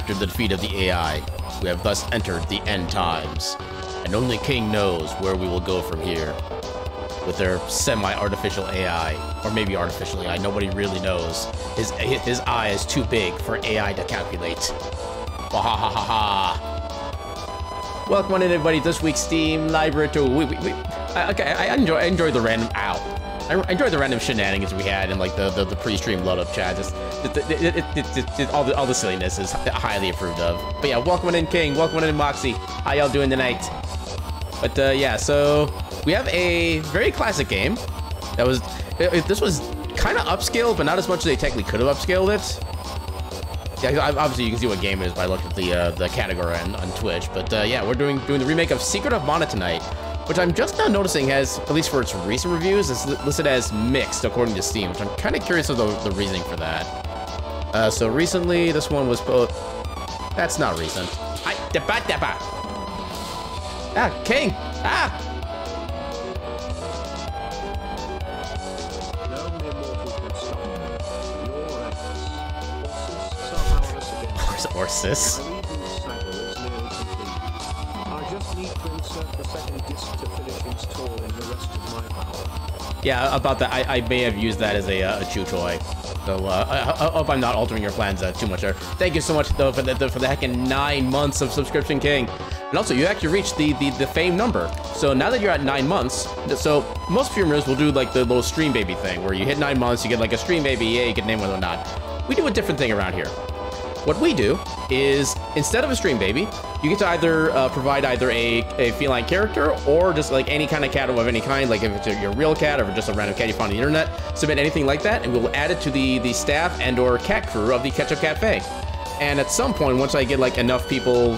After the defeat of the AI, we have thus entered the end times, and only King knows where we will go from here. With their semi-artificial AI, or maybe artificial AI, nobody really knows. His his eye is too big for AI to calculate. ha ha ha ha. Welcome on in, everybody. This week's Steam Library tour. We, we, we, uh, okay, I enjoy I enjoy the random ow. I enjoyed the random shenanigans we had in like the the, the pre-stream load-up chat. Just it, it, all the all the silliness is highly approved of. But yeah, welcome in King, welcome in Moxie. How y'all doing tonight? But uh, yeah, so we have a very classic game that was this was kind of upscaled, but not as much as they technically could have upscaled it. Yeah, obviously you can see what game it is by looking at the uh, the category on, on Twitch. But uh, yeah, we're doing doing the remake of Secret of Mana tonight, which I'm just now noticing has, at least for its recent reviews, is listed as mixed according to Steam, which I'm kind of curious of the, the reasoning for that. Uh, so recently, this one was both. That's not recent. I deba deba. Ah, King. Ah. or Yeah, about that, I, I may have used that as a, uh, a chew toy. So uh, I, I, hope I'm not altering your plans uh, too much there. Thank you so much though for the, the for the heckin' nine months of subscription, King. And also, you actually reached the, the the fame number. So now that you're at nine months, so most streamers will do like the little stream baby thing, where you hit nine months, you get like a stream baby, yeah, you get name one or not. We do a different thing around here. What we do is, instead of a stream baby, you get to either uh, provide either a, a feline character or just like any kind of cat of any kind, like if it's your real cat or just a random cat you found on the internet, submit anything like that, and we'll add it to the, the staff and or cat crew of the Ketchup Cafe. And at some point, once I get like enough people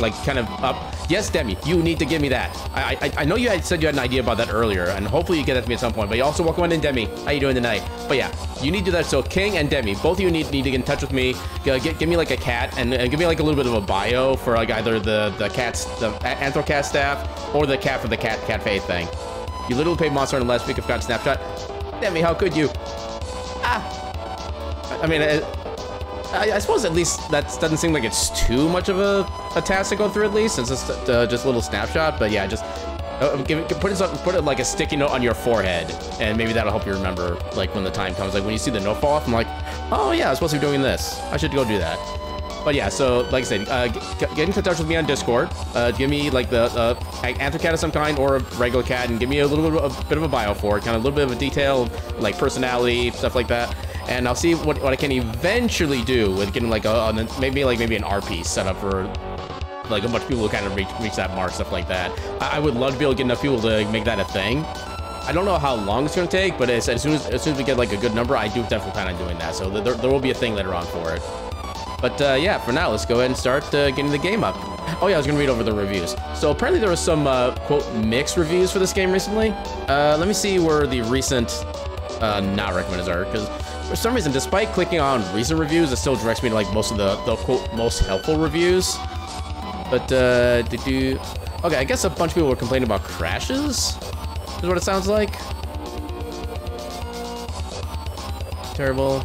like kind of up. Yes, Demi, you need to give me that. I, I I know you had said you had an idea about that earlier, and hopefully you get that to me at some point. But you also welcome on in, Demi. How you doing tonight? But yeah, you need to do that. So King and Demi, both of you need, need to get in touch with me. Get, give me like a cat and, and give me like a little bit of a bio for like either the the cat's the Anthrocat staff or the cat for the cat cafe thing. You literally paid Monster in last week of got snapshot. Demi, how could you? Ah. I mean. It, I, I, suppose at least that doesn't seem like it's too much of a, a task to go through at least. Since it's just, uh, just a little snapshot, but yeah, just uh, give put it put it like a sticky note on your forehead, and maybe that'll help you remember like when the time comes. Like when you see the note fall off, I'm like, oh yeah, I'm supposed to be doing this. I should go do that. But yeah, so like I said, uh, get, get into touch with me on Discord. Uh, give me like the uh, cat of some kind or a regular cat, and give me a little bit of, a bit of a bio for it, kind of a little bit of a detail, like personality, stuff like that and I'll see what, what I can eventually do with getting like a, maybe like maybe an RP set up for like a bunch of people who kind of reach, reach that mark, stuff like that. I, I, would love to be able to get enough people to make that a thing. I don't know how long it's going to take, but as, as, soon as as soon as we get like a good number, I do definitely plan on doing that. So there, there will be a thing later on for it. But uh, yeah, for now, let's go ahead and start uh, getting the game up. Oh yeah, I was gonna read over the reviews. So apparently there was some uh, quote mixed reviews for this game recently. Uh, let me see where the recent uh, not recommended are, because for some reason, despite clicking on recent reviews, it still directs me to like most of the, the quote most helpful reviews. But uh, did you? Okay, I guess a bunch of people were complaining about crashes. Is what it sounds like. Terrible.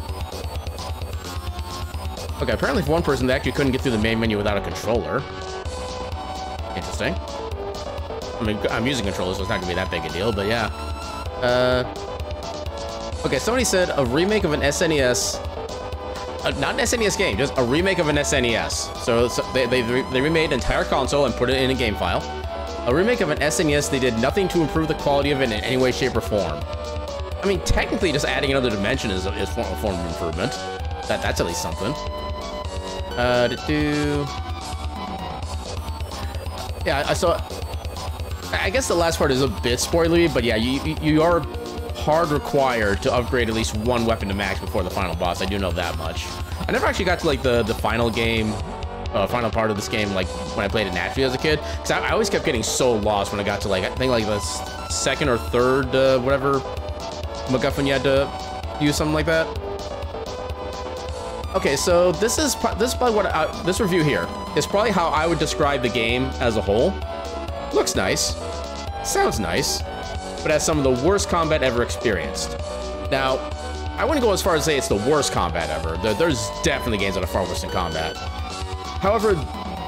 Okay, apparently for one person, they actually couldn't get through the main menu without a controller. Interesting. I mean, I'm using controllers, so it's not gonna be that big a deal, but yeah. Uh, Okay, somebody said a remake of an SNES, uh, not an SNES game, just a remake of an SNES. So, so they, they, they remade an entire console and put it in a game file. A remake of an SNES, they did nothing to improve the quality of it in any way, shape, or form. I mean, technically, just adding another dimension is, is a form of improvement. That That's at least something. Uh, to do... Yeah, I saw... I guess the last part is a bit spoilery, but yeah, you, you are hard required to upgrade at least one weapon to max before the final boss. I do know that much. I never actually got to like the the final game, uh, final part of this game, like when I played it naturally as a kid, because I, I, always kept getting so lost when I got to like I think like the second or third uh, whatever MacGuffin you had to use something like that. Okay, so this is this is probably what I, this review here is probably how I would describe the game as a whole. Looks nice, sounds nice but has some of the worst combat ever experienced. Now, I wouldn't go as far as say it's the worst combat ever. There's definitely games that are far worse in combat. However,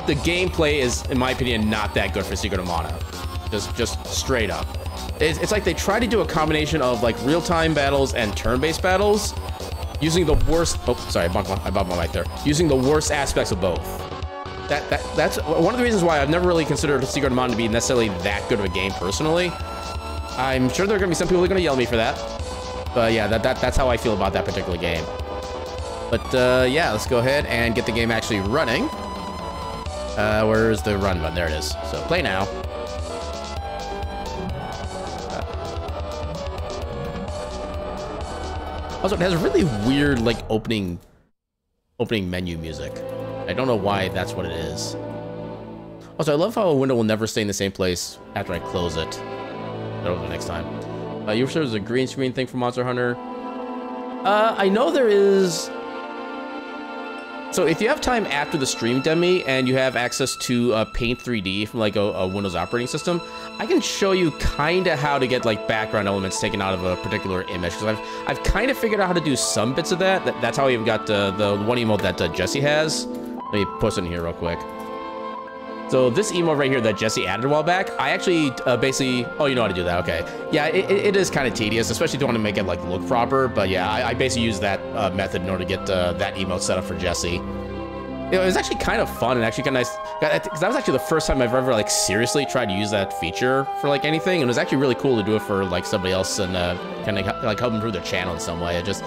the gameplay is, in my opinion, not that good for Secret of Mana. Just, just straight up. It's, it's like they try to do a combination of like real-time battles and turn-based battles, using the worst. Oh, sorry, I bumped my, I bumped my mic there. Using the worst aspects of both. That, that that's one of the reasons why I've never really considered Secret of Mana to be necessarily that good of a game personally. I'm sure there are gonna be some people who are gonna yell at me for that, but yeah, that, that that's how I feel about that particular game. But uh, yeah, let's go ahead and get the game actually running. Uh, where's the run button? There it is. So play now. Also, it has a really weird, like, opening opening menu music. I don't know why that's what it is. Also, I love how a window will never stay in the same place after I close it. That'll the next time. Uh, you sure there's a green screen thing for Monster Hunter? Uh, I know there is so if you have time after the stream demi and you have access to uh, Paint 3D from like a, a, Windows operating system, I can show you kind of how to get like background elements taken out of a particular image. Because I've I've kind of figured out how to do some bits of that. that that's how I even got uh, the one emote that uh, Jesse has. Let me post it in here real quick. So this emote right here that Jesse added a while back, I actually uh, basically, oh, you know how to do that, okay. Yeah, it, it is kind of tedious, especially if you want to make it like look proper, but yeah, I, I basically use that uh, method in order to get uh, that emote set up for Jesse. It was actually kind of fun and actually kind of nice, because that was actually the first time I've ever like seriously tried to use that feature for like anything, and it was actually really cool to do it for like somebody else and uh, kind of like help improve their channel in some way. It just,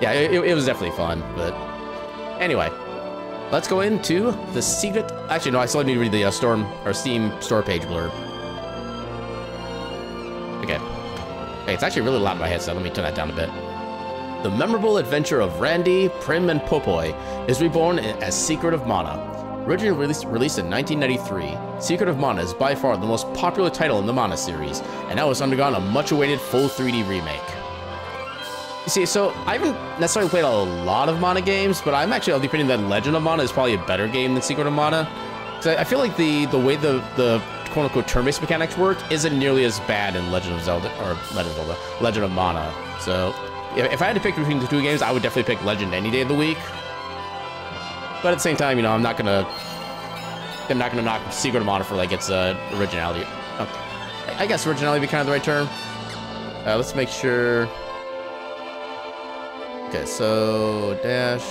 yeah, it, it was definitely fun, but anyway. Let's go into the secret. Actually, no, I still need to read the uh, Storm or Steam store page blurb. Okay. Hey, it's actually really loud in my headset. Let me turn that down a bit. The memorable adventure of Randi, Primm, and Popoi is reborn as Secret of Mana. Originally released, released in 1993, Secret of Mana is by far the most popular title in the Mana series, and now has undergone a much-awaited full 3D remake. See, so I haven't necessarily played a lot of Mana games, but I'm actually of the opinion that Legend of Mana is probably a better game than Secret of Mana. Because I, I, feel like the the way the the quote unquote turn-based mechanics work isn't nearly as bad in Legend of Zelda or Legend of Zelda, Legend of Mana. So if, if I had to pick between the two games, I would definitely pick Legend any day of the week. But at the same time, you know, I'm not gonna I'm not gonna knock Secret of Mana for like its uh, originality. Oh, I guess originality would be kind of the right term. Uh, let's make sure. Okay, so dash.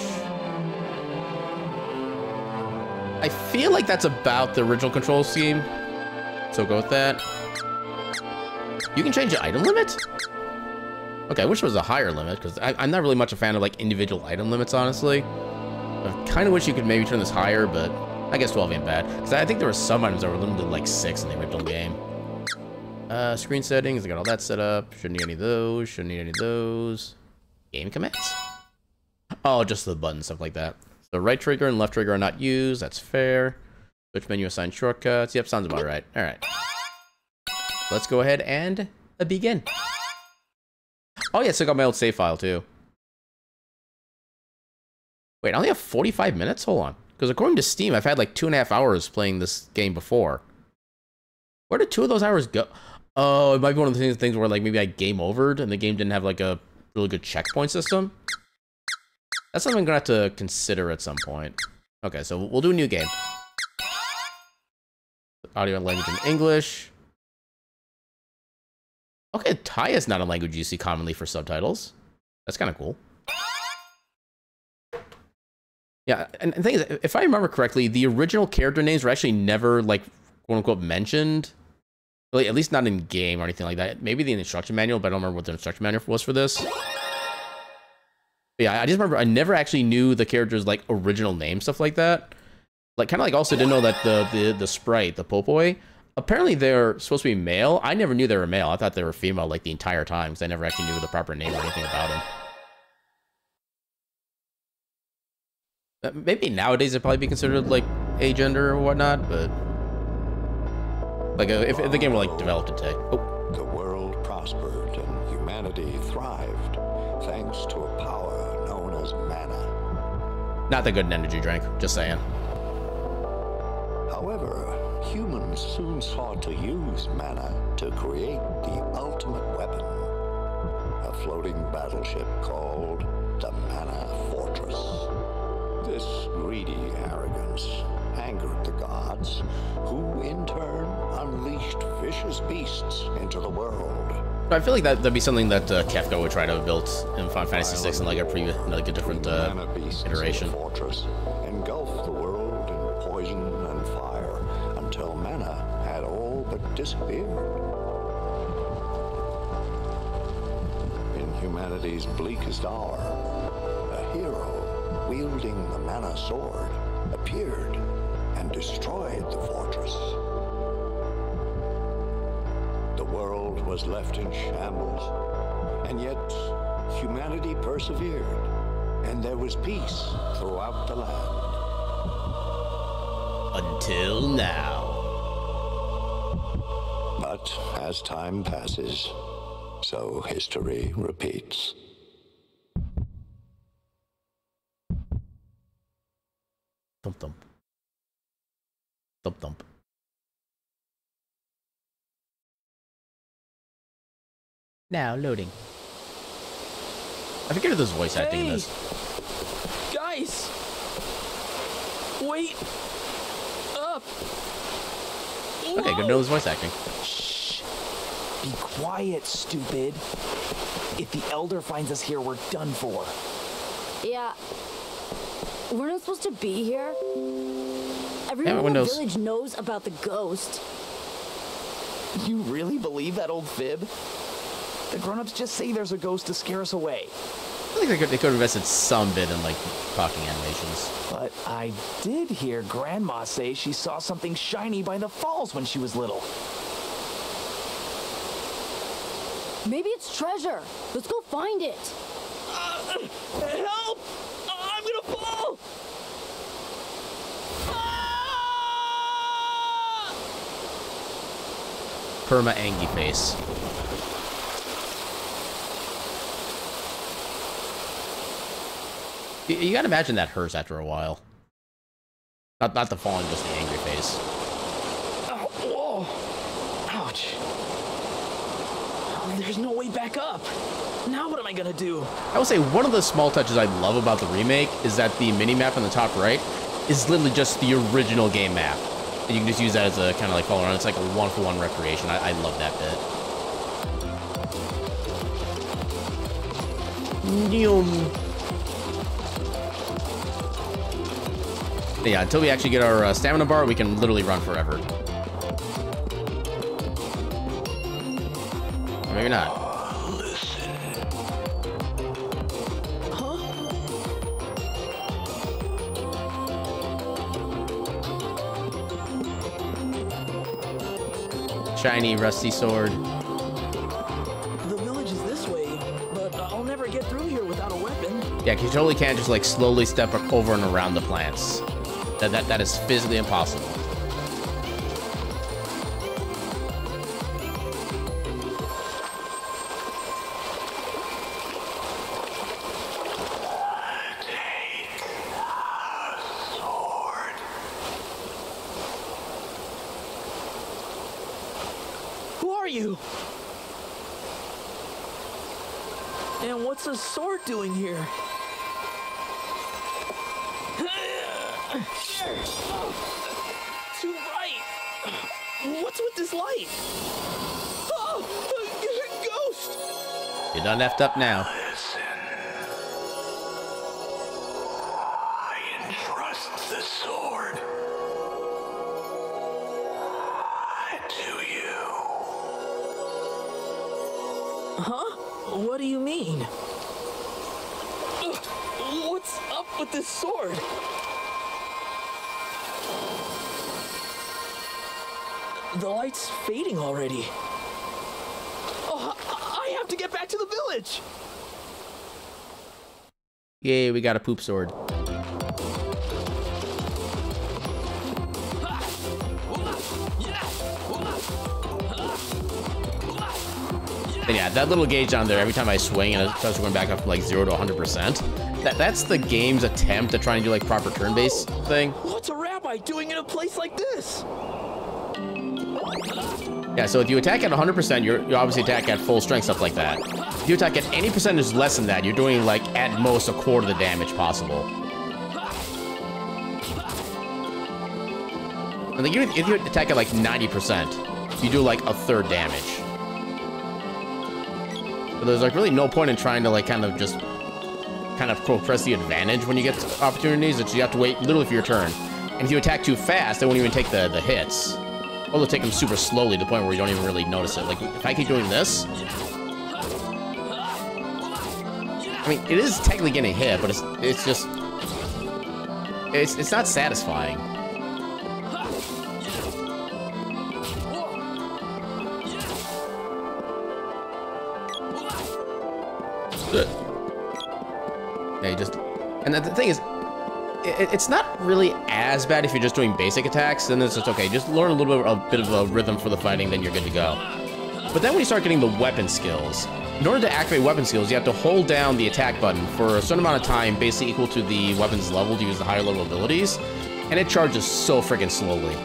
I feel like that's about the original control scheme. So go with that. You can change the item limit? Okay, I wish it was a higher limit, because I'm not really much a fan of like individual item limits, honestly. I kind of wish you could maybe turn this higher, but I guess 12 ain't bad. Because I think there were some items that were limited to like 6 in the original game. Uh, screen settings, I got all that set up. Shouldn't need any of those, shouldn't need any of those. Game commands. Oh, just the button, stuff like that. So right trigger and left trigger are not used. That's fair. Switch menu assign shortcuts. Yep, sounds about right. All right. Let's go ahead and begin. Oh, yeah, so I got my old save file, too. Wait, I only have 45 minutes? Hold on. Because according to Steam, I've had like two and a half hours playing this game before. Where did two of those hours go? Oh, it might be one of the things where like maybe I game overed and the game didn't have like a really good checkpoint system. That's something I'm gonna have to consider at some point. Okay, so we'll do a new game. Audio and language in English. Okay, Thai is not a language you see commonly for subtitles. That's kind of cool. Yeah, and the thing is, if I remember correctly, the original character names were actually never, like, quote unquote, at least not in game or anything like that. Maybe the instruction manual, but I don't remember what the instruction manual was for this. But yeah, I just remember I never actually knew the character's like original name, stuff like that. Like kind of like also didn't know that the the the sprite, the Popoi, apparently they're supposed to be male. I never knew they were male. I thought they were female like the entire time because I never actually knew the proper name or anything about them. Uh, maybe nowadays it'd probably be considered like agender or whatnot, but like, uh, if, if, the game were, like, developed today. Oh. The world prospered and humanity thrived thanks to a power known as mana. Not that good an energy drink, just saying. However, humans soon sought to use mana to create the ultimate weapon. A floating battleship called the Mana Fortress. This greedy arrogance angered the gods, who in turn unleashed vicious beasts into the world. I feel like that, that'd be something that uh, Kefka would try to have built in Final Fantasy VI in like a previous, like a different uh, iteration. Fortress engulfed the world in poison and fire until mana had all but disappeared. In humanity's bleakest hour, a hero wielding the mana sword appeared and destroyed the fortress. The world was left in shambles, and yet humanity persevered, and there was peace throughout the land. Until now. But as time passes, so history repeats. Thump thump. Thump thump. Now loading. I forget who does voice acting in this. Guys! Wait! Up! Okay, good to know his voice acting. Shh! Be quiet, stupid. If the Elder finds us here, we're done for. Yeah. We're not supposed to be here. Everyone everyone in the village knows about the ghost. You really believe that old fib? The grown-ups just say there's a ghost to scare us away. I think they could, they could have invested some bit in like talking animations. But I did hear Grandma say she saw something shiny by the falls when she was little. Maybe it's treasure. Let's go find it. Uh, help! I'm gonna fall! Ah! Perma Angie face. You, you gotta imagine that hurts after a while. Not not the falling, just the angry face. Oh, whoa! Ouch! Oh, there's no way back up. Now what am I gonna do? I will say one of the small touches I love about the remake is that the mini map on the top right is literally just the original game map. And you can just use that as a kind of like follow around. It's like a one for one recreation. I, I love that bit. Yum. Yeah, until we actually get our uh, stamina bar, we can literally run forever. Or maybe not. Shiny, rusty sword. The village is this way, but I'll never get through here without a weapon. Yeah, you totally can't just like slowly step over and around the plants. That that that is physically impossible. Effed up now. We got a poop sword. And yeah, that little gauge on there, every time I swing and it starts going back up from like 0 to 100%, that, that's the game's attempt at trying to do like proper turn-based thing. What's a rabbi doing in a place like this? Yeah, so if you attack at 100%, you're, you obviously attack at full strength, stuff like that. If you attack at any percentage less than that, you're doing like at most a quarter of the damage possible. Think even if you attack at like 90%, you do like a third damage. But there's like really no point in trying to like kind of just kind of quote press the advantage when you get opportunities. It's you have to wait literally for your turn. And if you attack too fast, they won't even take the, the hits. Or they'll take them super slowly to the point where you don't even really notice it. Like, if I keep doing this... I mean, it is technically getting hit, but it's it's just... It's, it's not satisfying. Yeah, you just... And the thing is, it, it's not really as bad if you're just doing basic attacks, then it's just okay. Just learn a little bit, a bit of a rhythm for the fighting, then you're good to go. But then when you start getting the weapon skills, in order to activate weapon skills, you have to hold down the attack button for a certain amount of time, basically equal to the weapon's level to use the higher level abilities, and it charges so freaking slowly.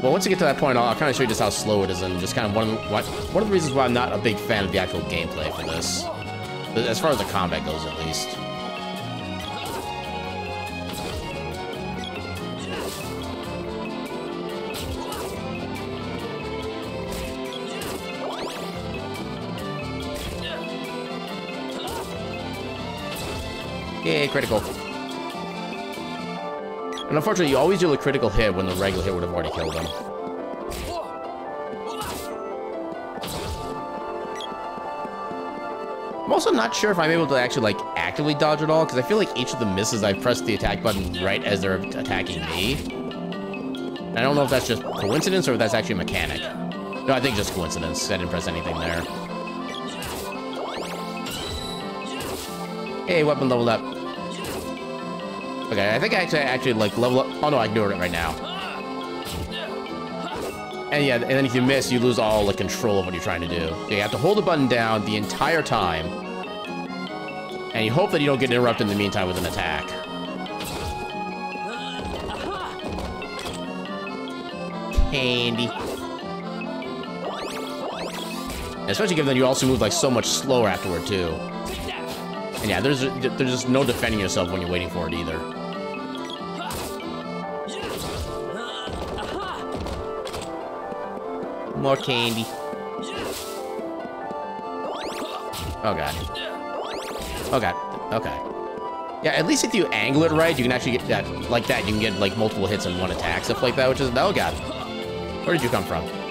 Well, once you get to that point, I'll, kind of show you just how slow it is, and just kind of one of, the, one of the reasons why I'm not a big fan of the actual gameplay for this. As far as the combat goes, at least. Yay, critical. And unfortunately, you always do a critical hit when the regular hit would have already killed him. I'm also not sure if I'm able to actually, like, actively dodge at all, because I feel like each of the misses, I press the attack button right as they're attacking me. I don't know if that's just coincidence or if that's actually a mechanic. No, I think just coincidence. I didn't press anything there. Hey, weapon leveled up. Okay, I think I actually, actually like level up. Oh no, I can do it right now. And yeah, and then if you miss, you lose all the control of what you're trying to do. You have to hold the button down the entire time. And you hope that you don't get interrupted in the meantime with an attack. Candy. And especially given that you also move like so much slower afterward too. And yeah, there's there's just no defending yourself when you're waiting for it either. More candy. Oh god. Oh god. Okay. Yeah, at least if you angle it right, you can actually get that like that. You can get like multiple hits in one attack, stuff like that, which is oh god. Where did you come from?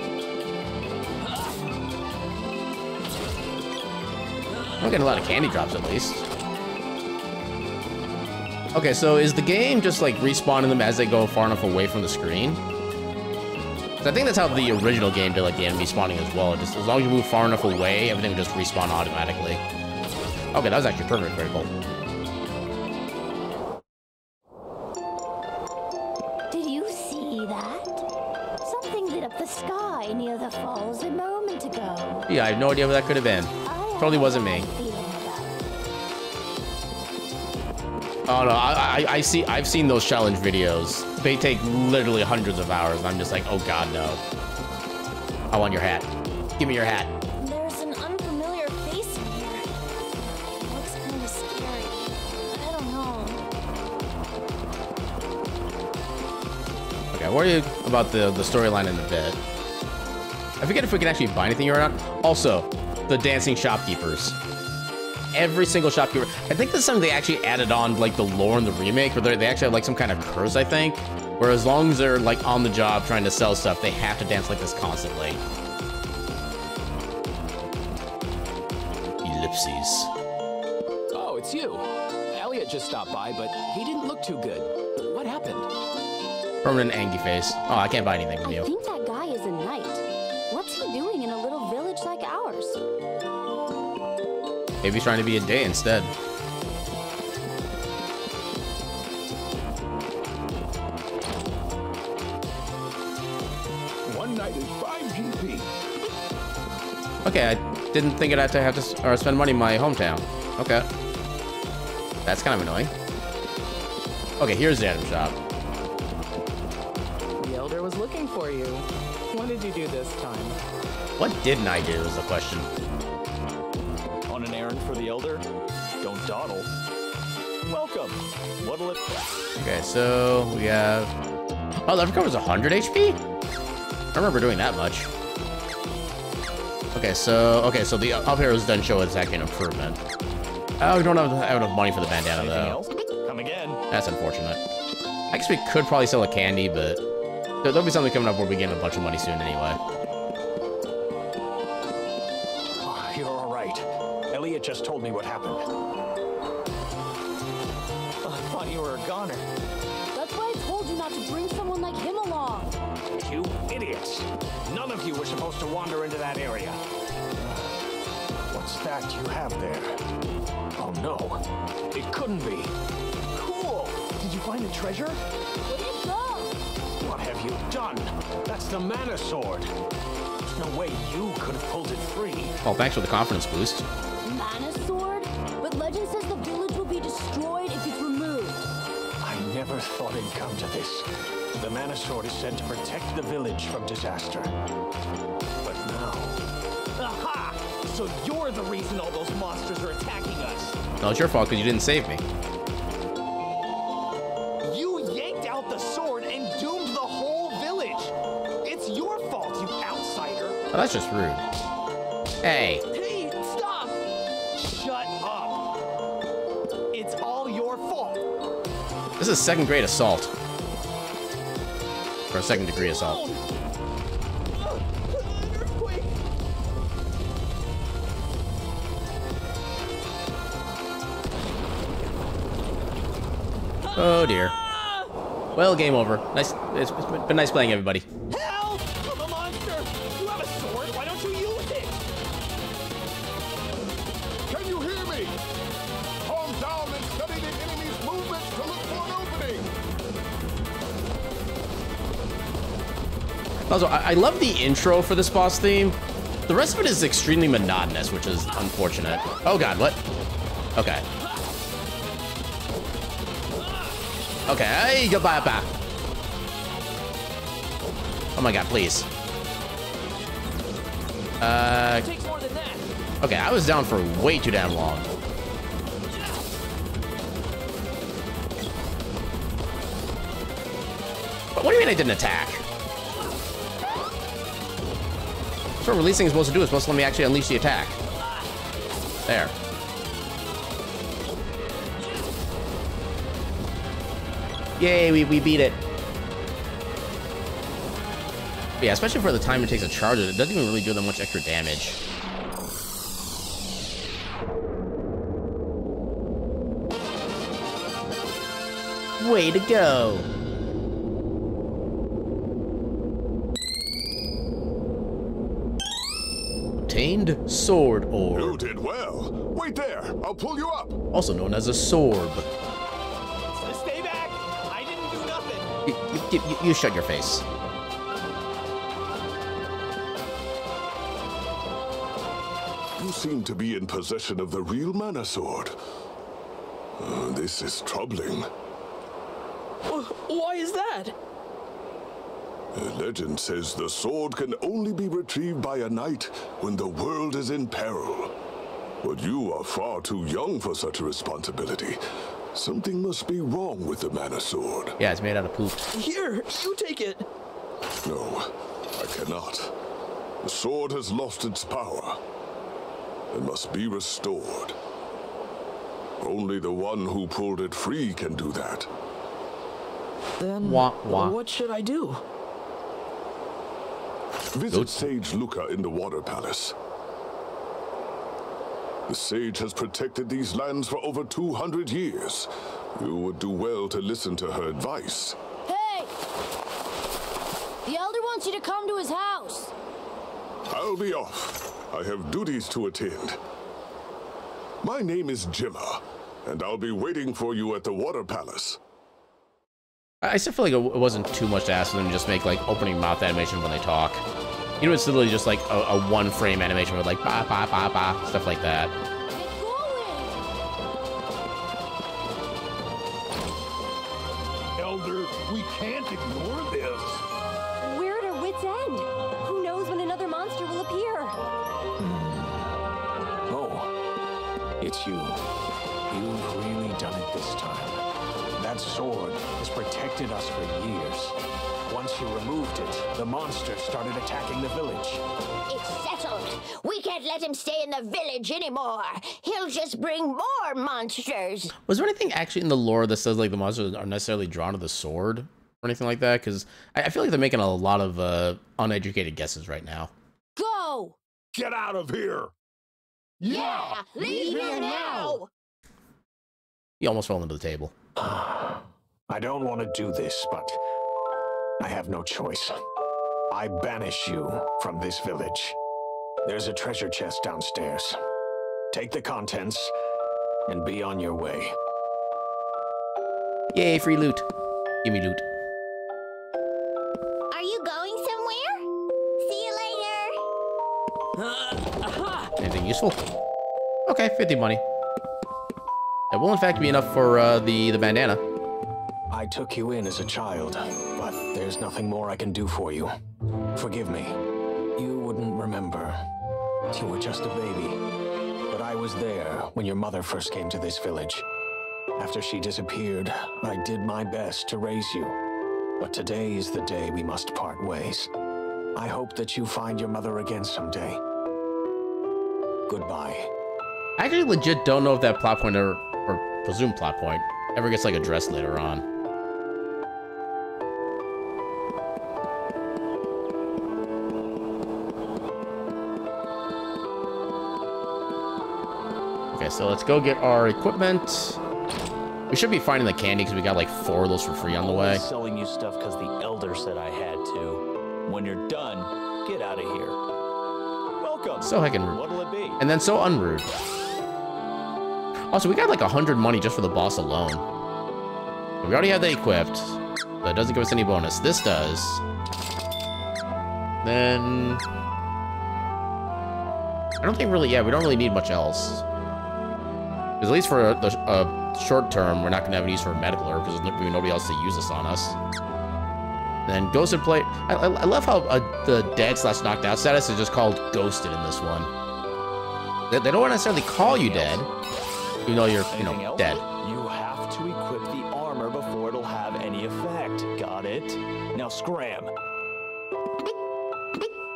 I'm getting a lot of candy drops at least. Okay, so is the game just like respawning them as they go far enough away from the screen? I think that's how the original game did like the enemy spawning as well. Just as long as you move far enough away, everything would just respawn automatically. Okay, that was actually perfect critical. Did you see that? Something lit up the sky near the falls a moment ago. Yeah, I have no idea what that could have been. I have wasn't me. bad feeling about it. Oh no, I, I, I see. I've seen those challenge videos. They take literally hundreds of hours. And I'm just like, oh god, no. I want your hat. Give me your hat. There's an unfamiliar face in here. Looks kind of scary. I don't know. Okay, I'll worry about the the storyline in a bit. I forget if we can actually buy anything or not. Also, the dancing shopkeepers. Every single shopkeeper. I think that's something they actually added on, like the lore in the remake, where they they actually have like some kind of curse, I think. Where as long as they're like on the job trying to sell stuff, they have to dance like this constantly. Ellipses. Oh, it's you. Elliott just stopped by, but he didn't look too good. What happened? Permanent angry face. Oh, I can't buy anything from you. I think that guy is a knight. What's he doing in a little village like ours? Maybe he's trying to be a day instead. One night is 5 GP. Okay, I didn't think I'd have to have to or spend money in my hometown. Okay. That's kind of annoying. Okay, here's the item shop. The Elder was looking for you. What did you do this time? What didn't I do is the question. On an errand for the Elder? Don't dawdle. Welcome. What'll it... Okay, so we have... Oh, that recovers 100 HP? I remember doing that much. Okay, so okay, so the up arrows doesn't show it's actually an improvement. Oh, we don't have, have enough money for the bandana Anything though. else? Come again. That's unfortunate. I guess we could probably sell a candy, but there- there'll be something coming up where we get a bunch of money soon anyway. Just told me what happened. Oh, I thought you were a goner. That's why I told you not to bring someone like him along. You idiots! None of you were supposed to wander into that area. What's that you have there? Oh no, it couldn't be. Cool! Did you find the treasure? Where did it go? What have you done? That's the mana sword. There's no way you could have pulled it free. Well, thanks for the confidence boost. Never thought it'd come to this. The mana sword is sent to protect the village from disaster. But now. Aha! So you're the reason all those monsters are attacking us. No, it's your fault because you didn't save me. You yanked out the sword and doomed the whole village. It's your fault, you outsider. Oh, that's just rude. Hey, this is second grade assault. Or second degree assault. Oh dear. Well, game over. Nice. It's been nice playing everybody. Also, I, I love the intro for this boss theme. The rest of it is extremely monotonous, which is unfortunate. Oh god, what? Okay. Okay, hey, goodbye, bye. Oh my god, please. Uh, Takes more than that. okay, I was down for way too damn long. But what do you mean I didn't attack? That's what releasing is supposed to do. It's supposed to let me actually unleash the attack. There. Yay, we, we beat it. But yeah, especially for the time it takes to charge it, it doesn't even really do that much extra damage. Way to go. Obtained sword You orb, did well. Wait there. I'll pull you up. also known as a sword. Stay back. I didn't do nothing. You, you, you, you shut your face. You seem to be in possession of the real mana sword. Uh, this is troubling. Wh- Why is that? The legend says the sword can only be retrieved by a knight when the world is in peril. But you are far too young for such a responsibility. Something must be wrong with the mana sword. Yeah, it's made out of poop. Here, you take it. No, I cannot. The sword has lost its power. It must be restored. Only the one who pulled it free can do that. Then Wah, wah. what should I do? Visit Sage Luka in the Water Palace. The sage has protected these lands for over 200 years. You would do well to listen to her advice. Hey! The elder wants you to come to his house. I'll be off. I have duties to attend. My name is Jema, and I'll be waiting for you at the Water Palace. I still feel like it wasn't too much to ask them to just make like opening mouth animation when they talk. You know, it's literally just like a, a one frame animation with like ba ba ba ba stuff like that. It, the monsters started attacking the village. It's settled. We can't let him stay in the village anymore. He'll just bring more monsters. Was there anything actually in the lore that says like the monsters are necessarily drawn to the sword or anything like that? Because I, I feel like they're making a lot of uh, uneducated guesses right now. Go! Get out of here! Yeah! Leave here now! He almost fell into the table. I don't want to do this, but I have no choice. I banish you from this village. There's a treasure chest downstairs. Take the contents and be on your way. Yay, free loot. Give me loot. Are you going somewhere? See you later. Uh, aha! Anything useful? Okay, 50 money. That will in fact be enough for uh, the, the bandana. I took you in as a child, but there's nothing more I can do for you. Forgive me. You wouldn't remember. You were just a baby. But I was there when your mother first came to this village. After she disappeared, I did my best to raise you. But today is the day we must part ways. I hope that you find your mother again someday. Goodbye. I actually legit don't know if that plot point or, or presumed plot point ever gets like addressed later on. So let's go get our equipment. We should be finding the candy because we got like four of those for free on the way. Selling you stuff because the elder said I had to. When you're done, get out of here. Welcome. So heckin' rude. What'll it be? And then so unrude. Also, we got like a hundred money just for the boss alone. We already have that equipped. That doesn't give us any bonus. This does. Then... I don't think really, yeah, we don't really need much else. Because at least for the uh, short term, we're not going to have any use for a medical herb because there's nobody else to use this on us. Then ghosted play. I, I, I love how uh, the dead slash knocked out status is just called ghosted in this one. They, they don't necessarily call you dead, even though you're, you know, dead. You have to equip the armor before it'll have any effect. Got it? Now scram.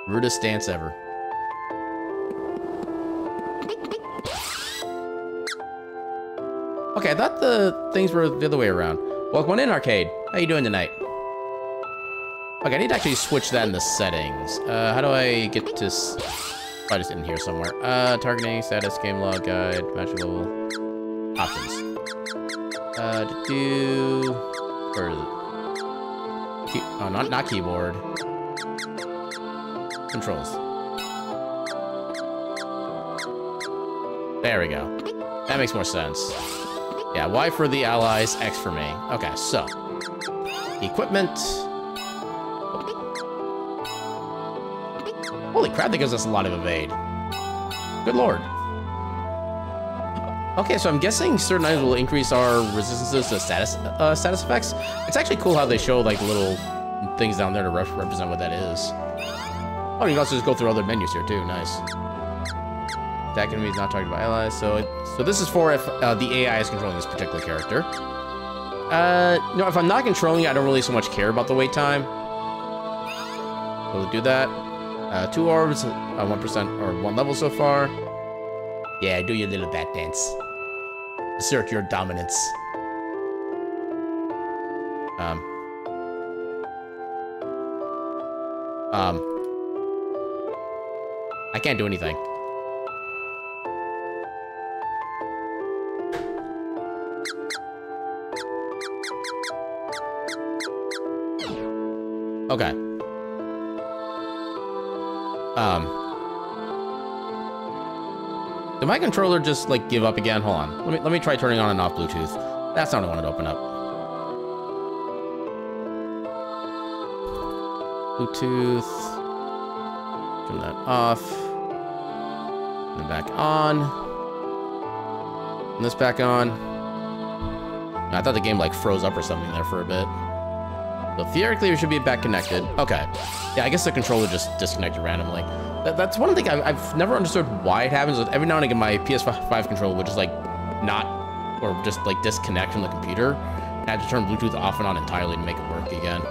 Rudest stance ever. Okay, I thought the things were the other way around. Welcome in, Arcade. How you doing tonight? Okay, I need to actually switch that in the settings. Uh, how do I get to... Oh, I just in here somewhere. Uh, targeting, status, game log, guide, magic level, options. Uh, to do... It? Key, oh, not, not keyboard. Controls. There we go. That makes more sense. Yeah, Y for the allies, X for me. Okay, so. Equipment. Holy crap, that gives us a lot of evade. Good lord. Okay, so I'm guessing certain items will increase our resistances to status uh, status effects. It's actually cool how they show like little things down there to rep represent what that is. Oh, you can also just go through other menus here too. Nice. Attack enemies not targeted by allies. So, it, so this is for if uh, the AI is controlling this particular character. Uh, no, if I'm not controlling it, I don't really so much care about the wait time. We'll do that. Uh, two orbs, uh, one percent or one level so far. Yeah, do your little bat dance. Assert your dominance. Um. Um. I can't do anything. Okay. Um. Did my controller just like give up again? Hold on. Let me let me try turning on and off Bluetooth. That's not what I wanted to open up. Bluetooth. Turn that off. And back on. And this back on. I thought the game like froze up or something there for a bit. So theoretically, we should be back connected. Okay. Yeah, I guess the controller just disconnected randomly. That, that's one thing I've, I've never understood why it happens. Every now and again, my PS5 controller would just like not, or just like disconnect from the computer. I had to turn Bluetooth off and on entirely to make it work again.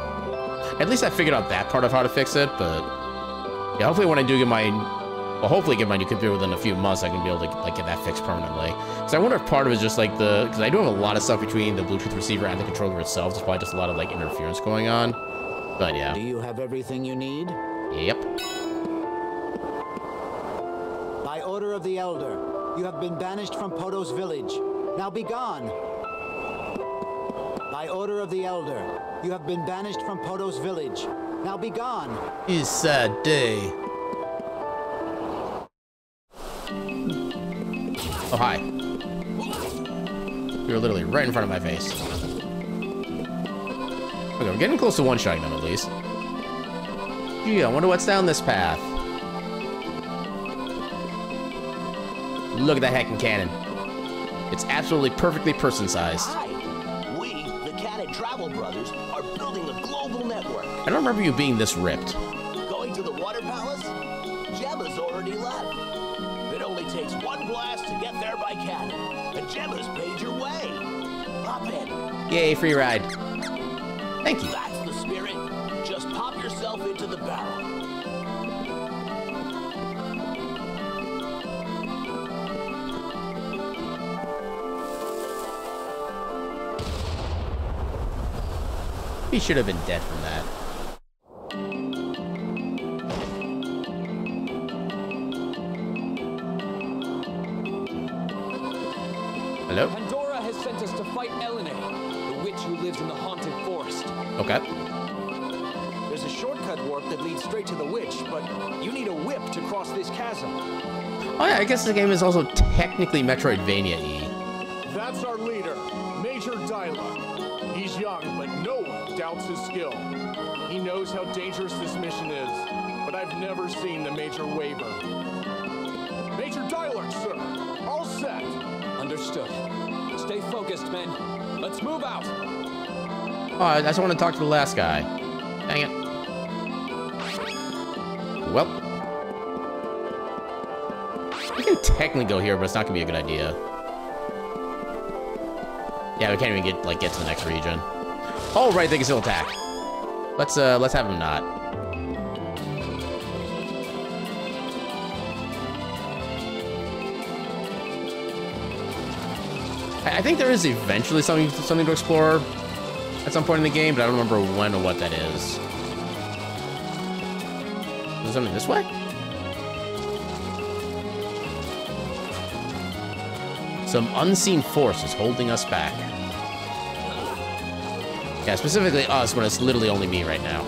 At least I figured out that part of how to fix it, but yeah, hopefully when I do get my, well, hopefully get my new computer within a few months, I can be able to like get that fixed permanently. Because I wonder if part of it is just like the, because I do have a lot of stuff between the Bluetooth receiver and the controller itself. There's probably just a lot of like interference going on. But yeah. Do you have everything you need? Yep. By order of the Elder, you have been banished from Potos village. Now be gone. By order of the Elder, you have been banished from Potos village. Now be gone. It's sad day. Oh, hi. You're literally right in front of my face. Okay, we're getting close to one-shotting them, at least. Gee, I wonder what's down this path. Look at that heckin' cannon. It's absolutely perfectly person-sized. We, the Cannon Travel Brothers, are building a global network. I don't remember you being this ripped. Yay, free ride. Thank you. That's the spirit. Just pop yourself into the barrel. He should have been dead from that. Hello? Pandora has sent us to fight Elinee, the witch who lives in the haunted forest. Okay. There's a shortcut warp that leads straight to the witch, but you need a whip to cross this chasm. Oh yeah, I guess the game is also technically Metroidvania-y. That's our leader, Major Dyluck. He's young, but no one doubts his skill. He knows how dangerous this mission is, but I've never seen the Major waver. Major Dyluck, sir. All set. Understood. Stay focused, men. Let's move out. Oh, I just want to talk to the last guy. Dang it. Well. We can technically go here, but it's not gonna be a good idea. Yeah, we can't even get like get to the next region. Oh right, they can still attack. Let's uh let's have them not. I I think there is eventually something something to explore at some point in the game, but I don't remember when or what that is. Is there something this way? Some unseen force is holding us back. Yeah, specifically us when it's literally only me right now.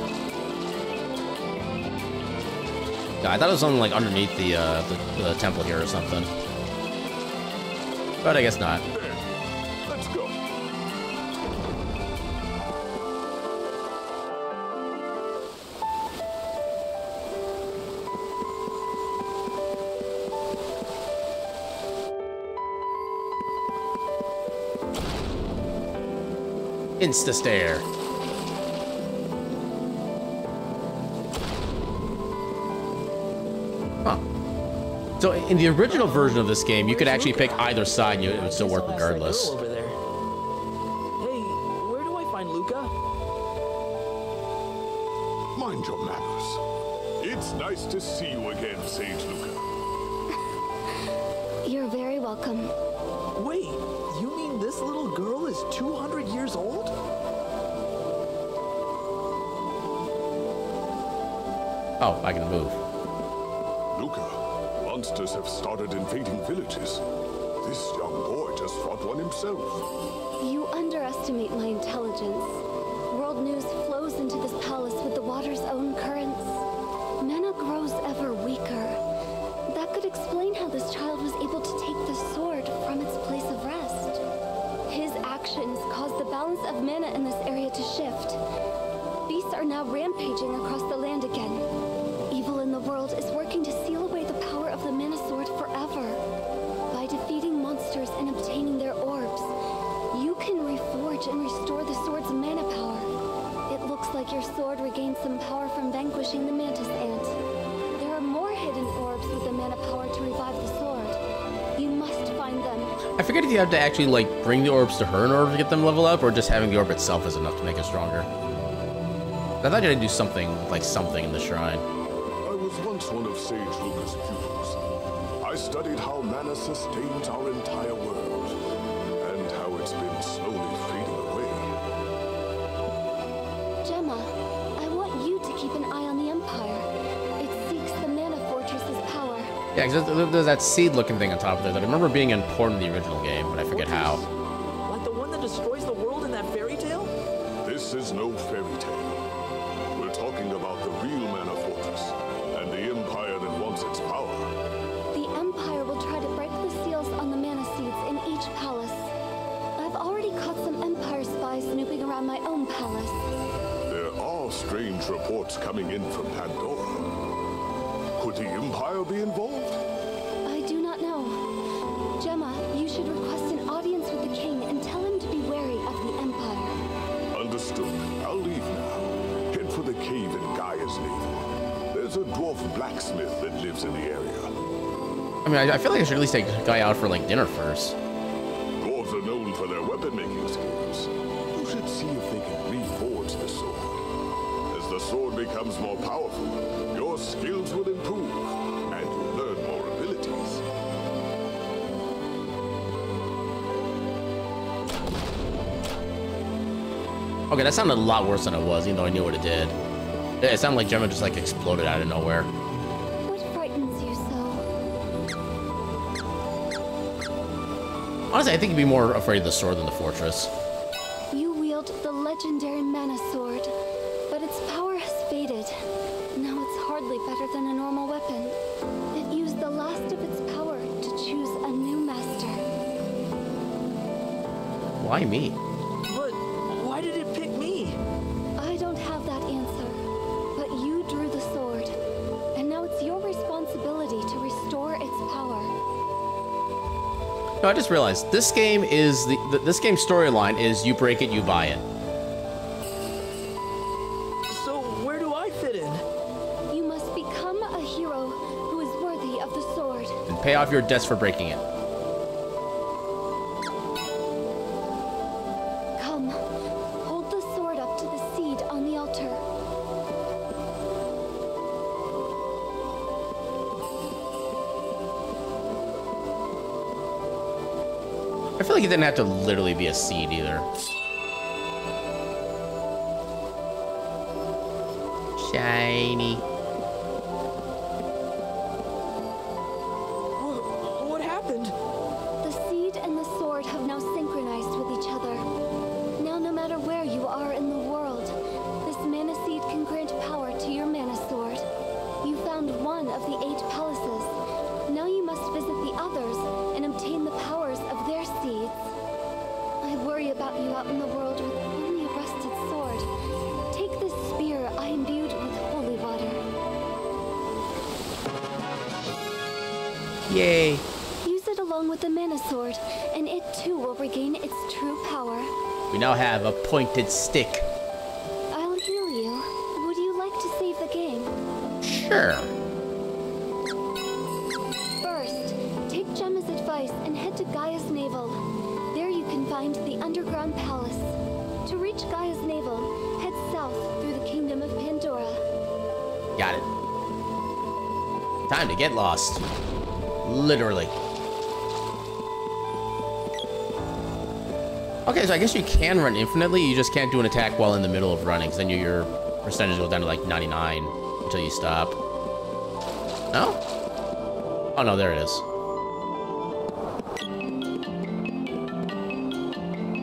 Yeah, I thought it was something like underneath the, uh, the, the temple here or something. But I guess not. Insta stare. Huh. So in the original version of this game, you could actually pick either side and it would still work regardless. Oh, I can move. Luka, monsters have started invading villages. This young boy just fought one himself. You underestimate my intelligence. I forget if you have to actually like bring the orbs to her in order to get them level up, or just having the orb itself is enough to make it stronger. I thought you had to do something, like something in the shrine. I was once one of Sage Luka's pupils. I studied how mana sustains our entire Yeah, because there's that seed-looking thing on top of there that I remember being important in the original game, but I forget how. Like the one that destroys the world in that fairy tale? This is no fairy tale. We're talking about the real Mana Fortress, and the Empire that wants its power. The Empire will try to break the seals on the Mana Seeds in each palace. I've already caught some Empire spies snooping around my own palace. There are strange reports coming in from Pandora. Could the Empire be involved? I do not know. Jema, you should request an audience with the king and tell him to be wary of the Empire. Understood. I'll leave now. Head for the cave in Gaia's navel. There's a dwarf blacksmith that lives in the area. I mean, I, I feel like I should at least take Guy out for like dinner first. Dwarves are known for their weapon-making skills. You should see if they can reforge the sword. As the sword becomes more powerful, Okay, that sounded a lot worse than it was, even though I knew what it did. It sounded like Jema just like exploded out of nowhere. What frightens you so? Honestly, I think you'd be more afraid of the sword than the fortress. You wield the legendary Mana Sword, but its power has faded. Now it's hardly better than a normal weapon. It used the last of its power to choose a new master. Why me? No, I just realized this game is the, the this game's storyline is you break it, you buy it. So where do I fit in? You must become a hero who is worthy of the sword. And pay off your debts for breaking it. Like it didn't have to literally be a seed either. Shiny. Pointed stick. I'll heal you. Would you like to save the game? Sure. First, take Jema's advice and head to Gaia's Navel. There you can find the underground palace. To reach Gaia's Navel, head south through the kingdom of Pandora. Got it. Time to get lost. Literally. Okay, so I guess you can run infinitely. You just can't do an attack while in the middle of running, because then your- percentage goes down to like 99 until you stop. No? Oh no, there it is.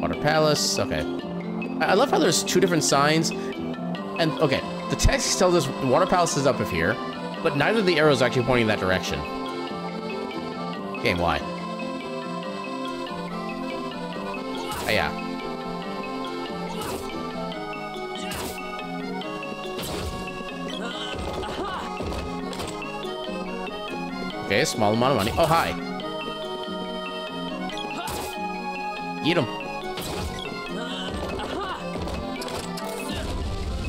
Water Palace. Okay. I love how there's two different signs. And okay, the text tells us Water Palace is up of here, but neither of the arrows are actually pointing in that direction. Game, why? Yeah. Okay, small amount of money. Oh, hi. Eat him.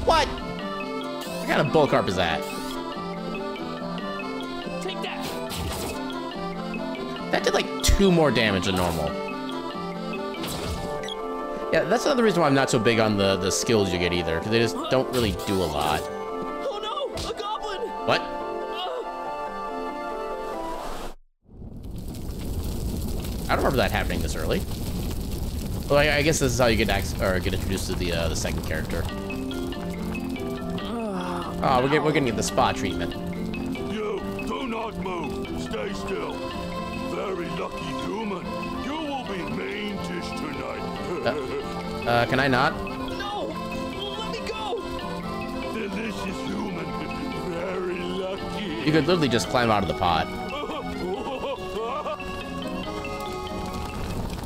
What? What kind of bull carp is that? Take that. That did like two more damage than normal. Yeah, that's another reason why I'm not so big on the, the skills you get either, because they just don't really do a lot. Oh no! A goblin! What? I don't remember that happening this early. Well, I, I guess this is how you get ac or get introduced to the uh, the second character. Oh, we're getting we're gonna get the spa treatment. You, do not move. Stay still. Uh, can I not? No! Let me go! Delicious human. Very lucky. You could literally just climb out of the pot.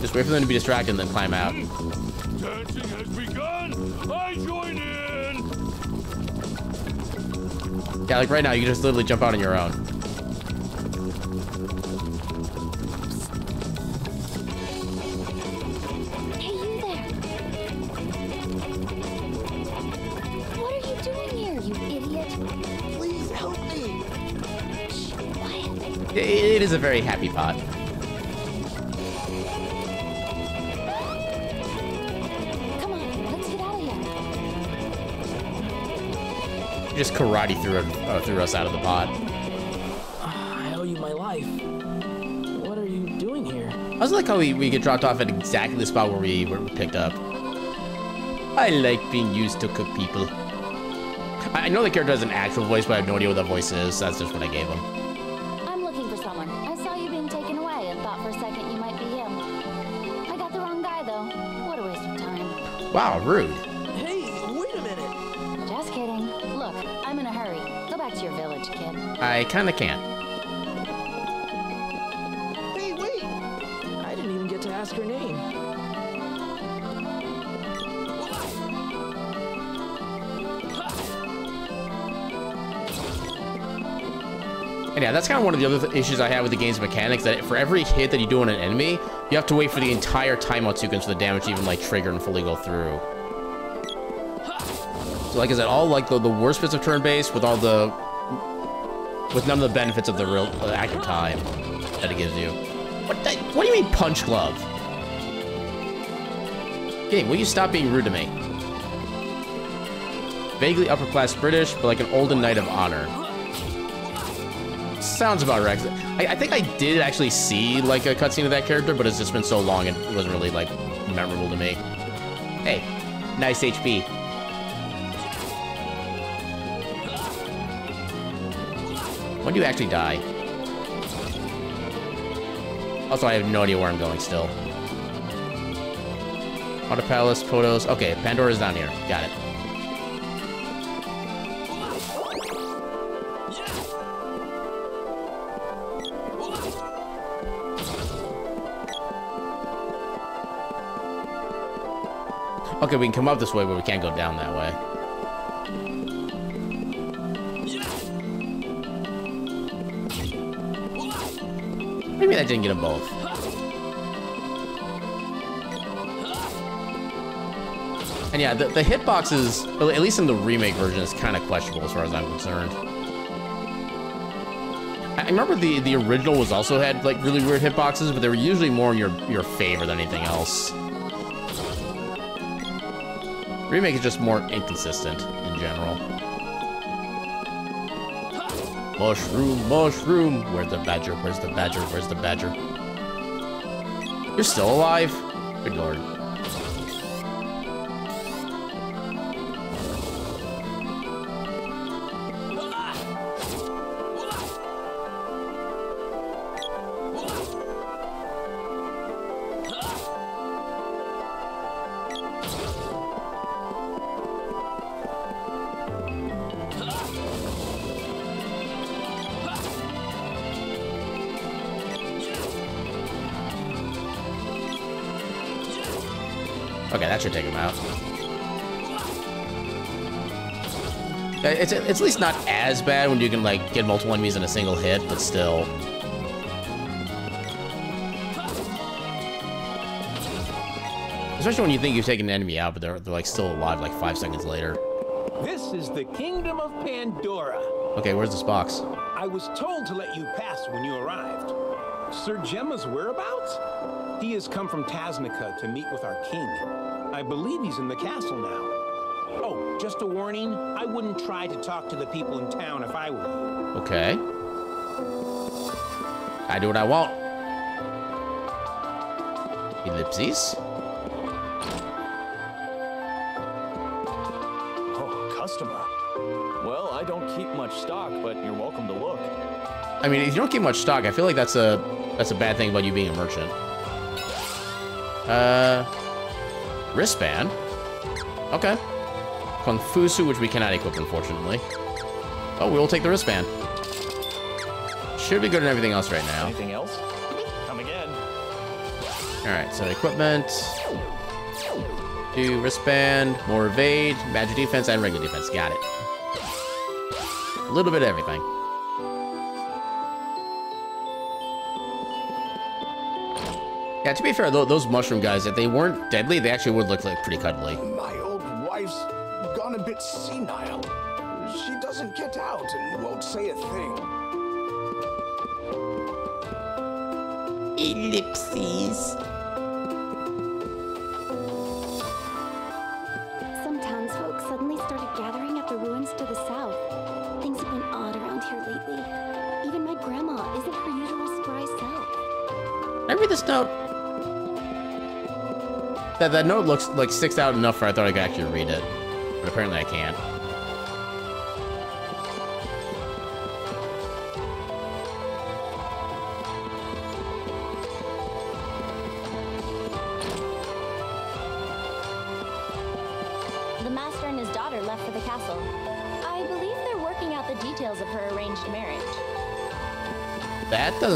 Just wait for them to be distracted and then climb out. Dancing has begun. I join in. Yeah, like right now, you can just literally jump out on your own. Very happy pot. Come on, let's get out of here. You just karate threw, uh, threw us out of the pot. I owe you my life. What are you doing here? I was like how we, we get dropped off at exactly the spot where we were picked up. I like being used to cook people. I, I know the character has an actual voice, but I have no idea what that voice is. That's just what I gave him. Wow, rude. Hey, wait a minute! Just kidding. Look, I'm in a hurry. Go back to your village, kid. I kinda can't. Hey, wait! I didn't even get to ask her name. And yeah, that's kind of one of the other th issues I have with the game's mechanics, that for every hit that you do on an enemy, you have to wait for the entire timeout sequence for the damage to even, like, trigger and fully go through. So, like is said, all, like, the, the worst bits of turn-based with all the... With none of the benefits of the real uh, active time that it gives you. What, what do you mean, punch glove? Game, will you stop being rude to me? Vaguely upper-class British, but like an olden knight of honor. Sounds about right. I, I think I did actually see like a cutscene of that character, but it's just been so long it wasn't really like memorable to me. Hey, nice HP. When do you actually die? Also, I have no idea where I'm going still. Auto Palace, Potos. Okay, Pandora's down here. Got it. Okay, we can come up this way, but we can't go down that way. Maybe that didn't get them both. And yeah, the, the hitboxes, at least in the remake version, is kind of questionable as far as I'm concerned. I remember the the original was also had like really weird hitboxes, but they were usually more in your your favor than anything else. Remake is just more inconsistent in general. Mushroom, mushroom. Where's the badger? Where's the badger? Where's the badger? You're still alive? Good lord. Uh, it's, it's at least not as bad when you can like get multiple enemies in a single hit, but still. Especially when you think you've taken an enemy out, but they're, they're like still alive like five seconds later. This is the Kingdom of Pandora. Okay, where's this box? I was told to let you pass when you arrived. Sir Jema's whereabouts? He has come from Tasnica to meet with our king. I believe he's in the castle now. Just a warning. I wouldn't try to talk to the people in town if I were you. Okay. I do what I want. Ellipses. Oh, customer. Well, I don't keep much stock, but you're welcome to look. I mean, if you don't keep much stock, I feel like that's a that's a bad thing about you being a merchant. Uh, wristband. Okay. Confusu, which we cannot equip, unfortunately. Oh, we will take the wristband. Should be good in everything else right now. Anything else? Come again. All right, so equipment. Do wristband, more evade, magic defense, and regular defense. Got it. A little bit of everything. Yeah, to be fair, though, those mushroom guys, if they weren't deadly, they actually would look like pretty cuddly. Ellipses. Some townsfolk suddenly started gathering at the ruins to the south. Things have been odd around here lately. Even my grandma isn't her usual spry self. I read this note? That that note looks like sticks out enough for I thought I could actually read it, but apparently I can't.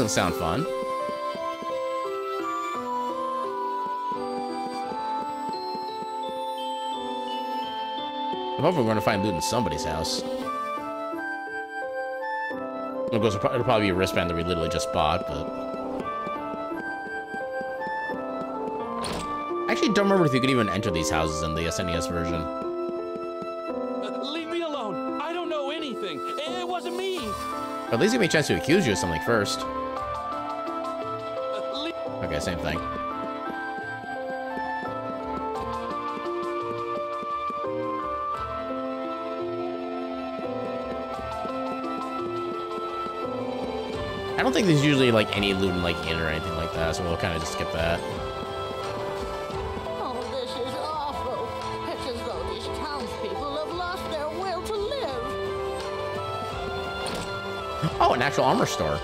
Doesn't sound fun. I'm hoping we're gonna find loot in somebody's house. Of course, it'll probably be a wristband that we literally just bought, but... I actually don't remember if you could even enter these houses in the SNES version. Leave me alone. I don't know anything. It wasn't me. But at least give me a chance to accuse you of something first. Same thing. I don't think there's usually like any loot in like in or anything like that, so we'll kind of just skip that. Oh, this is awful. It's as though these townspeople have lost their will to live. Oh, an actual armor store.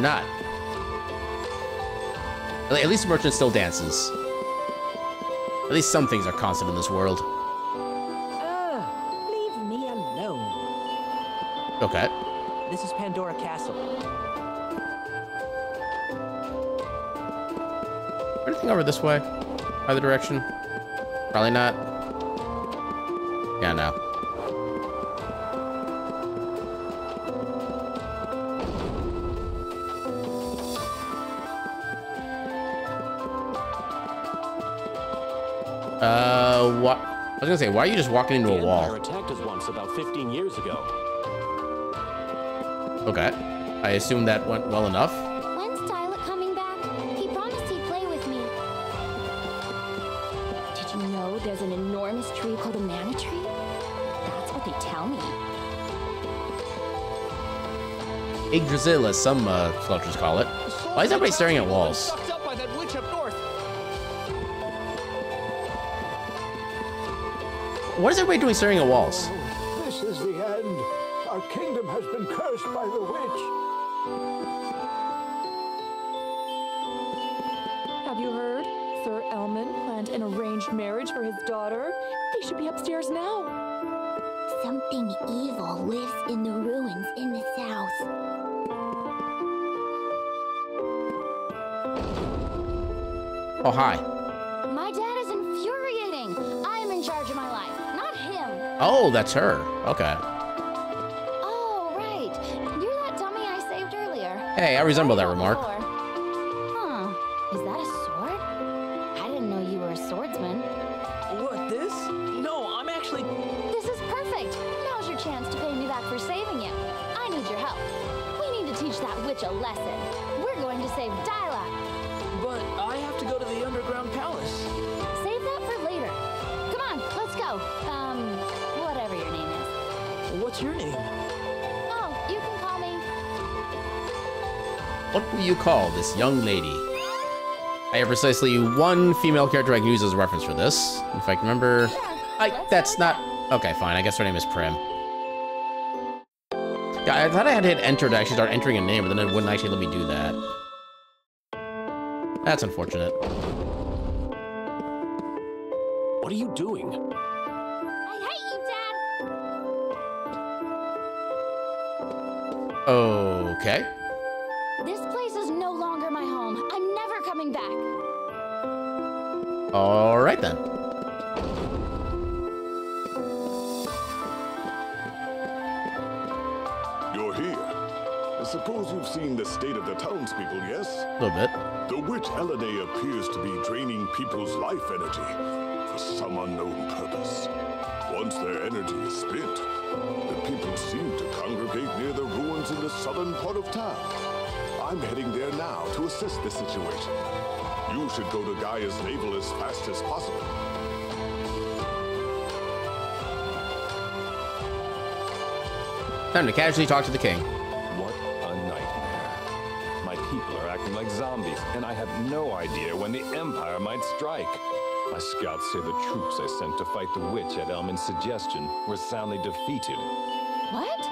Or not. At least merchant still dances. At least some things are constant in this world. Ugh, leave me alone. Okay. This is Pandora Castle. Anything over this way? Either direction? Probably not. Yeah, no. Gonna say, why are you just walking into a wall? Attacked us once about 15 years ago. Okay. I assume that went well enough. When's Tyler coming back? He promised he'd play with me. Did you know there's an enormous tree called a mana tree? That's what they tell me. Yggdrasil, as some uh, sculptures call it. Why is everybody staring at walls? What is everybody doing staring at walls? Oh, this is the end. Our kingdom has been cursed by the witch. Have you heard? Sir Elman planned an arranged marriage for his daughter. They should be upstairs now. Something evil lives in the ruins in this house. Oh, hi. Oh, that's her. Okay. Oh, right. You're that dummy I saved earlier. Hey, I resemble that remark. This young lady? I have precisely one female character I can use as a reference for this. If I can remember... I, that's not... Okay, fine. I guess her name is Primm. Yeah, I thought I had to hit enter to actually start entering a name, but then it wouldn't actually let me do that. That's unfortunate. What are you doing? I hate you, Dad! Okay. Suppose the state of the townspeople, yes? A little bit. The witch Elinee appears to be draining people's life energy for some unknown purpose. Once their energy is spent, the people seem to congregate near the ruins in the southern part of town. I'm heading there now to assist the situation. You should go to Gaia's navel as fast as possible. Time to casually talk to the king. No idea when the Empire might strike. My scouts say the troops I sent to fight the witch at Elman's suggestion were soundly defeated. What?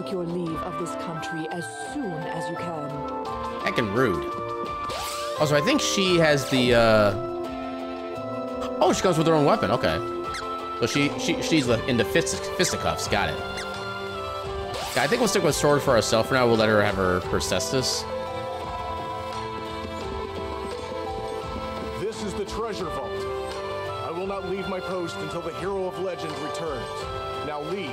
Took your leave of this country as soon as you can. Heckin' rude. Also, I think she has the, uh... Oh, she comes with her own weapon. Okay. So she, she she's into fist, fisticuffs. Got it. Yeah, I think we'll stick with sword for ourselves for now. We'll let her have her, her cestus. This is the treasure vault. I will not leave my post until the hero of legend returns. Now leave.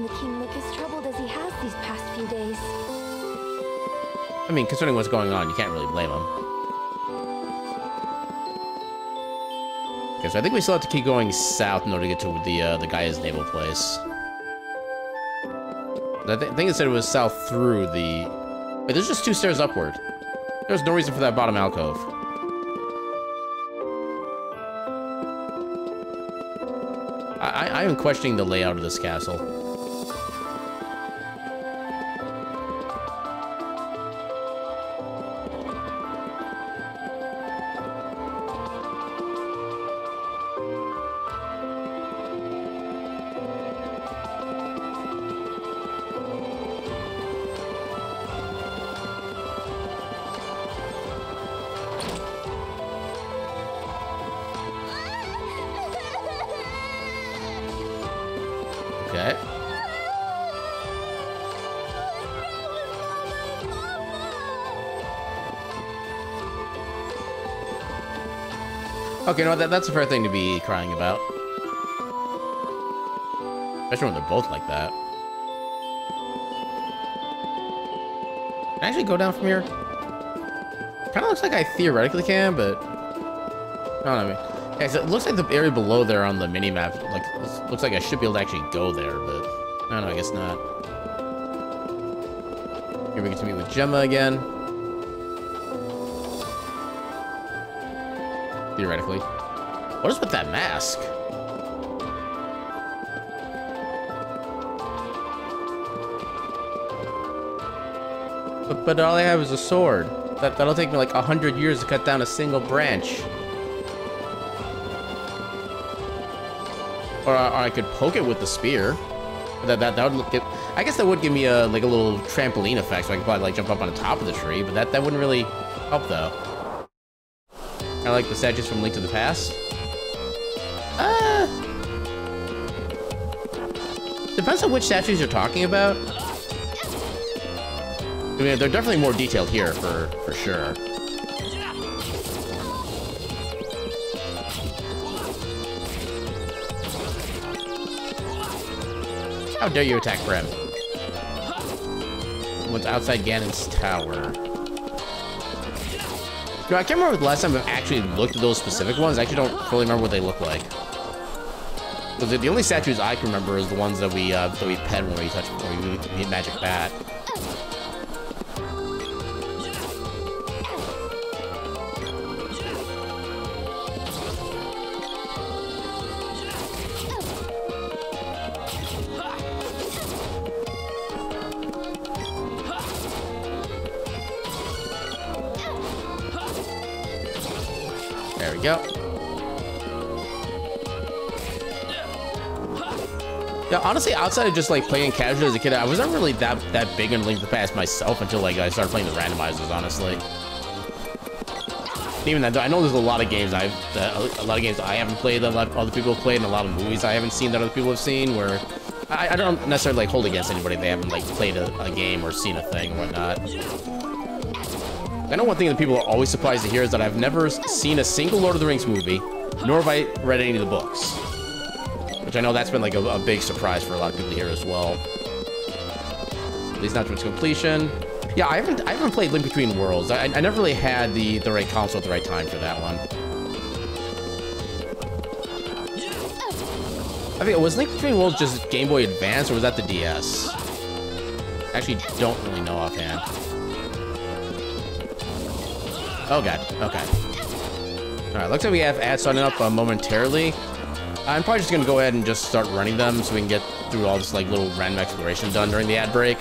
The king look as troubled as he has these past few days. I mean, considering what's going on, you can't really blame him. Okay, so I think we still have to keep going south in order to get to the uh, the Gaia's navel place. I, th I think it said it was south through the... Wait, there's just two stairs upward. There's no reason for that bottom alcove. I, I, I am questioning the layout of this castle. Okay, no, that, that's a fair thing to be crying about. Especially when they're both like that. Can I actually go down from here? Kind of looks like I theoretically can, but... I don't know. Yeah, 'cause it looks like the area below there on the mini-map, like, looks like I should be able to actually go there, but... I don't know, I guess not. Here we get to meet with Jema again. Theoretically. What is with that mask? But, but all I have is a sword. That, that'll take me like a hundred years to cut down a single branch. Or, I- or I could poke it with the spear. That that that would look. Get, I guess that would give me a like a little trampoline effect, so I could probably like jump up on the top of the tree. But that that wouldn't really help though. I like the statues from Link to the Past. Uh, depends on which statues you're talking about. I mean, they're definitely more detailed here for for sure. How dare you attack Brem? what's outside Ganon's tower. No, I can't remember the last time I've actually looked at those specific ones. I actually don't fully remember what they look like. Because the only statues I can remember is the ones that we uh, that we pet when we touch when we meet Magic Bat. Outside of just like playing casually as a kid, I wasn't really that that big in Link to the Past myself until like I started playing the randomizers. Honestly, even that, I know there's a lot of games I've a lot of games I haven't played that other people have played, and a lot of movies I haven't seen that other people have seen. Where I, I don't necessarily like hold against anybody they haven't like played a, a game or seen a thing or whatnot. I know one thing that people are always surprised to hear is that I've never seen a single Lord of the Rings movie, nor have I read any of the books. Which I know that's been like a, a big surprise for a lot of people here as well. At least not to its completion. Yeah, I haven't I haven't played Link Between Worlds. I, I never really had the, the right console at the right time for that one. I think, was Link Between Worlds just Game Boy Advance or was that the DS? I Actually, don't really know offhand. Oh god, okay. Alright, looks like we have ads starting up uh, momentarily. I'm probably just gonna go ahead and just start running them so we can get through all this like little random exploration done during the ad break.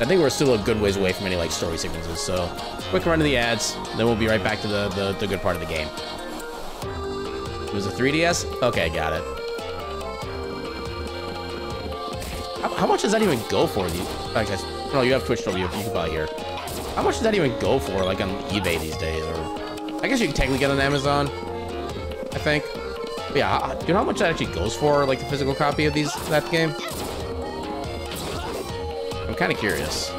I think we're still a good ways away from any like story sequences, so quick run to the ads, then we'll be right back to the, the, the good part of the game. It was a 3DS? Okay, got it. How, how much does that even go for? You, I guess, no, you have Twitch W, you can buy here. How much does that even go for, like on eBay these days? Or I guess you can technically get on Amazon, I think. But yeah, uh, do you know how much that actually goes for, like the physical copy of these that game? I'm kind of curious.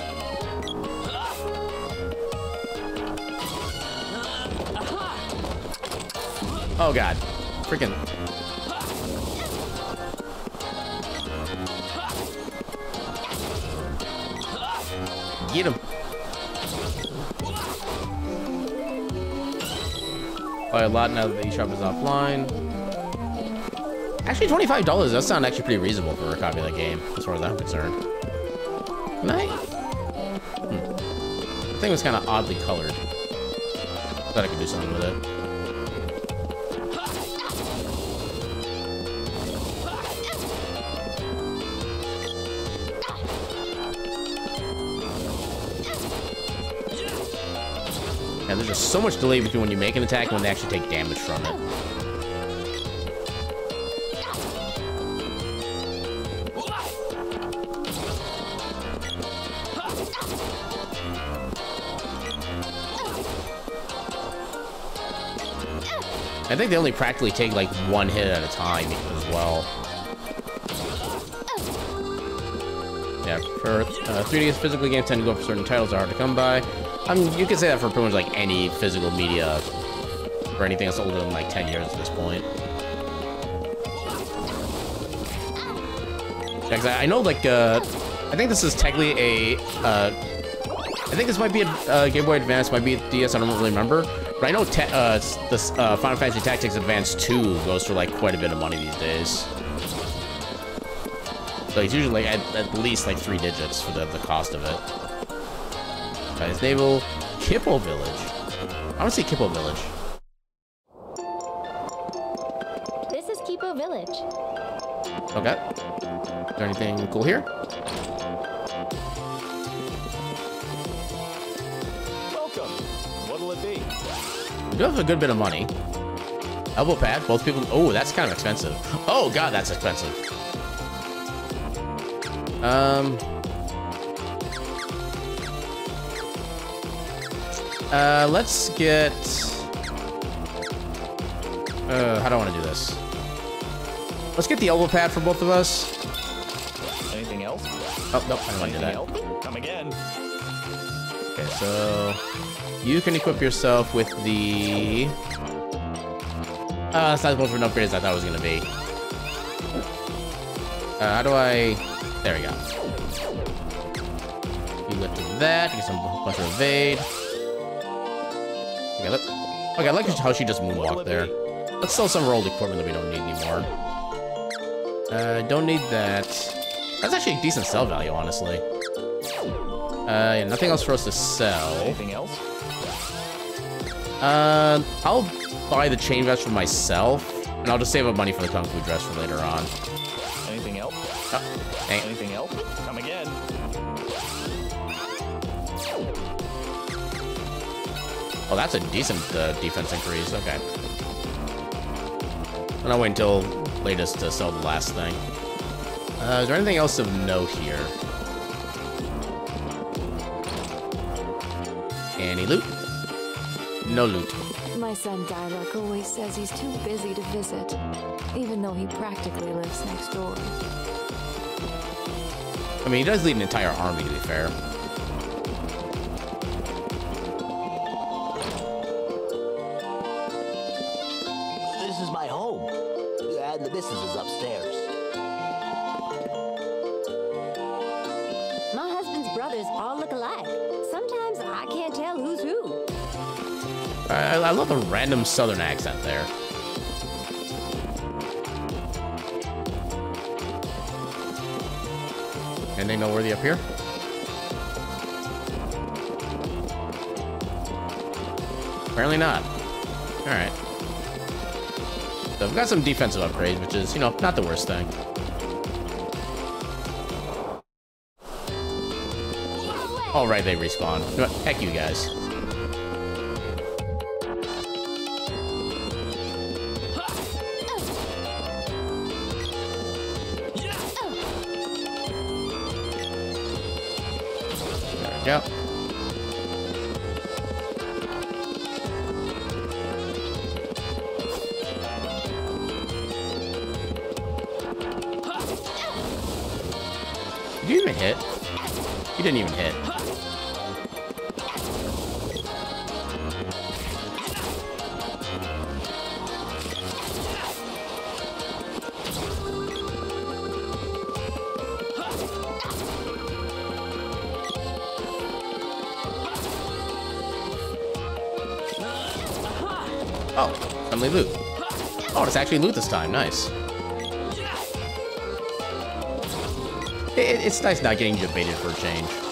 Oh god, freaking. Get him. Buy a lot now that the eShop is offline. Actually, $25 does sound actually pretty reasonable for a copy of that game, as far as I'm concerned. Can I? Hmm. The thing was kind of oddly colored. Thought I could do something with it. Yeah, there's just so much delay between when you make an attack and when they actually take damage from it. I think they only practically take like one hit at a time as well. Yeah, for uh, 3DS physical games tend to go for certain titles that are hard to come by. I mean, you could say that for pretty much like any physical media or anything that's older than like 10 years at this point. Yeah, I know like, uh, I think this is technically a, uh, I think this might be a uh, Game Boy Advance, might be DS, I don't really remember. But I know uh, this uh, Final Fantasy Tactics Advance 2 goes for like quite a bit of money these days. So it's usually like, at, at least like three digits for the, the cost of it. Guys, Naval, Kipple Village. I want to see Kipple Village. This is Kippo Village. Okay. Is there anything cool here? We do have a good bit of money. Elbow pad, both people. Oh, that's kind of expensive. Oh god, that's expensive. Um. Uh, let's get. Uh, how do I want to do this? Let's get the elbow pad for both of us. Anything else? Oh, nope, I don't want to do that. Else? Come again. Okay, so you can equip yourself with the. Uh, that's not as much of an upgrade as I thought it was gonna be. Uh, how do I? There we go. You lift to that. You get some bunch of evade. Okay, let, okay, I like how she just moonwalked there. Let's sell some rolled equipment that we don't need anymore. Uh, don't need that. That's actually a decent sell value, honestly. Uh, yeah, nothing else for us to sell. Anything else? Uh, I'll buy the chain vest for myself, and I'll just save up money for the kung fu dress for later on. Anything else? Oh, dang. Anything else? Come again. Oh, that's a decent uh, defense increase. Okay. And I'll wait until latest to sell the last thing. Uh, is there anything else of note here? Any loot? No loot. My son Dialog always says he's too busy to visit, even though he practically lives next door. I mean, he does lead an entire army, to be fair. I, love the random southern accent there. And they Anything noteworthy up here? Apparently not. Alright. So we've got some defensive upgrades, which is, you know, not the worst thing. Alright, they respawn. Heck you guys. Go. Did you even hit? You didn't even hit. Actually loot this time. Nice. It, it's nice not getting debated for a change.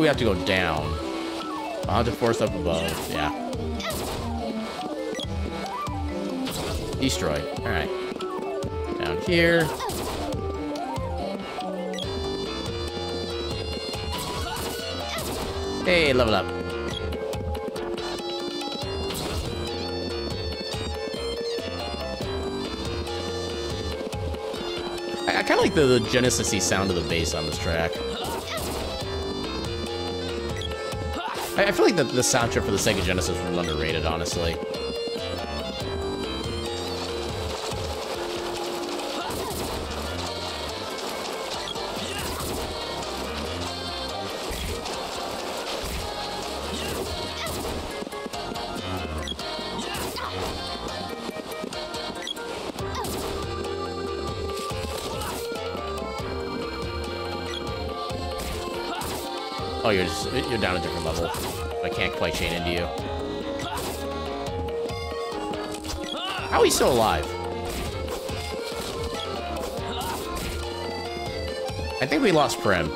We have to go down. I'll have to force up above. Yeah. Destroy. Alright. Down here. Hey, level up. I, I kind of like the, the Genesis-y sound of the bass on this track. I, feel like the, the soundtrack for the Sega Genesis was underrated, honestly. Oh, you're down a chain into you. How are you still alive? I think we lost Primm.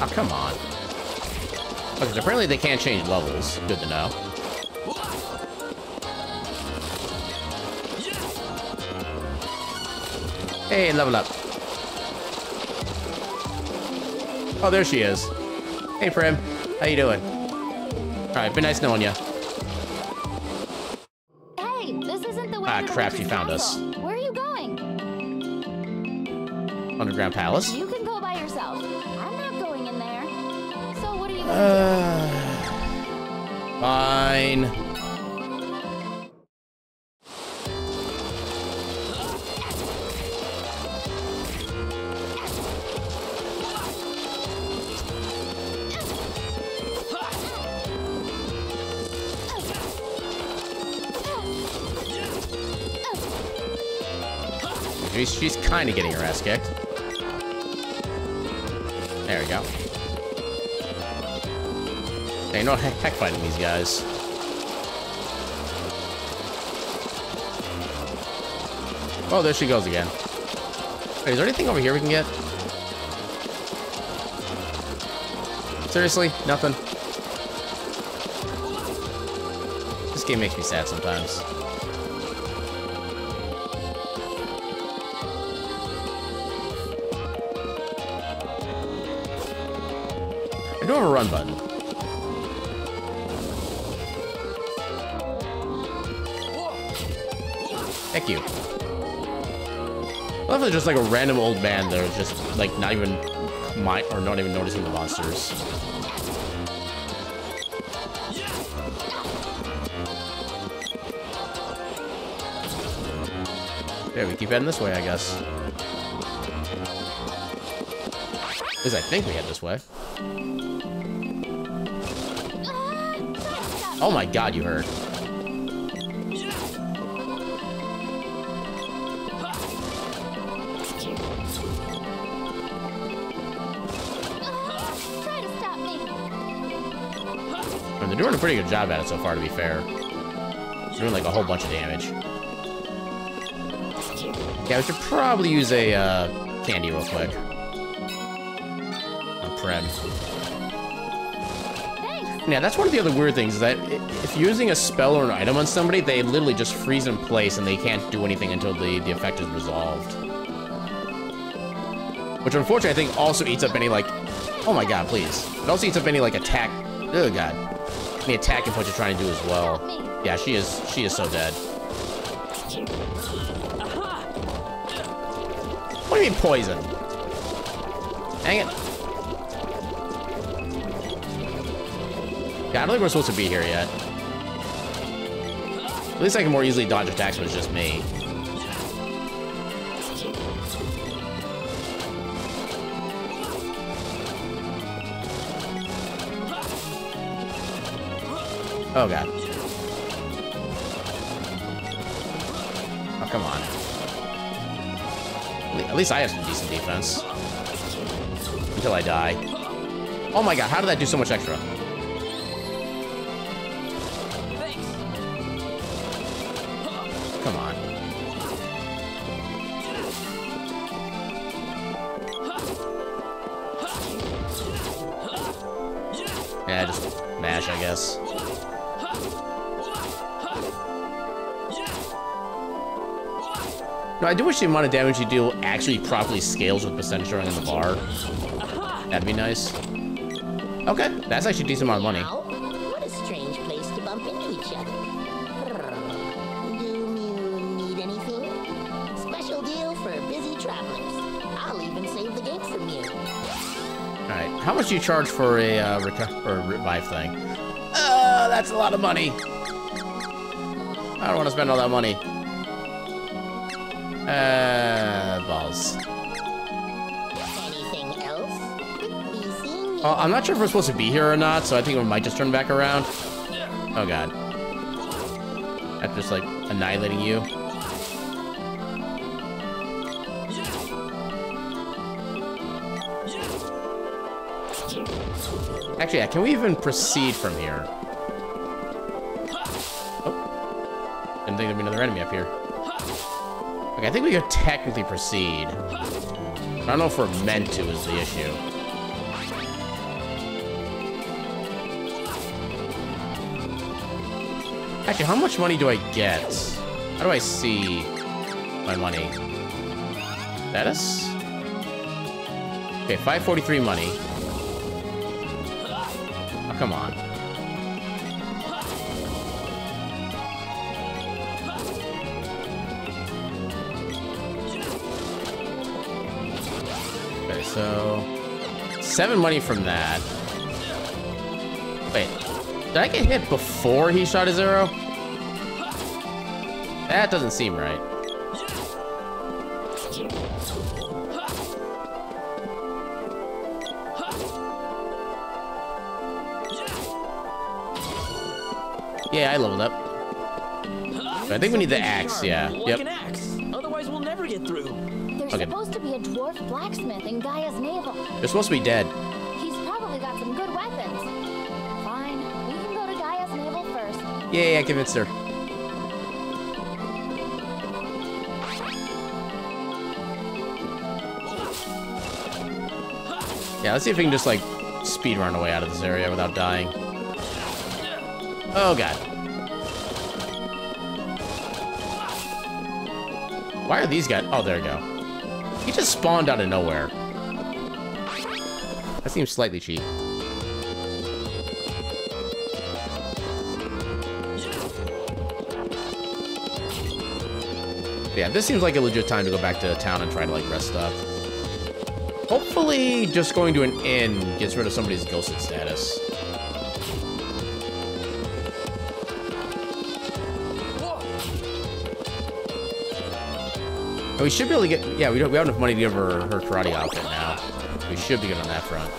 Oh, come on. Okay, apparently they can't change levels. Good to know. Hey, level up. Oh, there she is. Hey, Primm. How you doing? Alright, been nice knowing you. Hey, this isn't the way Ah, crap, she found us. Where are you going? Underground Palace? You can go by yourself. I'm not going in there. So what are you Uh, Fine. She's, she's kind of getting her ass kicked. There we go. Ain't no heck fighting these guys. Oh, there she goes again. Wait, is there anything over here we can get? Seriously? Nothing? This game makes me sad sometimes. A run button. Thank you. That just like a random old man there, just like not even my or not even noticing the monsters. Yeah, we keep heading this way, I guess. Least I think we head this way. Oh my god, you. And they're doing a pretty good job at it so far, to be fair. Doing like a whole bunch of damage. Yeah, we should probably use a uh, candy real quick. A Primm. Yeah, that's one of the other weird things is that if you're using a spell or an item on somebody, they literally just freeze in place and they can't do anything until the, the effect is resolved. Which unfortunately I think also eats up any like, oh my god, please. It also eats up any like attack, oh god. Any attack input you're trying to do as well. Yeah, she is, she is so dead. What do you mean poison? Dang it. Yeah, I don't think we're supposed to be here yet. At least I can more easily dodge attacks when it's just me. Oh god. Oh, come on. At least I have some decent defense. Until I die. Oh my god, how did that do so much extra? Wish the amount of damage you deal actually properly scales with percentage showing in the bar. That'd be nice. Okay, that's actually a decent amount of money. What a strange place to bump into each other. Do you need anything? Special deal for busy travelers. I'll even save the gate from you. Alright, how much do you charge for a, uh, or a revive thing? Uh, that's a lot of money. I don't want to spend all that money. Uh, balls. Anything else? Be. Oh, I'm not sure if we're supposed to be here or not, so I think we might just turn back around. Oh god. After just like annihilating you. Actually, yeah, can we even proceed from here? Oh. Didn't think there'd be another enemy up here. Okay, I think we could technically proceed. I don't know if we're meant to is the issue. Actually, how much money do I get? How do I see my money? Status? Okay, 543 money. Oh, come on. Seven money from that. Wait. Did I get hit before he shot his arrow? That doesn't seem right. Yeah, I leveled up. I think we need the axe, yeah. Yep. They're supposed to be dead. He's probably got some good weapons. Fine, we can go to Gaia's navel first. Yeah, yeah, I convinced her. Yeah, let's see if we can just, like, speed run away out of this area without dying. Oh, God. Why are these guys... Oh, there we go. He just spawned out of nowhere. Seems slightly cheap. Yeah, this seems like a legit time to go back to town and try to, like, rest up. Hopefully, just going to an inn gets rid of somebody's ghosted status. We should be able to get... Yeah, we, don't, we have enough money to give her her karate outfit now. We should be good on that front.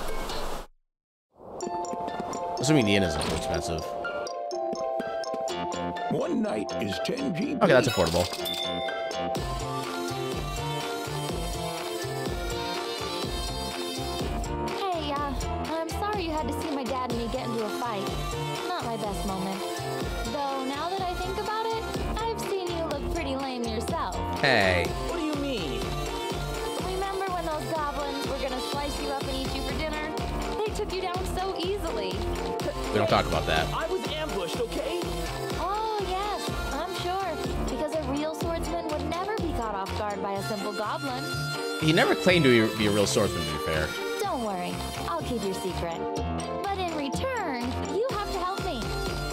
Assuming the inn isn't too expensive. One night is 10 GP. Okay, that's affordable. Hey, uh, I'm sorry you had to see my dad and me get into a fight. Not my best moment. Though, now that I think about it, I've seen you look pretty lame yourself. Hey. We don't talk about that. I was ambushed, okay? Oh, yes, I'm sure. Because a real swordsman would never be caught off guard by a simple goblin. He never claimed to be a real swordsman, to be fair. Don't worry, I'll keep your secret. But in return, you have to help me.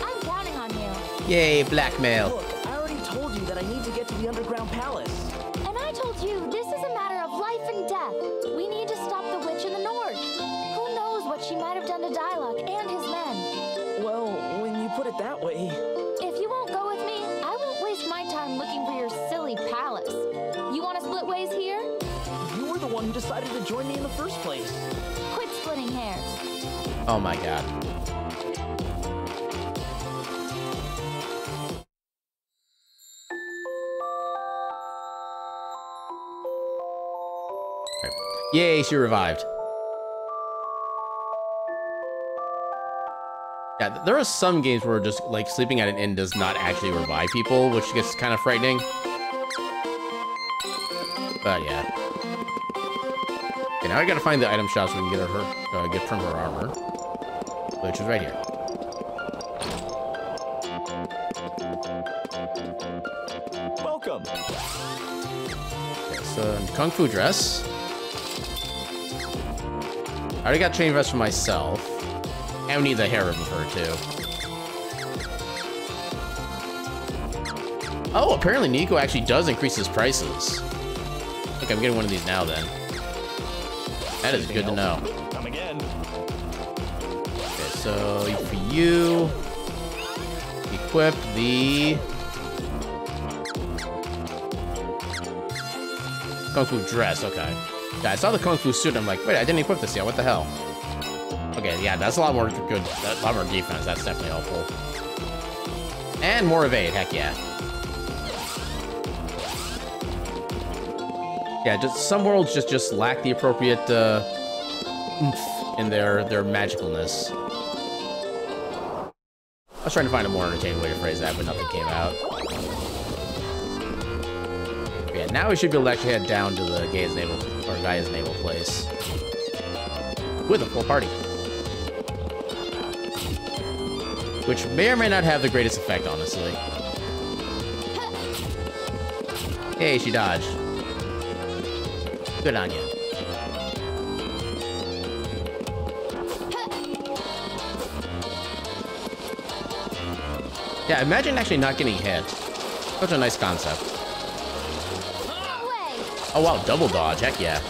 I'm counting on you. Yay, blackmail. Look, Oh my god. Yay, she revived. Yeah, there are some games where just like sleeping at an inn does not actually revive people, which gets kind of frightening. But yeah. Okay, now I gotta find the item shop so we can get her, her uh, get from her armor, which is right here. Welcome. Okay, so kung fu dress. I already got chain vest for myself. And we need the hair ribbon for her too. Oh, apparently Neko actually does increase his prices. Okay, I'm getting one of these now then. That is good to know. So for you, equip the Kung Fu dress, okay. Yeah, I saw the Kung Fu suit, I'm like, wait, I didn't equip this yet, what the hell? Okay, yeah, that's a lot more good, a lot more defense, that's definitely helpful. And more evade, heck yeah. Yeah, just some worlds just just lack the appropriate uh, oomph in their their magicalness. I was trying to find a more entertaining way to phrase that, but nothing came out. Yeah, now we should be able to actually head down to the Gaia's navel or Gaia's navel place with a full party, which may or may not have the greatest effect, honestly. Hey, she dodged. Good on you. Yeah, imagine actually not getting hit. Such a nice concept. Oh wow, double dodge, heck yeah.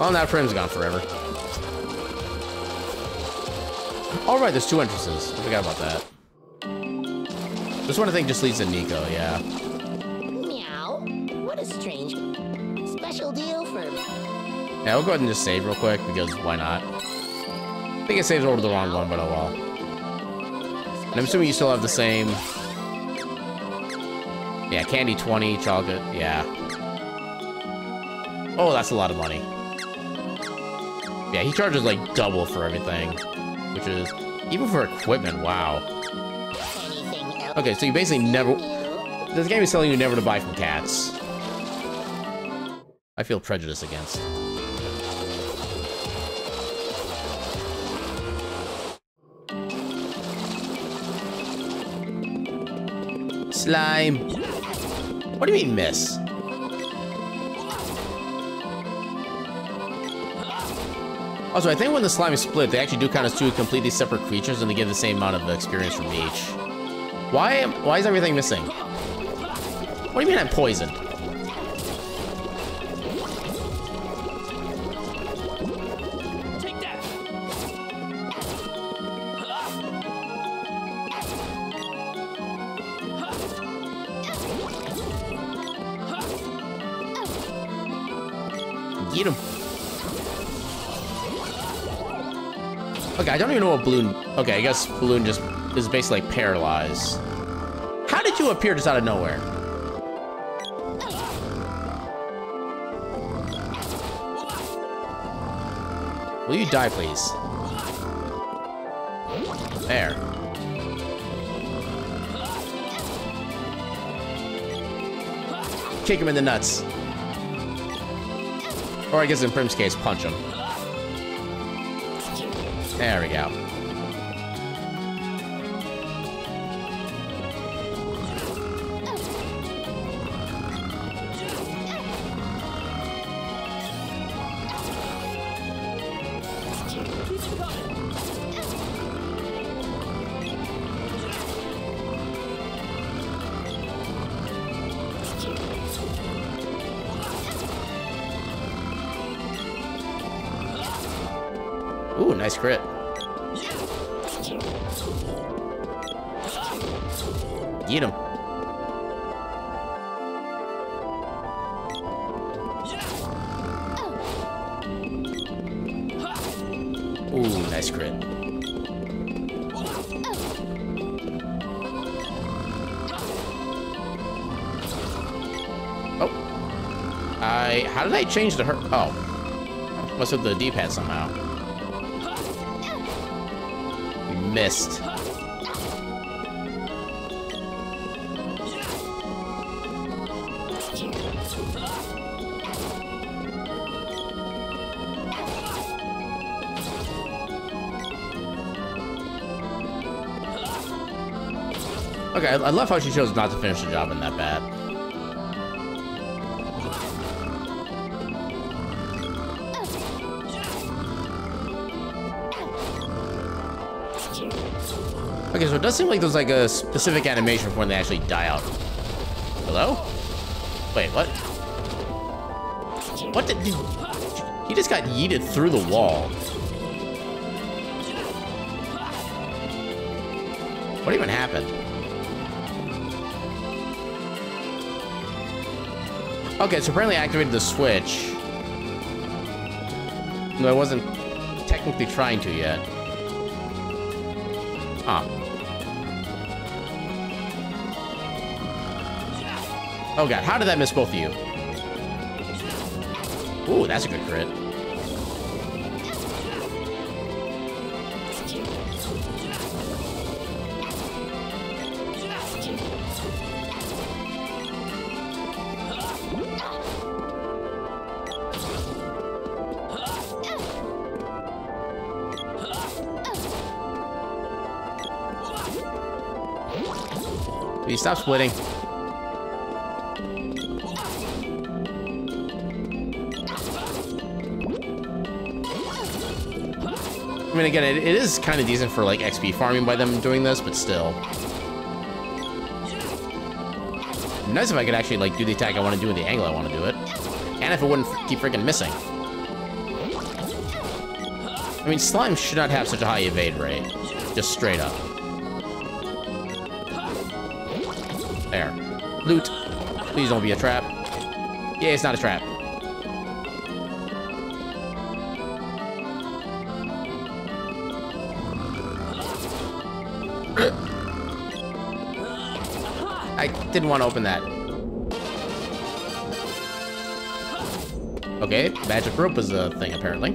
Well, now Primm's gone forever. All right, there's two entrances. I forgot about that. This one I think just leads to Neko, yeah. Meow. What a strange special deal for. Yeah, we'll go ahead and just save real quick because why not? I think it saves over the wrong one, but oh well. And I'm assuming you still have the same. Yeah, candy 20, chocolate, yeah. Oh, that's a lot of money. Yeah, he charges like double for everything, which is even for equipment. Wow. Okay, so you basically never. This game is telling you never to buy from cats. I feel prejudice against. Slime. What do you mean, miss? Also, I think when the slime is split, they actually do kind of two completely separate creatures, and they give the same amount of experience from each. Why am? Why is everything missing? What do you mean I'm poisoned? I don't even know what balloon. Okay, I guess balloon just is basically like paralyzed. How did you appear just out of nowhere? Will you die, please? There. Kick him in the nuts. Or I guess in Primm's case, punch him. There we go. Get him. Ooh, nice crit. Oh. I... How did I change the her... Oh. Must have the D-pad somehow. Missed. Okay, I love how she chose not to finish the job in that bad. Okay, so it does seem like there's like a specific animation for when they actually die out. Hello? Wait, what? What did... he just got yeeted through the wall. What even happened? Okay, so apparently I activated the switch. No, I wasn't technically trying to yet. Huh. Oh god, how did that miss both of you? Ooh, that's a good crit. Please stop splitting. I mean, again, it, it is kind of decent for like XP farming by them doing this, but still. Nice if I could actually like do the attack I want to do in the angle I want to do it, and if it wouldn't keep freaking missing. I mean, slime should not have such a high evade rate. Just straight up. There. Loot. Please don't be a trap. Yeah, it's not a trap. Didn't want to open that. Okay, magic rope is a thing, apparently.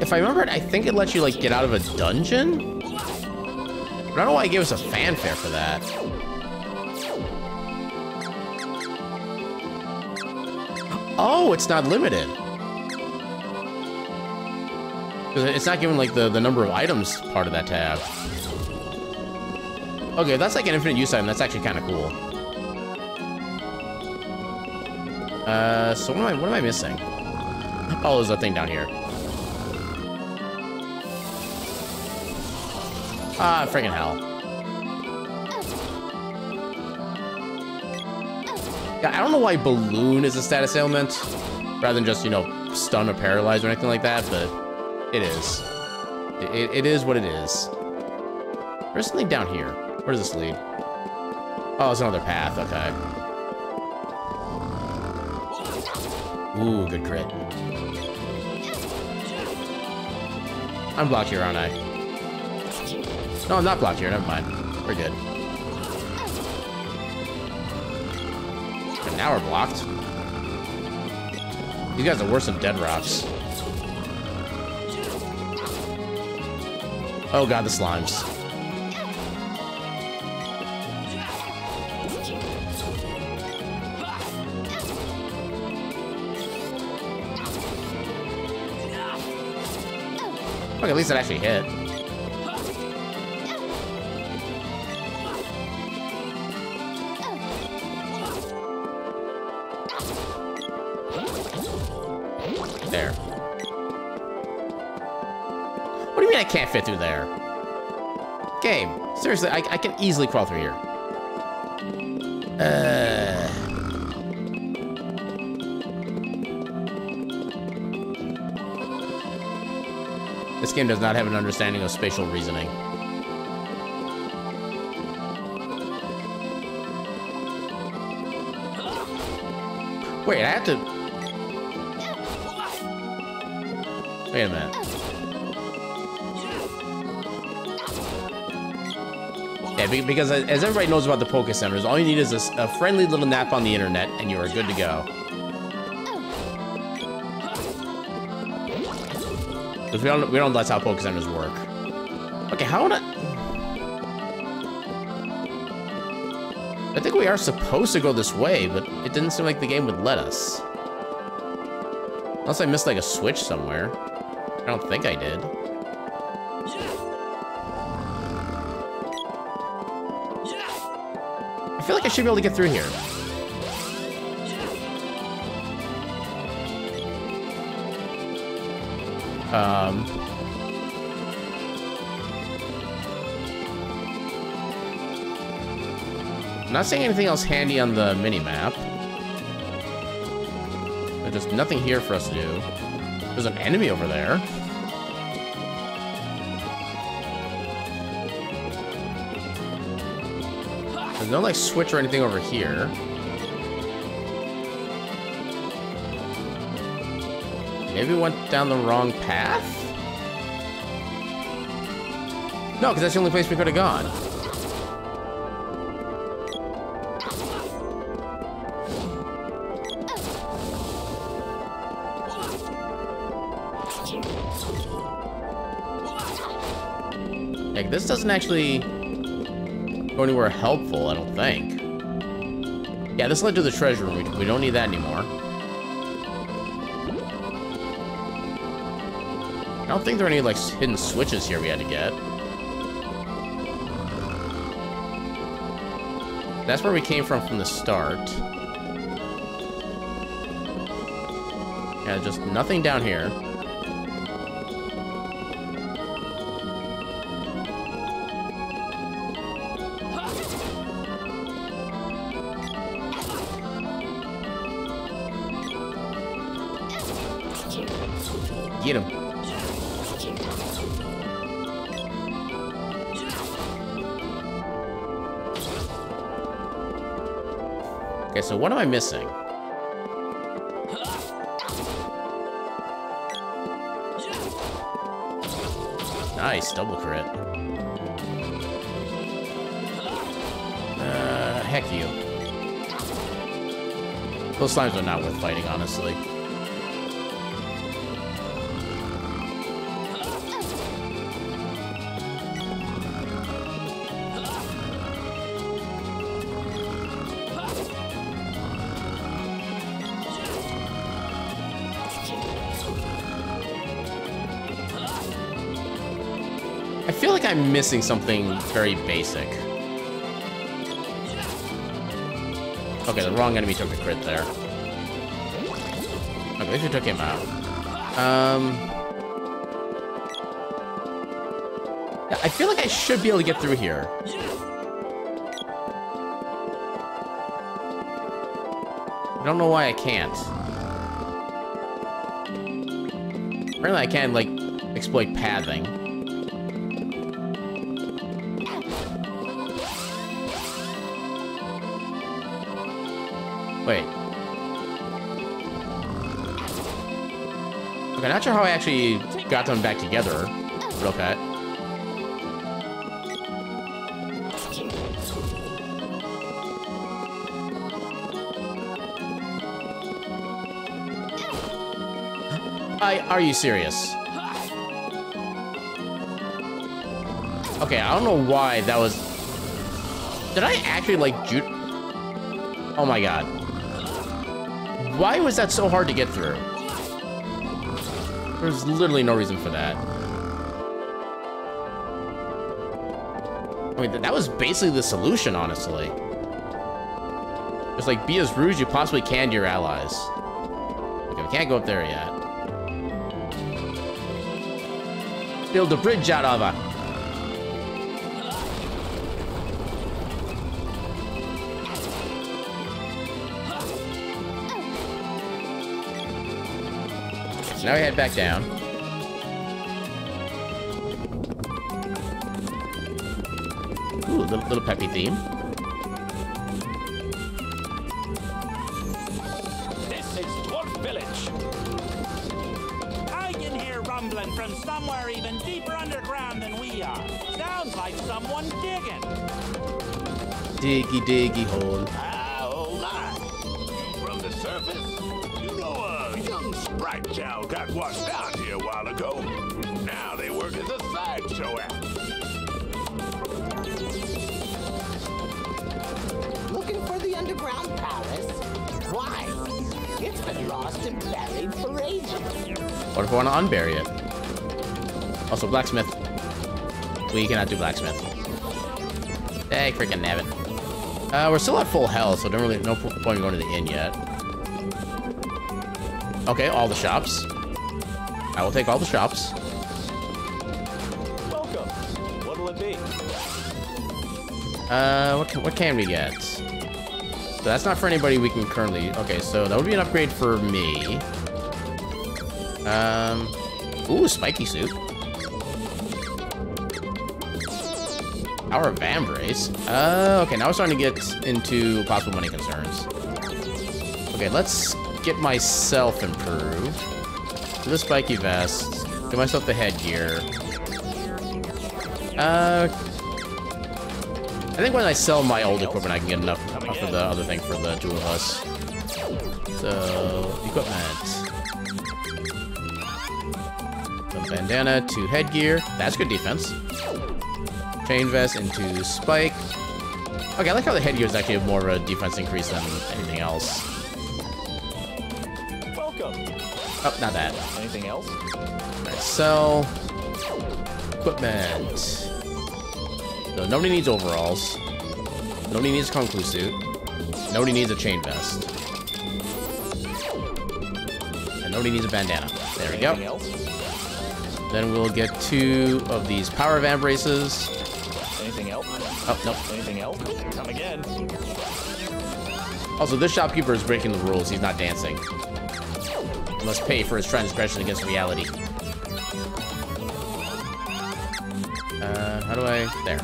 If I remember it, I think it lets you, like, get out of a dungeon? But I don't know why it gave us a fanfare for that. Oh, it's not limited. It's not giving, like, the, the number of items part of that tab. Okay, that's like an infinite use item. That's actually kind of cool. Uh, so what am I, what am I missing? Oh, there's a thing down here. Ah, friggin' hell. Yeah, I don't know why balloon is a status ailment, rather than just, you know, stun or paralyze or anything like that, but it is. It, it is what it is. There's something down here. Where does this lead? Oh, it's another path, okay. Ooh, good crit. I'm blocked here, aren't I? No, I'm not blocked here. Never mind. We're good. And now we're blocked. These guys are worse than dead rocks. Oh god, the slimes. At least it actually hit. There. What do you mean I can't fit through there? Game. Seriously, I, I can easily crawl through here. Game does not have an understanding of spatial reasoning. Wait, I have to... Wait a minute. Yeah, because uh, as everybody knows about the Poke Centers, all you need is a friendly little nap on the internet, and you are good to go. Because we don't, we don't that's how Poke work. Okay, how would I... I think we are supposed to go this way, but it didn't seem like the game would let us. Unless I missed like a switch somewhere. I don't think I did. I feel like I should be able to get through here. Um... Not seeing anything else handy on the mini-map. There's just nothing here for us to do. There's an enemy over there. There's no, like, switch or anything over here. Maybe we went down the wrong path? No, because that's the only place we could have gone. Like, this doesn't actually go anywhere helpful, I don't think. Yeah, this led to the treasure room. We, we don't need that anymore. Don't think there are any, like, hidden switches here we had to get. That's where we came from from the start. Yeah, just nothing down here. So what am I missing? Nice, double crit. Uh, heck you. Those slimes are not worth fighting, honestly. I'm missing something very basic. Okay, the wrong enemy took the crit there. Okay, least we took him out. Um... I feel like I should be able to get through here. I don't know why I can't. Apparently I can, like, exploit pathing. Sure how I actually got them back together. But okay. I, are you serious? Okay, I don't know why that was... Did I actually, like, ju- Oh my god. Why was that so hard to get through? There's literally no reason for that. I mean, that was basically the solution, honestly. Just like, be as rude as you possibly can to your allies. Okay, we can't go up there yet. Build a bridge out of it. Now we head back down. Ooh, little, little peppy theme. This is Dwarf Village. I can hear rumbling from somewhere even deeper underground than we are. Sounds like someone digging. Diggy, diggy hole. Want to unbury it? Also, blacksmith. We cannot do blacksmith. Hey, freaking nabbit. Uh, we're still at full health, so don't really no point in going to the inn yet. Okay, all the shops. I will take all the shops. Welcome. What'll it be? Uh, what can, what can we get? So that's not for anybody we can currently... Okay, so that would be an upgrade for me. Um, ooh, spiky suit. Of Vambrace. Uh, okay, now we're starting to get into possible money concerns. Okay, let's get myself improved. Do the spiky vest. Get myself the headgear. Uh, I think when I sell my old equipment, I can get enough for the other thing for the two of us. So, equipment. Bandana to headgear. That's good defense. Chain vest into spike. Okay, I like how the headgear is actually more of a defense increase than anything else. Welcome. Oh, not that. Anything else? Alright, sell. Equipment. So nobody needs overalls. Nobody needs a Kung Fu suit. Nobody needs a chain vest. And nobody needs a bandana. There we Anything go. else? Then we'll get two of these power vambraces. Anything else? Oh, nope. Anything else? Come again. Also, this shopkeeper is breaking the rules. He's not dancing. He must pay for his transgression against reality. Uh, how do I... There.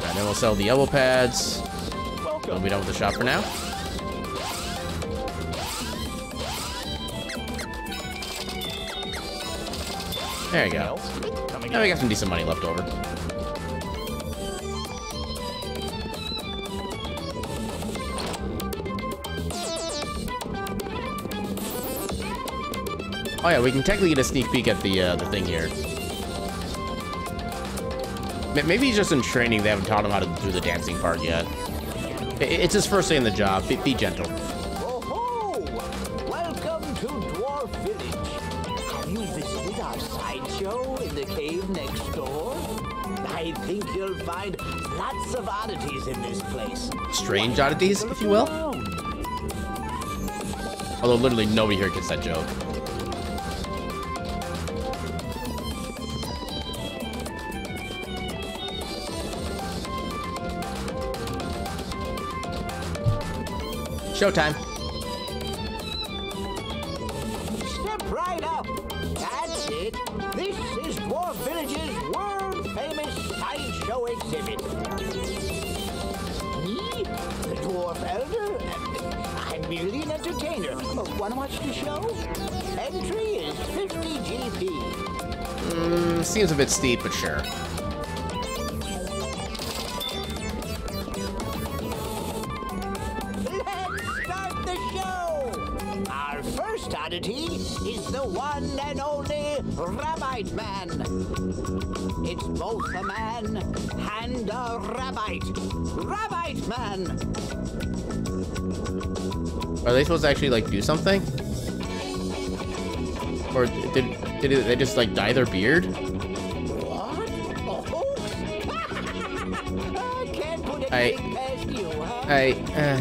Alright, Then we'll sell the elbow pads. We'll be done with the shop for now. There you go. Now we got some decent money left over. Oh yeah, we can technically get a sneak peek at the uh, the thing here. Maybe he's just in training. They haven't taught him how to do the dancing part yet. It's his first day in the job. Be, be gentle. Strange oddities, if you will. Although literally nobody here gets that joke. Showtime. Step right up. That's it. This is Dwarf Village's world famous sideshow exhibit. I'm merely an entertainer. Want to watch the show? Entry is 50 GP. Mm, seems a bit steep, but sure. Let's start the show! Our first oddity is the one and only Rabite Man. It's both a man and a rabite. Rabite Man! Are they supposed to actually like do something? Or did did they just like dye their beard? What? Oh? I can't put I- anything past you, huh? I uh,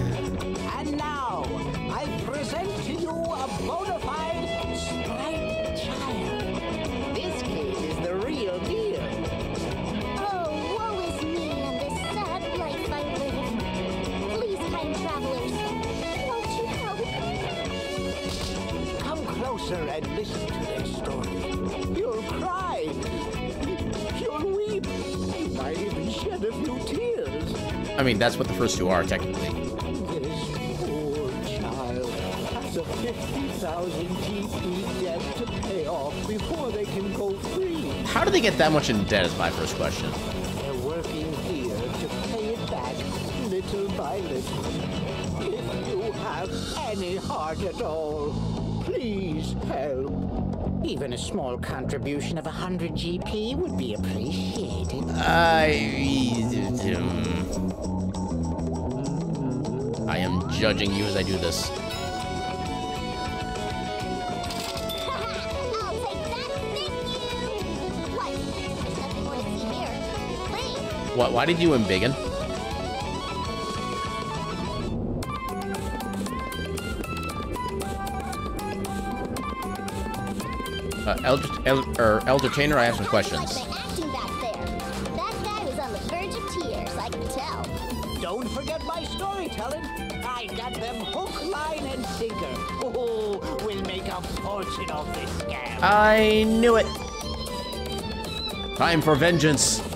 mean that's what the first two are technically. This poor child has a 50,000 GP debt to pay off before they can go free. How do they get that much in debt? Is my first question. They're working here to pay it back little by little. If you have any heart at all, please help. Even a small contribution of 100 GP would be appreciated. I I um, judging you as I do this. What? Why did you embiggen? Uh, Elder, El- er, Elder Chainer, I have some questions. I knew it. Time for vengeance. How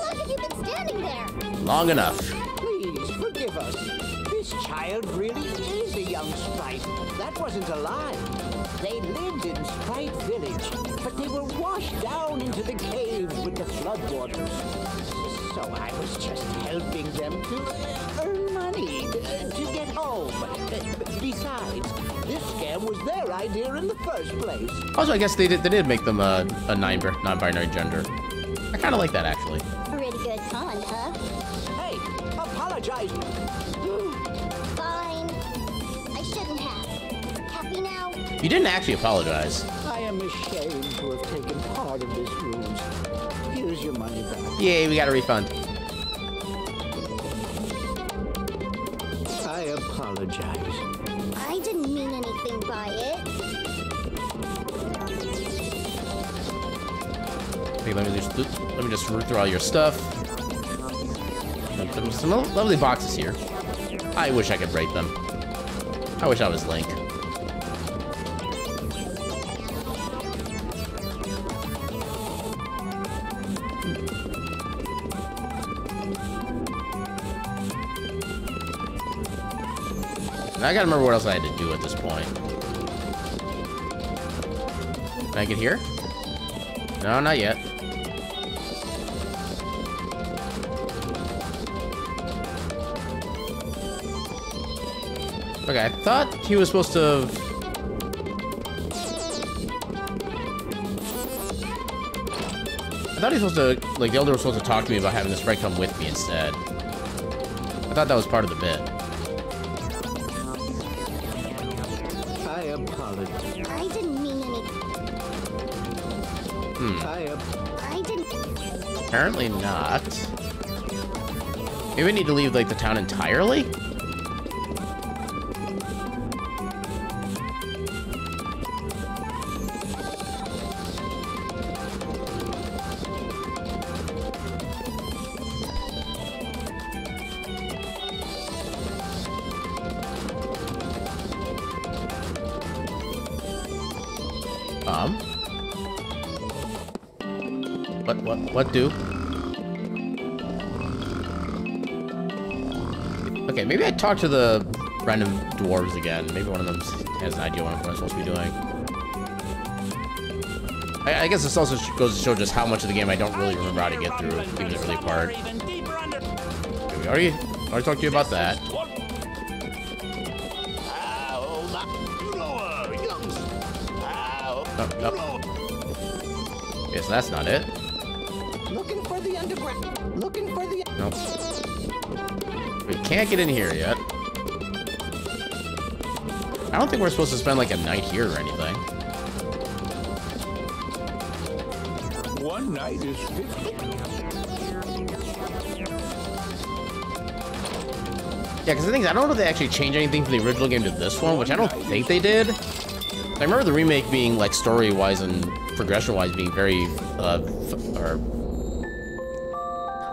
long have you been standing there? Long enough. Idea in the first place. Also, I guess they did they did make them a, a non non-binary gender. I kind of like that actually. Pretty good con, huh? Hey, apologize. Fine. I shouldn't have. Happy now? You didn't actually apologize. I am ashamed to have taken part of this ruse. Here's your money back. Yay, we got a refund. I apologize. Hey, let me just let me just root through all your stuff. Some lovely boxes here. I wish I could break them. I wish I was Link. I gotta remember what else I had to do at this point. Can I get here? No, not yet. Okay, I thought he was supposed to... I thought he was supposed to, like, the Elder was supposed to talk to me about having the sprite come with me instead. I thought that was part of the bit. I apologize. I didn't mean any. Hmm. I, I didn't. Apparently not. Maybe we need to leave, like, the town entirely? What, do? Okay, maybe I talk to the random dwarves again. Maybe one of them has an idea what I'm supposed to be doing. I, I guess this also goes to show just how much of the game I don't really remember how to get through, even the early part. Okay, we already, already talked to you about that. Oh, oh. Okay, that's not it. Nope. We can't get in here yet. I don't think we're supposed to spend like a night here or anything. One night is 50. Yeah, because the thing is, I don't know if they actually changed anything from the original game to this one, which I don't think they did. I remember the remake being, like, story-wise and progression-wise being very, uh.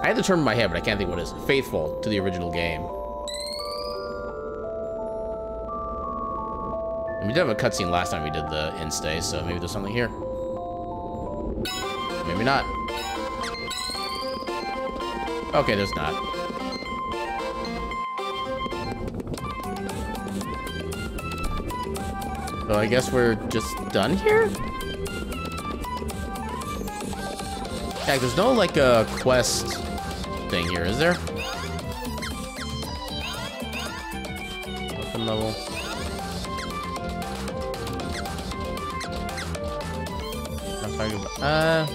I had the term in my head, but I can't think what it is. Faithful to the original game. And we did have a cutscene last time we did the in-stay, so maybe there's something here. Maybe not. Okay, there's not. So I guess we're just done here? Yeah, there's no, like, uh, quest thing here, is there? Open level. Uh...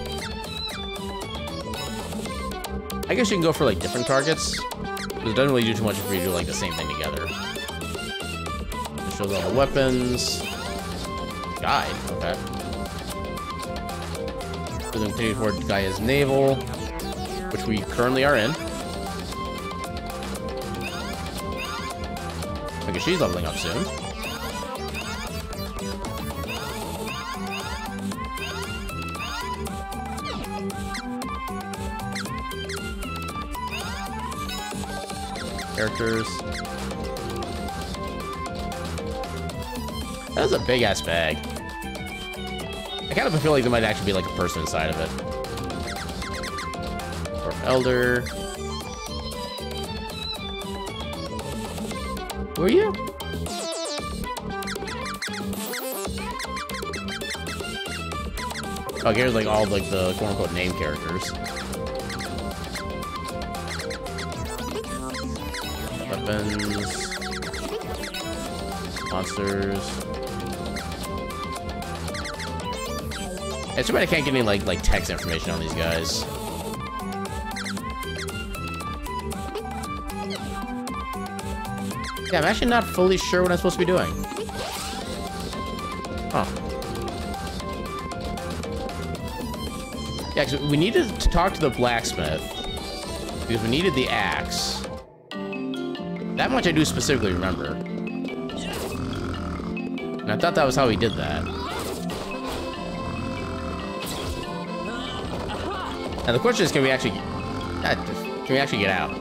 I guess you can go for, like, different targets. It doesn't really do too much if you do, like, the same thing together. It shows all the weapons. Guide, okay. So then continue toward Gaia's navel, we currently are in. Okay, she's leveling up soon. Characters. That is a big ass bag. I kind of feel like there might actually be like a person inside of it. Elder. Who are you? Oh, here's like all like the quote unquote name characters. Weapons. Monsters. It's too bad I can't get any like like text information on these guys. Yeah, I'm actually not fully sure what I'm supposed to be doing. Huh. Yeah, 'cause we needed to talk to the blacksmith because we needed the axe. That much I do specifically remember. And I thought that was how he did that. Now the question is, can we actually, uh, can we actually get out?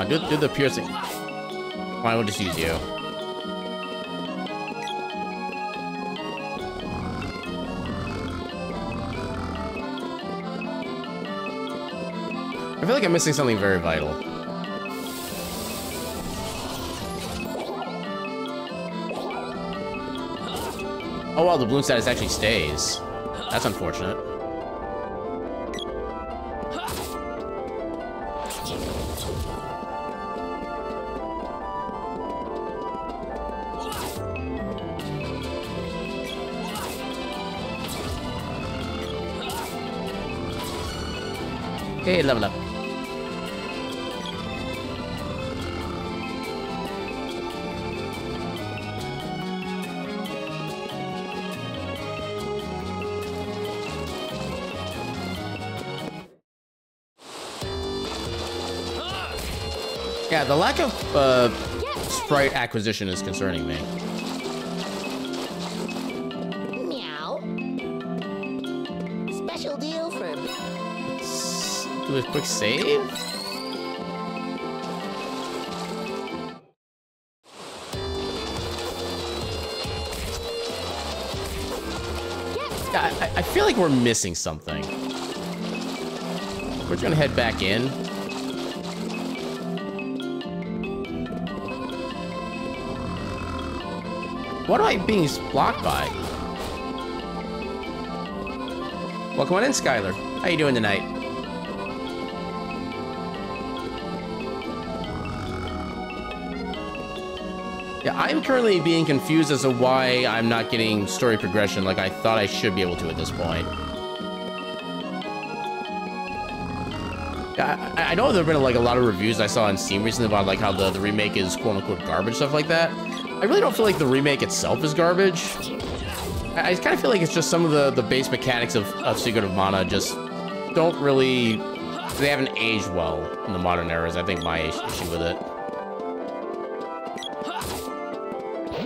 on, do, do the piercing. Fine, we'll just use you. I feel like I'm missing something very vital. Oh wow, the bloom status actually stays. That's unfortunate. Yeah, the lack of uh, sprite acquisition is concerning me. Meow. Special deal for Do a quick save? I, I feel like we're missing something. We're just gonna head back in. What am I being blocked by? Welcome on in, Skylar. How you doing tonight? Yeah, I'm currently being confused as to why I'm not getting story progression like I thought I should be able to at this point. I, I know there have been like a lot of reviews I saw on Steam recently about like how the, the remake is quote-unquote garbage, stuff like that. I really don't feel like the remake itself is garbage. I, I kind of feel like it's just some of the, the base mechanics of, of Secret of Mana just don't really... They haven't aged well in the modern era is I think my issue with it.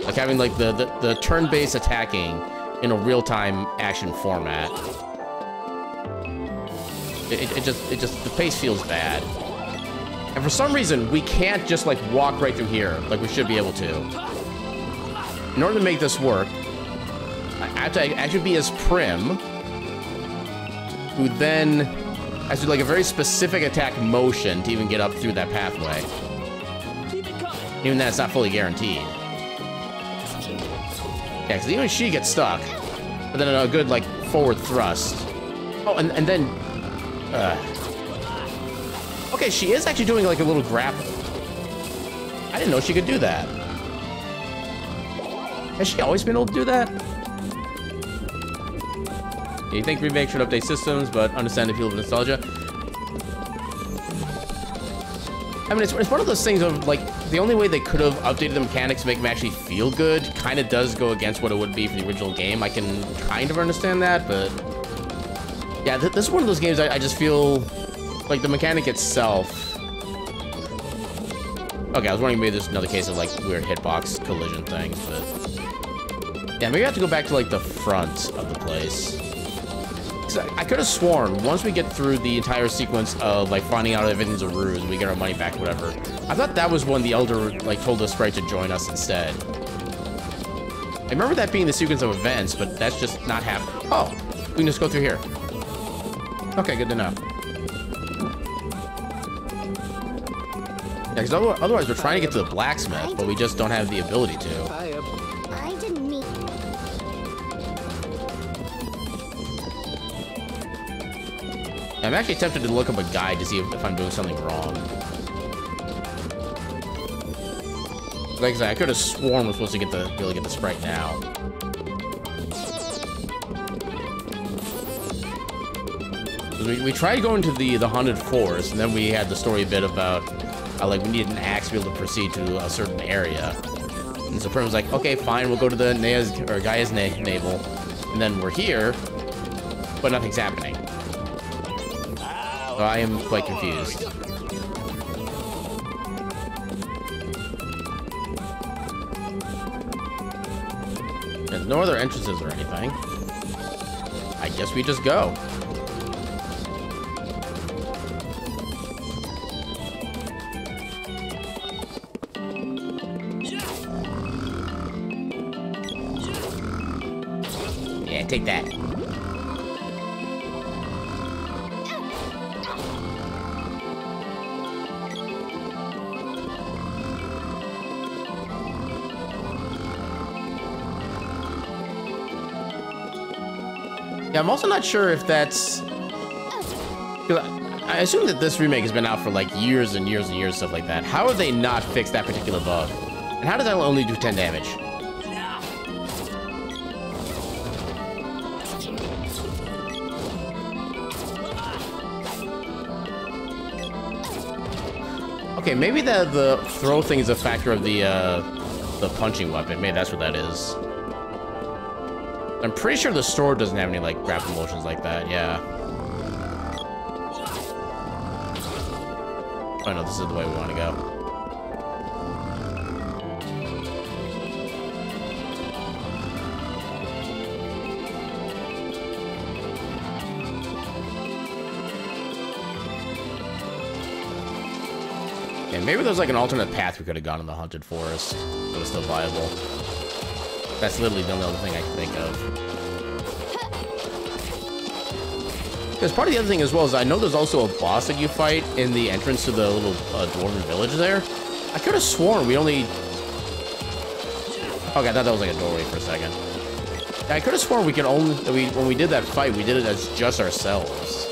Like having like the, the, the turn-based attacking in a real-time action format. It, it, it just, it just, the pace feels bad. And for some reason, we can't just like walk right through here like we should be able to. In order to make this work, I have to actually be as Primm, who then has to do like a very specific attack motion to even get up through that pathway. Even that's not fully guaranteed. Yeah, because even if she gets stuck. But then a good, like, forward thrust. Oh, and, and then... Uh, okay, she is actually doing, like, a little grapple. I didn't know she could do that. Has she always been able to do that? Yeah, you think remake should update systems, but understand the feel of nostalgia. I mean, it's, it's one of those things of, like, the only way they could have updated the mechanics to make them actually feel good kind of does go against what it would be for the original game. I can kind of understand that, but... Yeah, th this is one of those games I, I just feel like the mechanic itself... Okay, I was wondering maybe there's another case of, like, weird hitbox collision things, but... Yeah, maybe I have to go back to, like, the front of the place. I could have sworn once we get through the entire sequence of like finding out everything's a ruse and we get our money back, whatever. I thought that was when the Elder like told the sprite to join us instead. I remember that being the sequence of events, but that's just not happening. Oh, we can just go through here. Okay, good enough. Yeah, because otherwise we're trying to get to the blacksmith, but we just don't have the ability to. I'm actually tempted to look up a guide to see if, if I'm doing something wrong. Like I said, I could have sworn we're supposed to get the to get the sprite now. We, we tried going to the the haunted forest, and then we had the story bit about how like we needed an axe to be able to proceed to a certain area. And so Primm was like, okay, fine, we'll go to the Nea's or Gaia's na navel, and then we're here, but nothing's happening. I am quite confused. There's no other entrances or anything. I guess we just go. Yeah, I'm also not sure if that's... I assume that this remake has been out for like years and years and years, stuff like that. How have they not fixed that particular bug? And how does that only do 10 damage? Okay, maybe the the throw thing is a factor of the uh, the punching weapon. Maybe that's what that is. I'm pretty sure the sword doesn't have any like grapple motions like that. Yeah. Oh no, this is the way we want to go. Maybe there's like an alternate path we could have gone in the haunted forest that was still viable. That's literally the only other thing I can think of. Because part of the other thing as well is I know there's also a boss that you fight in the entrance to the little uh, dwarven village there. I could have sworn we only... Okay, I thought that was like a doorway for a second. I could have sworn we could only... We, when we did that fight, we did it as just ourselves.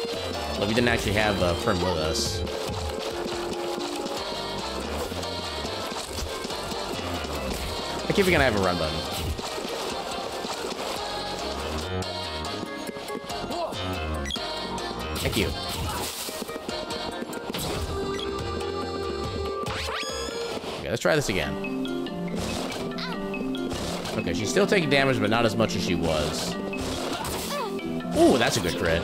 Like, we didn't actually have uh, Primm with us. I keep forgetting I have a run button. Try this again. Okay, she's still taking damage, but not as much as she was. Ooh, that's a good crit.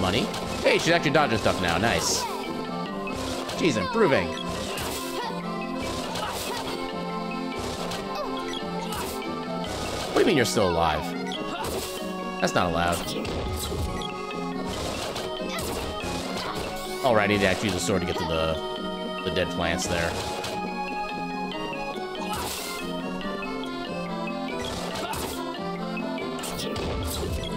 Money. Hey, she's actually dodging stuff now. Nice. She's improving. What do you mean you're still alive? That's not allowed. Alright, I need to actually use the sword to get to the dead plants there.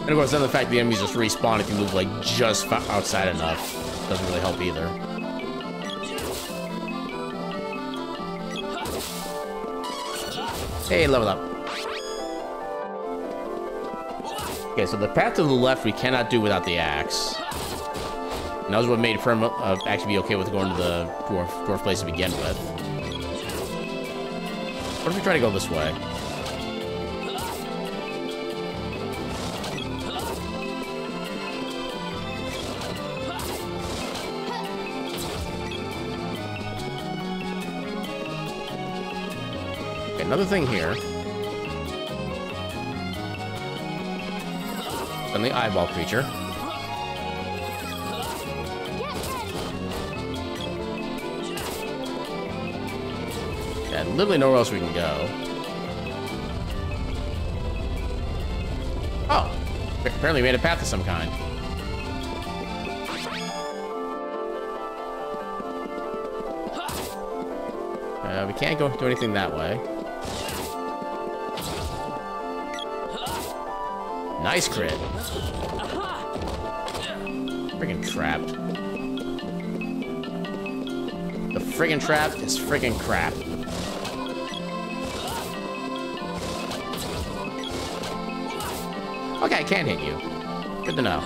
And of course, then the fact the enemies just respawn if you move like just outside enough doesn't really help either. Hey, level up. Okay, so the path to the left we cannot do without the axe. And that was what made Primm uh, actually be okay with going to the dwarf, dwarf place to begin with. What if we try to go this way? Okay, another thing here. And the eyeball creature. Literally nowhere else we can go. Oh, apparently we made a path of some kind. Uh, we can't go do anything that way. Nice crit. Friggin' trapped. The friggin' trap is friggin' crap. Okay, I can hit you. Good to know.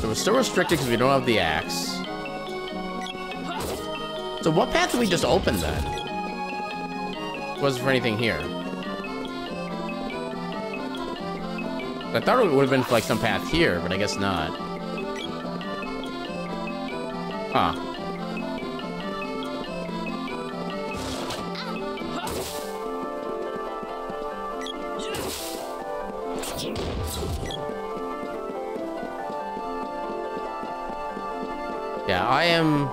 So we're still restricted because we don't have the axe. So what path did we just open then? Was for anything here? I thought it would have been for like some path here, but I guess not. Yeah, I am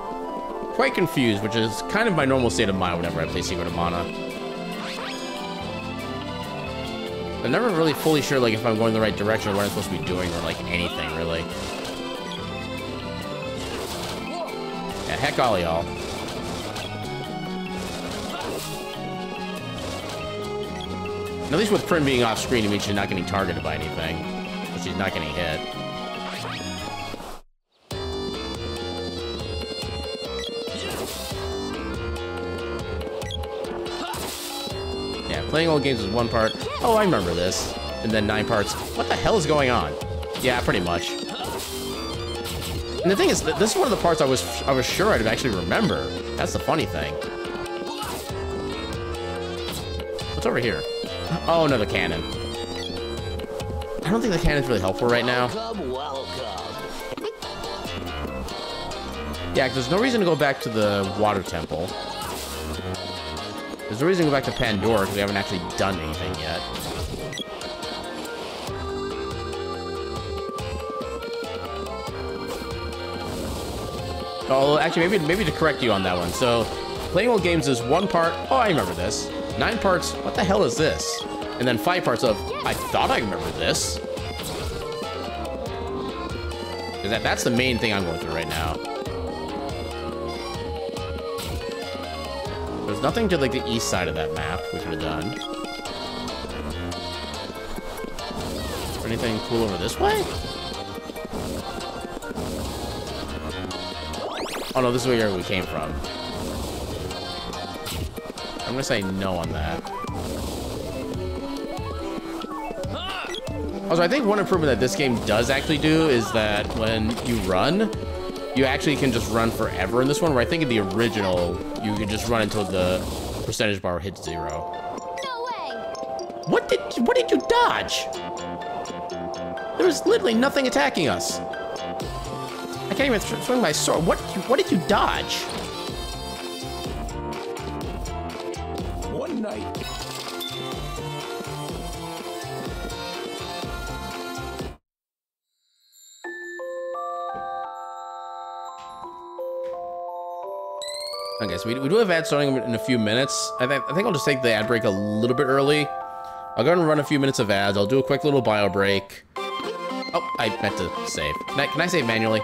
quite confused, which is kind of my normal state of mind whenever I play Secret of Mana. I'm never really fully sure like if I'm going the right direction or what I'm supposed to be doing or like anything really. Heck all y'all. At least with Primm being off screen, it means she's not getting targeted by anything. She's not getting hit. Yeah, playing old games is one part. Oh, I remember this. And then nine parts. What the hell is going on? Yeah, pretty much. And the thing is, this is one of the parts I was I was sure I'd actually remember. That's the funny thing. What's over here? Oh, another cannon. I don't think the cannon's really helpful right now. Yeah, there's no reason to go back to the water temple. There's no reason to go back to Pandora because we haven't actually done anything yet. Oh, actually, maybe maybe to correct you on that one. So, playing old games is one part. Oh, I remember this. Nine parts. What the hell is this? And then five parts of. I thought I remember this. Because that, that's the main thing I'm going through right now. There's nothing to like the east side of that map, we could have done. Is there anything cool over this way? Oh no, this is where we came from. I'm gonna say no on that. Also, I think one improvement that this game does actually do is that when you run, you actually can just run forever in this one, where I think in the original, you can just run until the percentage bar hits zero. No way! What did what did you dodge? There was literally nothing attacking us. I can't even swing my sword. What what did you dodge? One night. Okay, so we, we do have ads starting in a few minutes. I, th I think I'll just take the ad break a little bit early. I'll go and run a few minutes of ads. I'll do a quick little bio break. Oh, I meant to save. Can I, can I save manually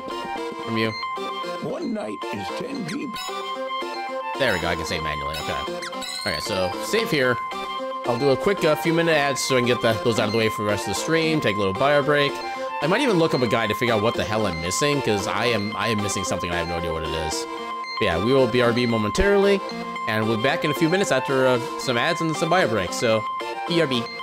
from you? One night is 10 Jeep. There we go. I can save manually. Okay. All right, so save here. I'll do a quick uh, few minute ads so I can get that, those out of the way for the rest of the stream. Take a little bio break. I might even look up a guide to figure out what the hell I'm missing because I am I am missing something and I have no idea what it is. But yeah, we will BRB momentarily, and we'll be back in a few minutes after uh, some ads and some bio breaks. So, BRB.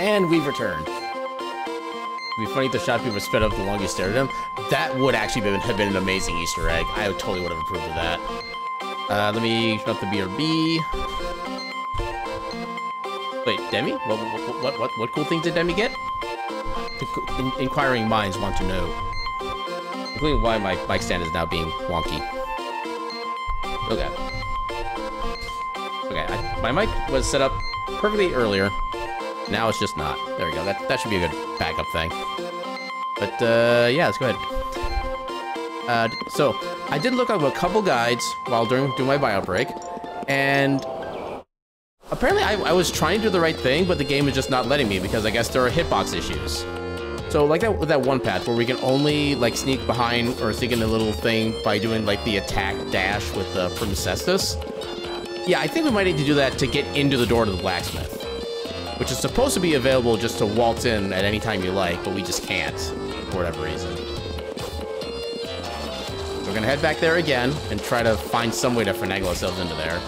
And we've returned. It'd be funny if the shot people sped up the longer you stared at him. That would actually have been an amazing Easter egg. I totally would have approved of that. Uh, let me shut up the BRB. Wait, Demi? What, what, what, what, what cool thing did Demi get? In inquiring minds want to know. Including why my mic stand is now being wonky. Okay. Okay, I, my mic was set up perfectly earlier. Now it's just not. There we go. That, that should be a good backup thing. But, uh, yeah, let's go ahead. Uh, so, I did look up a couple guides while doing, doing my bio break, and apparently I, I was trying to do the right thing, but the game is just not letting me because I guess there are hitbox issues. So like that with that one path where we can only like sneak behind or sneak in a little thing by doing like the attack dash with the Princestus. Yeah, I think we might need to do that to get into the door to the blacksmith. Which is supposed to be available just to waltz in at any time you like, but we just can't for whatever reason. We're gonna head back there again and try to find some way to finagle ourselves into there.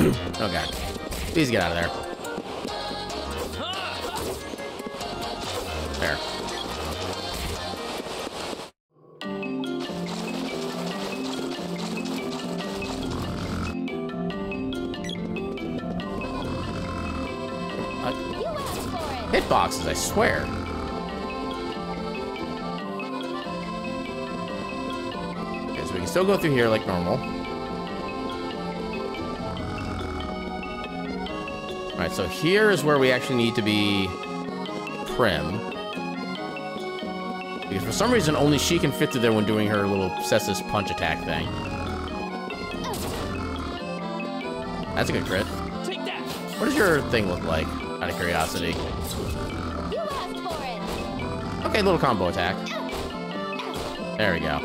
Oh, okay. Please get out of. There. Swear. Okay, so we can still go through here like normal. Alright, so here is where we actually need to be Primm. Because for some reason, only she can fit through there when doing her little Cessus punch attack thing. That's a good crit. What does your thing look like, out of curiosity? Okay, little combo attack. There we go.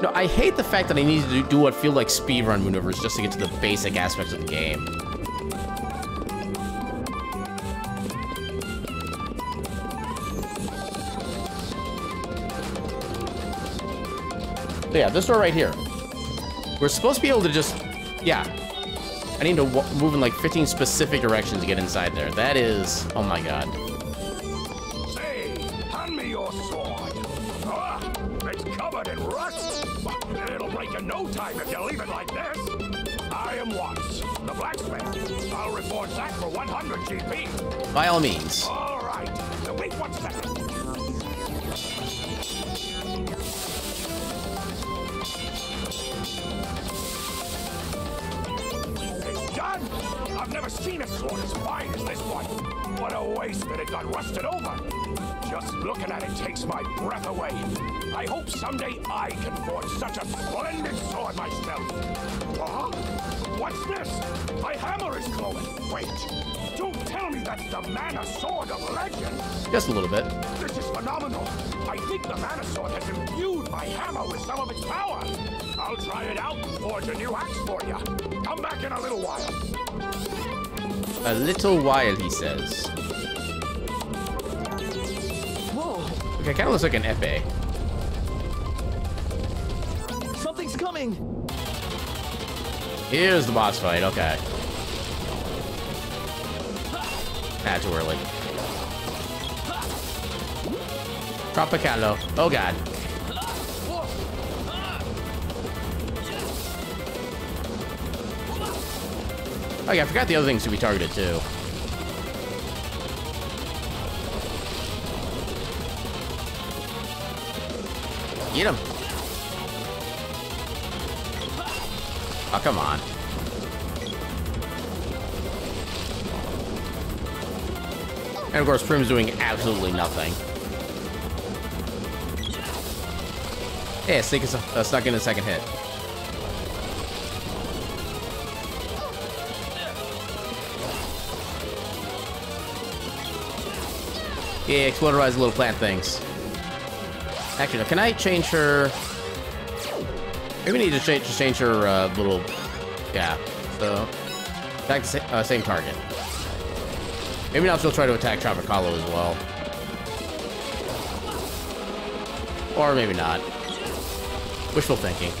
No, I hate the fact that I need to do what feel like speedrun maneuvers just to get to the basic aspects of the game. So yeah, this door right here. We're supposed to be able to just, yeah. I need to move in like 15 specific directions to get inside there. That is, oh my god. A little while, he says. Okay, kind of looks like an epee. Something's coming! Here's the boss fight, okay. Nah, too early. Tropicallo. Oh god. Oh yeah, I forgot the other things to be targeted too. Get him. Oh, come on. And of course, Primm's doing absolutely nothing. Yeah, Snake is uh, stuck in a second hit. Yeah, exploderize little plant things. Actually, no, can I change her? Maybe we need to change, to change her uh, little... Yeah, so... Attack the uh, same target. Maybe now she'll try to attack Tropicallo as well. Or maybe not. Wishful thinking.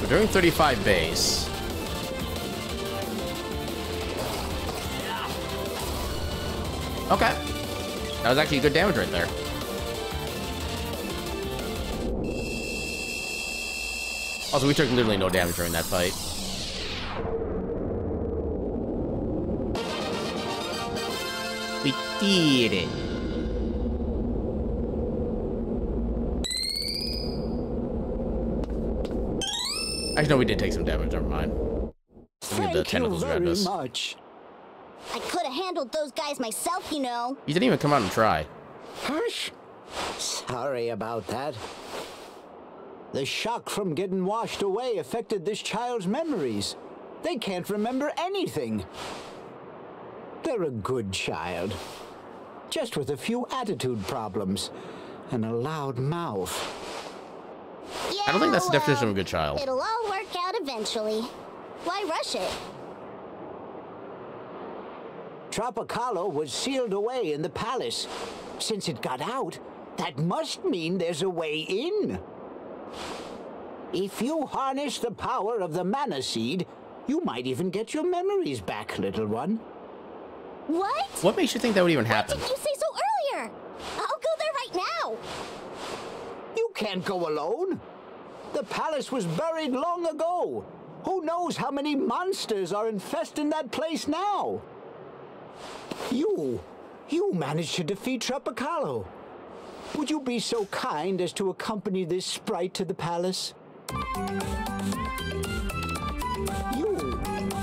We're doing 35 base. Okay. That was actually good damage right there. Also, we took literally no damage during that fight. We did it. Actually, no, we did take some damage. Never mind. Thank the you tentacles grabbed very us. much. I have handled those guys myself, you know. You didn't even come out and try. Hush. Sorry about that. The shock from getting washed away affected this child's memories. They can't remember anything. They're a good child. Just with a few attitude problems and a loud mouth. I don't think that's the definition of a uh, good child. It'll all work out eventually. Why rush it? Tropicallo was sealed away in the palace. Since it got out, that must mean there's a way in. If you harness the power of the mana seed, you might even get your memories back, little one. What? What makes you think that would even happen? Did you say so earlier? I'll go there right now. You can't go alone. The palace was buried long ago. Who knows how many monsters are infesting that place now? You, you managed to defeat Tropicallo. Would you be so kind as to accompany this sprite to the palace? You,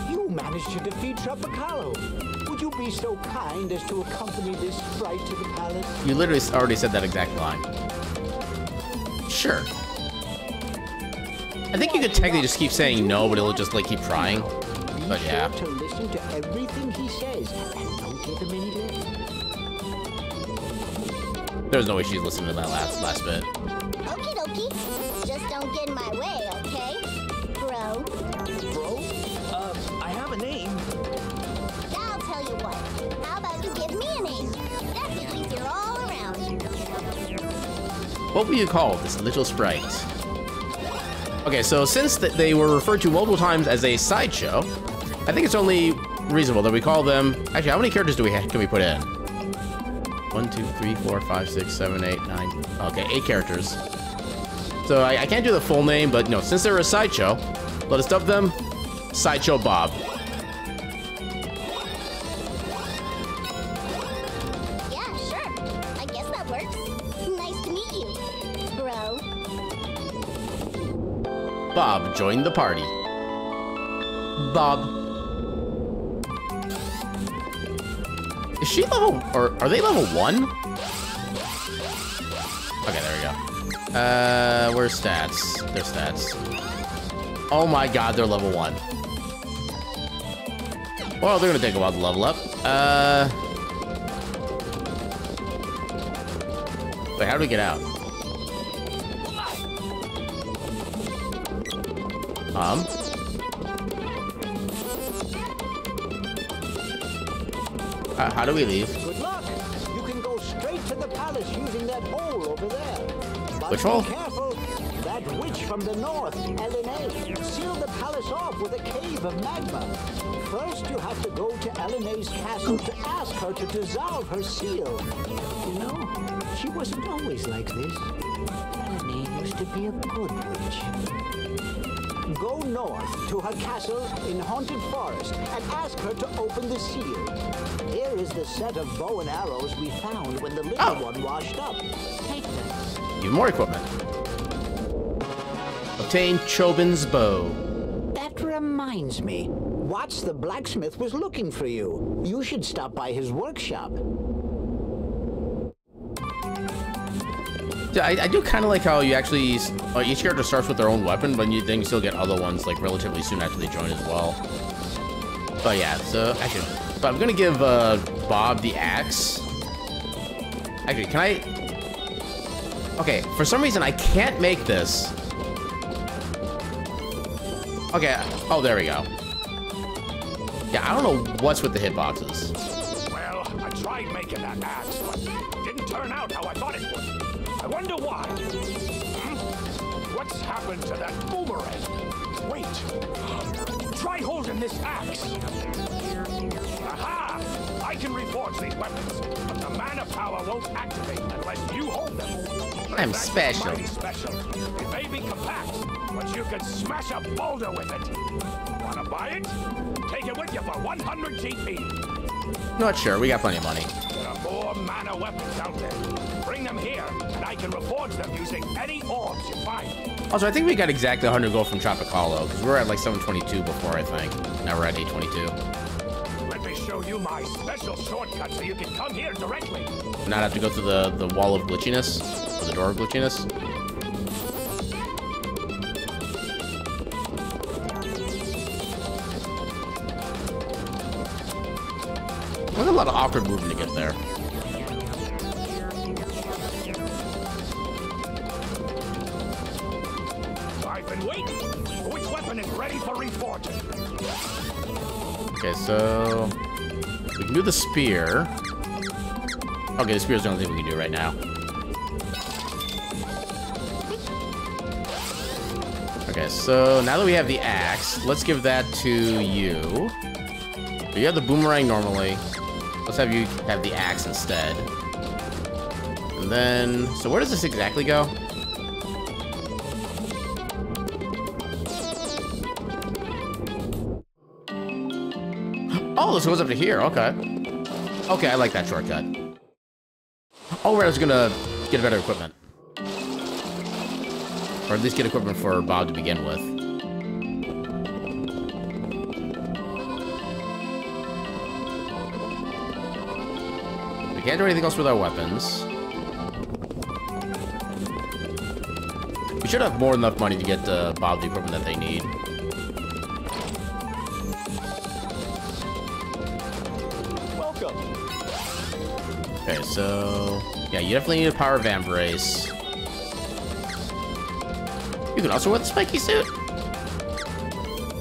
you managed to defeat Tropicallo. Would you be so kind as to accompany this sprite to the palace? You literally already said that exact line. Sure. I think you could technically just keep saying no, but it'll just like keep trying. But yeah. To listen to everything he says and don't give him any lip. There's no way she's listening to that last last bit. Okie dokie. Just don't get in my way, okay? Bro. Bro? Uh, I have a name. I'll tell you what. How about you give me a name? That'd be easier all around. What will you call this little sprite? Okay, so since th they were referred to multiple times as a sideshow, I think it's only reasonable that we call them. Actually, how many characters do we have, can we put in? One, two, three, four, five, six, seven, eight, nine. Okay, eight characters. So I, I can't do the full name, but no, since they're a sideshow, let us dub them Sideshow Bob. Yeah, sure. I guess that works. Nice to meet you, bro. Bob joined the party. Bob. Is she level, or are they level one? Okay, there we go. Uh, where's stats? Their stats. Oh my god, they're level one. Well, they're gonna take a while to level up. Uh. Wait, how do we get out? Um. Uh, how do we leave? Good luck. You can go straight to the palace using that hole over there. But Which hole? careful. That witch from the north, Elinee, sealed the palace off with a cave of magma. First, you have to go to Elinee's castle to ask her to dissolve her seal. You know, she wasn't always like this. Elinee used to be a good witch. Go north to her castle in Haunted Forest and ask her to open the seal. Here is the set of bow and arrows we found when the little Oh. one washed up. Take them. Even more equipment. Obtain Chobin's bow. That reminds me. Watts the blacksmith was looking for you. You should stop by his workshop. I, I do kind of like how you actually uh, each character starts with their own weapon, but you then you still get other ones like relatively soon after they join as well. But yeah, so actually, but I'm gonna give uh, Bob the axe. Actually, can I? Okay, for some reason I can't make this. Okay, oh there we go. Yeah, I don't know what's with the hitboxes. Well, I tried making that axe, but didn't turn out how I thought it would. I wonder why. Hmm? What's happened to that boomerang? Wait. Try holding this axe. Aha! I can reforge these weapons, but the mana power won't activate unless you hold them. I'm special. special. It may be compact, but you can smash a boulder with it. Wanna buy it? Take it with you for 100 GP. Not sure. We got plenty of money. There are more mana weapons out there. Them here, and I can reforge them using any orbs you find. Also, I think we got exactly 100 gold from Tropicallo, because we were at like 722 before, I think. Now we're at 822. Let me show you my special shortcut so you can come here directly. Not have to go through the, the wall of glitchiness, or the door of glitchiness. There's a lot of awkward movement to get there. Okay, so we can do the spear. Okay, the spear's the only thing we can do right now. Okay, so now that we have the axe, let's give that to you. You have the boomerang normally. Let's have you have the axe instead. And then, so where does this exactly go? This goes up to here. Okay. Okay, I like that shortcut. Oh, right, I was gonna get better equipment. Or at least get equipment for Bob to begin with. We can't do anything else with our weapons. We should have more than enough money to get uh, Bob the equipment that they need. Okay, so... Yeah, you definitely need a power Vambrace. You can also wear the spiky suit.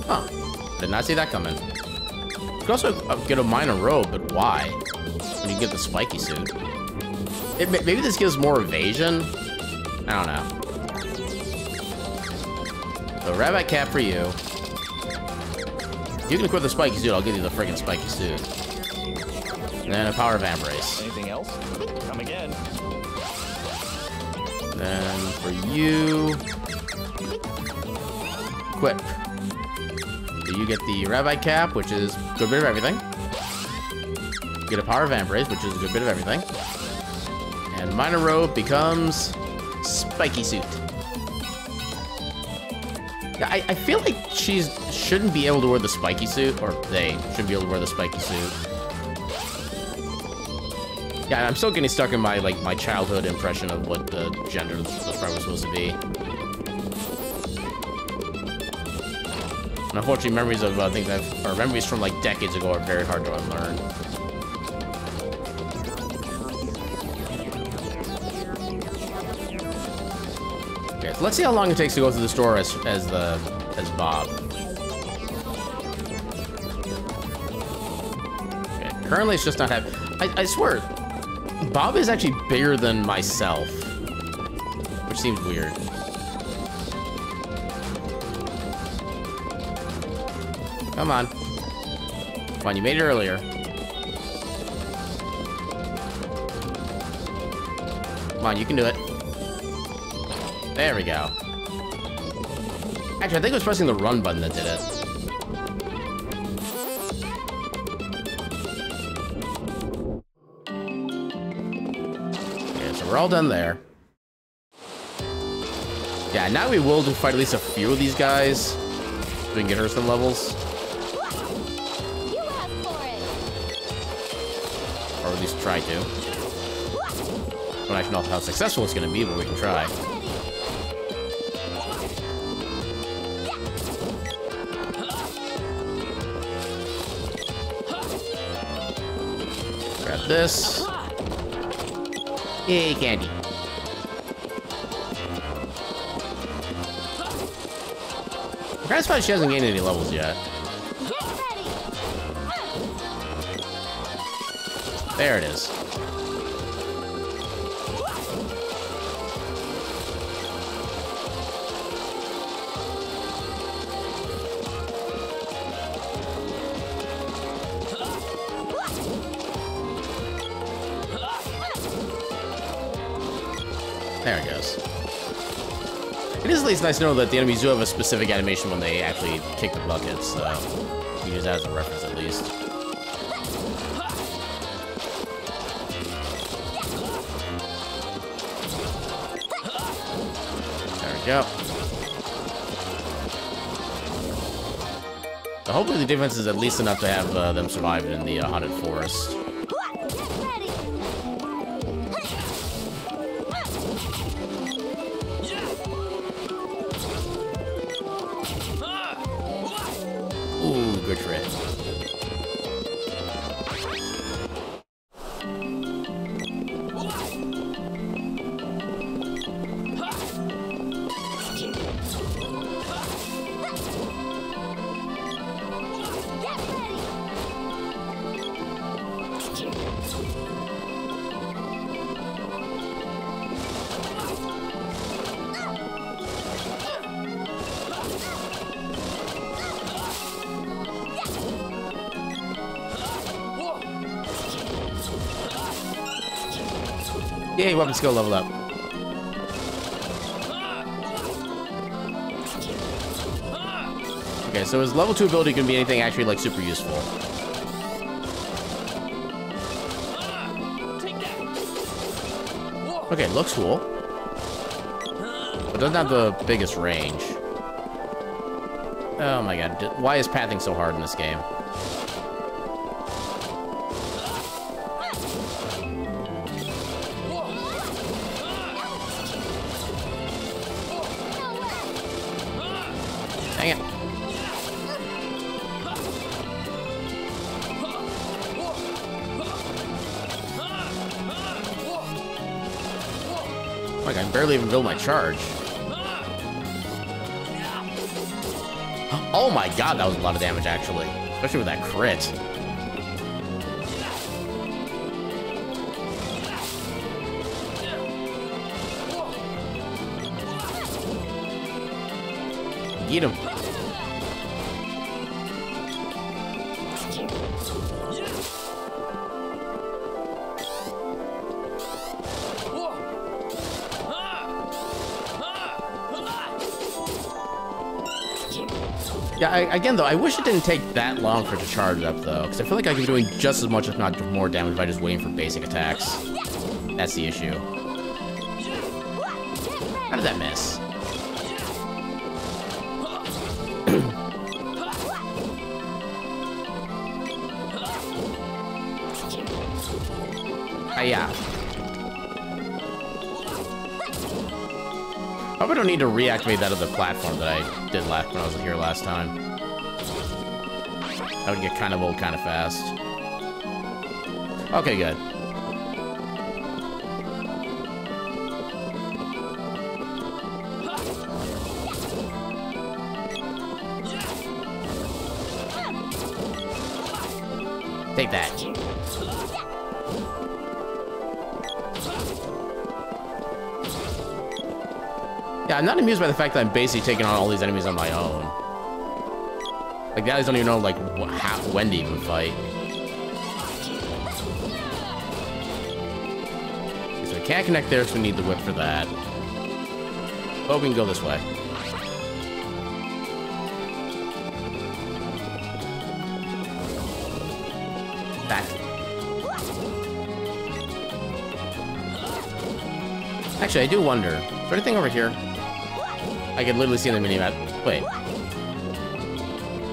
Huh. Did not see that coming. You can also uh, get a minor robe, but why? When you get the spiky suit. It, maybe this gives more evasion? I don't know. So, rabite cap for you. You can equip the spiky suit, I'll give you the friggin' spiky suit. And then a power Vambrace. Anything else? Come again. Then for you, quip. So you get the Rabite Cap, which is a good bit of everything. You get a Power Vambrace, which is a good bit of everything. And Minor Robe becomes Spiky Suit. Yeah, I, I feel like she's shouldn't be able to wear the spiky suit, or they shouldn't be able to wear the spiky suit. Yeah, I'm still getting stuck in my like my childhood impression of what the gender of the sprite was supposed to be. And unfortunately, memories of uh, things I've or memories from like decades ago are very hard to unlearn. Okay, so let's see how long it takes to go through the store as as the as Bob. Currently it's just not have. I, I swear, Bob is actually bigger than myself, which seems weird. Come on. Come on, you made it earlier. Come on, you can do it. There we go. Actually, I think it was pressing the run button that did it. We're all done there. Yeah, now we will fight at least a few of these guys. So we can get her some levels. Or at least try to. Don't actually know how successful it's gonna be, but we can try. Grab this. Yay, candy. I'm kind of surprised she hasn't gained any levels yet. There it is. Nice to know that the enemies do have a specific animation when they actually kick the bucket, so you use that as a reference at least. There we go. Hopefully the defense is at least enough to have uh, them survive in the uh, haunted forest. Weapon skill level up. Okay, so his level 2 ability can be anything actually, like, super useful. Okay, looks cool. But doesn't have the biggest range. Oh my god, why is pathing so hard in this game? Even build my charge. Oh my god, that was a lot of damage actually. Especially with that crit. Eat him. Again though, I wish it didn't take that long for it to charge up though, because I feel like I could be doing just as much, if not more damage by just waiting for basic attacks. That's the issue. How did that miss? Yeah. Hope I don't need to reactivate that other platform that I did last when I was here last time. That would get kind of old kind of fast. Okay, good. Take that. Yeah, I'm not amused by the fact that I'm basically taking on all these enemies on my own. The guys don't even know, like, how, when to even fight. So we can't connect there, so we need the whip for that. But we can go this way. Back. Actually, I do wonder. Is there anything over here? I can literally see the mini-map. Wait.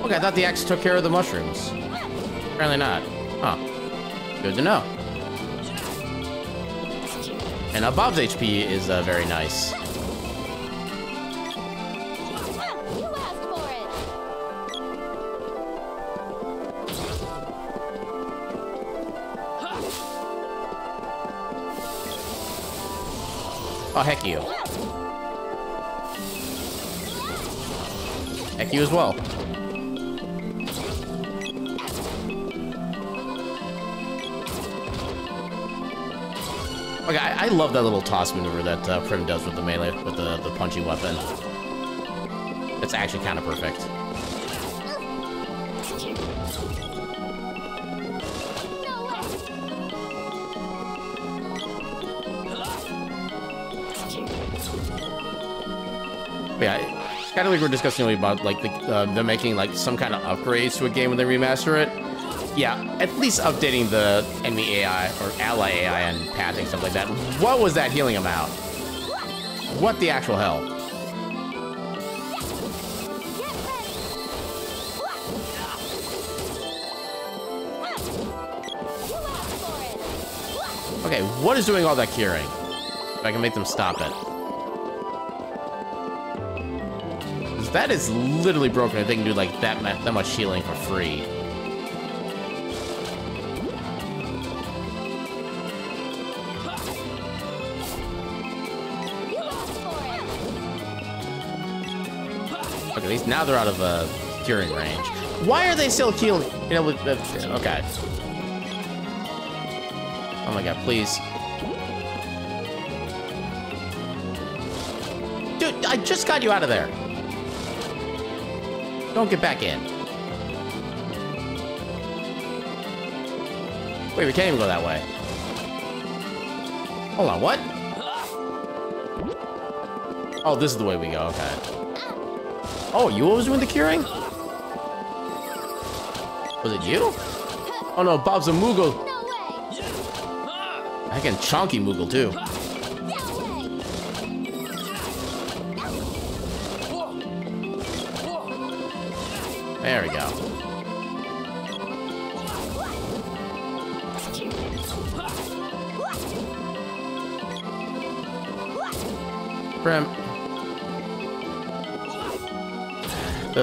Okay, I thought the axe took care of the mushrooms. Apparently not. Huh. Good to know. And Bob's HP is uh, very nice. Oh, heck you. Heck you as well. I, I love that little toss maneuver that uh, Primm does with the melee, with the, the punchy weapon. It's actually kind of perfect. Yeah, kind of like we are discussing about like the, uh, them making like some kind of upgrades to a game when they remaster it. Yeah, at least updating the enemy AI or ally AI and pathing stuff like that. What was that healing amount? What the actual hell? Okay, what is doing all that curing? If I can make them stop it. That is literally broken they can do like that, that much healing for free. Least now they're out of uh, curing range. Why are they still healing? You know, okay. Oh my god, please. Dude, I just got you out of there. Don't get back in. Wait, we can't even go that way. Hold on, what? Oh, this is the way we go, okay. Oh, you was doing the curing? Was it you? Oh no, Bob's a Moogle. I can chonky Moogle too. There we go.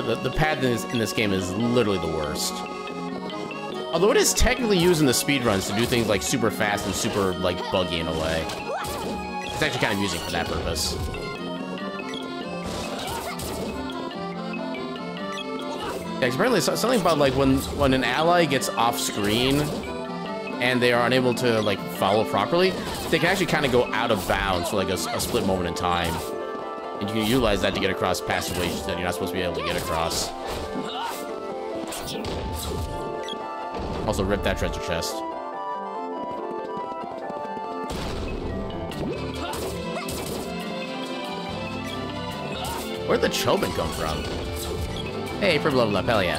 The, the, pad in this, in this game is literally the worst. Although it is technically used in the speedruns to do things like super fast and super, like, buggy in a way. It's actually kind of amusing for that purpose. Yeah, apparently something about like when when an ally gets off screen and they are unable to like follow properly, they can actually kind of go out of bounds for like a, a, split moment in time. And you can utilize that to get across passageways that you're not supposed to be able to get across. Also rip that treasure chest. Where'd the Chobin come from? Hey, from level up, hell yeah.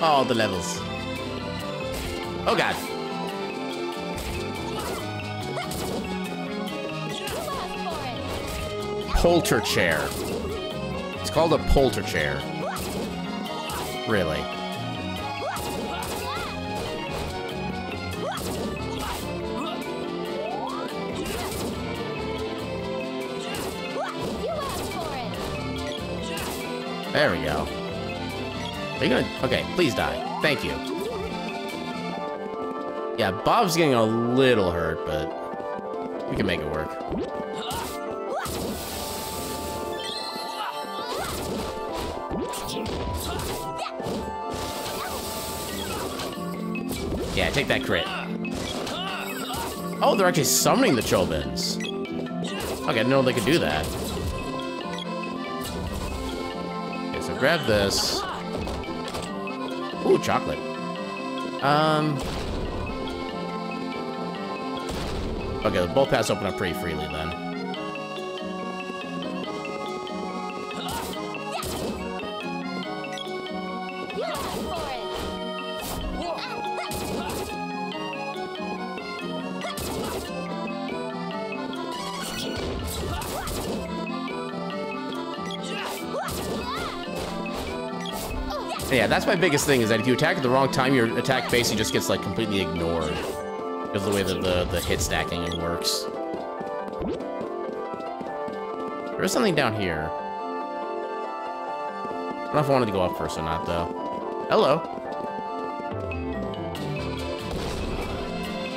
All the levels. Oh god. Polter chair. It's called a polter chair. Really. There we go. Are you gonna... Okay, please die. Thank you. Yeah, Bob's getting a little hurt, but we can make it work. Yeah, take that crit. Oh, they're actually summoning the Chobins. Okay, I didn't know they could do that. Okay, so grab this. Ooh, chocolate. Um. Okay, the both paths open up pretty freely then. That's my biggest thing is that if you attack at the wrong time, your attack basically just gets like completely ignored because of the way that the, the hit stacking works. There is something down here. I don't know if I wanted to go up first or not, though. Hello.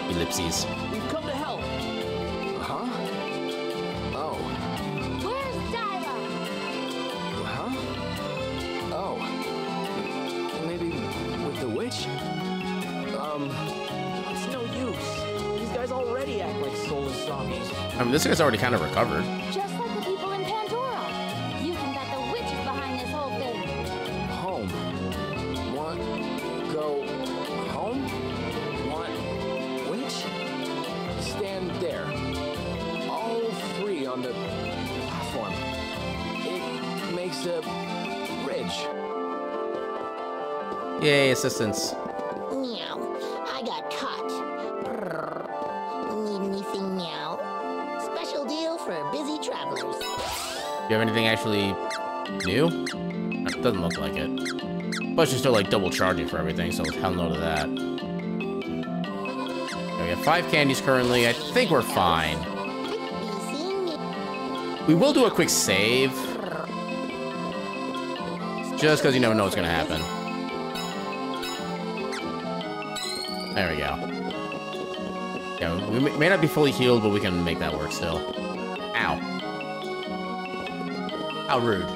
Ellipses. This guy's already kind of recovered. Just like the people in Pandora. You can bet the witch is behind this whole thing. Home. Want go home? Want which? Stand there. All three on the platform. It makes a bridge. Yay, assistance. You have anything actually new? It doesn't look like it. But you're still like double charging for everything, so hell no to that. Okay, we have five candies currently. I think we're fine. We will do a quick save. Just because you never know what's going to happen. There we go. Yeah, we may not be fully healed, but we can make that work still. How rude.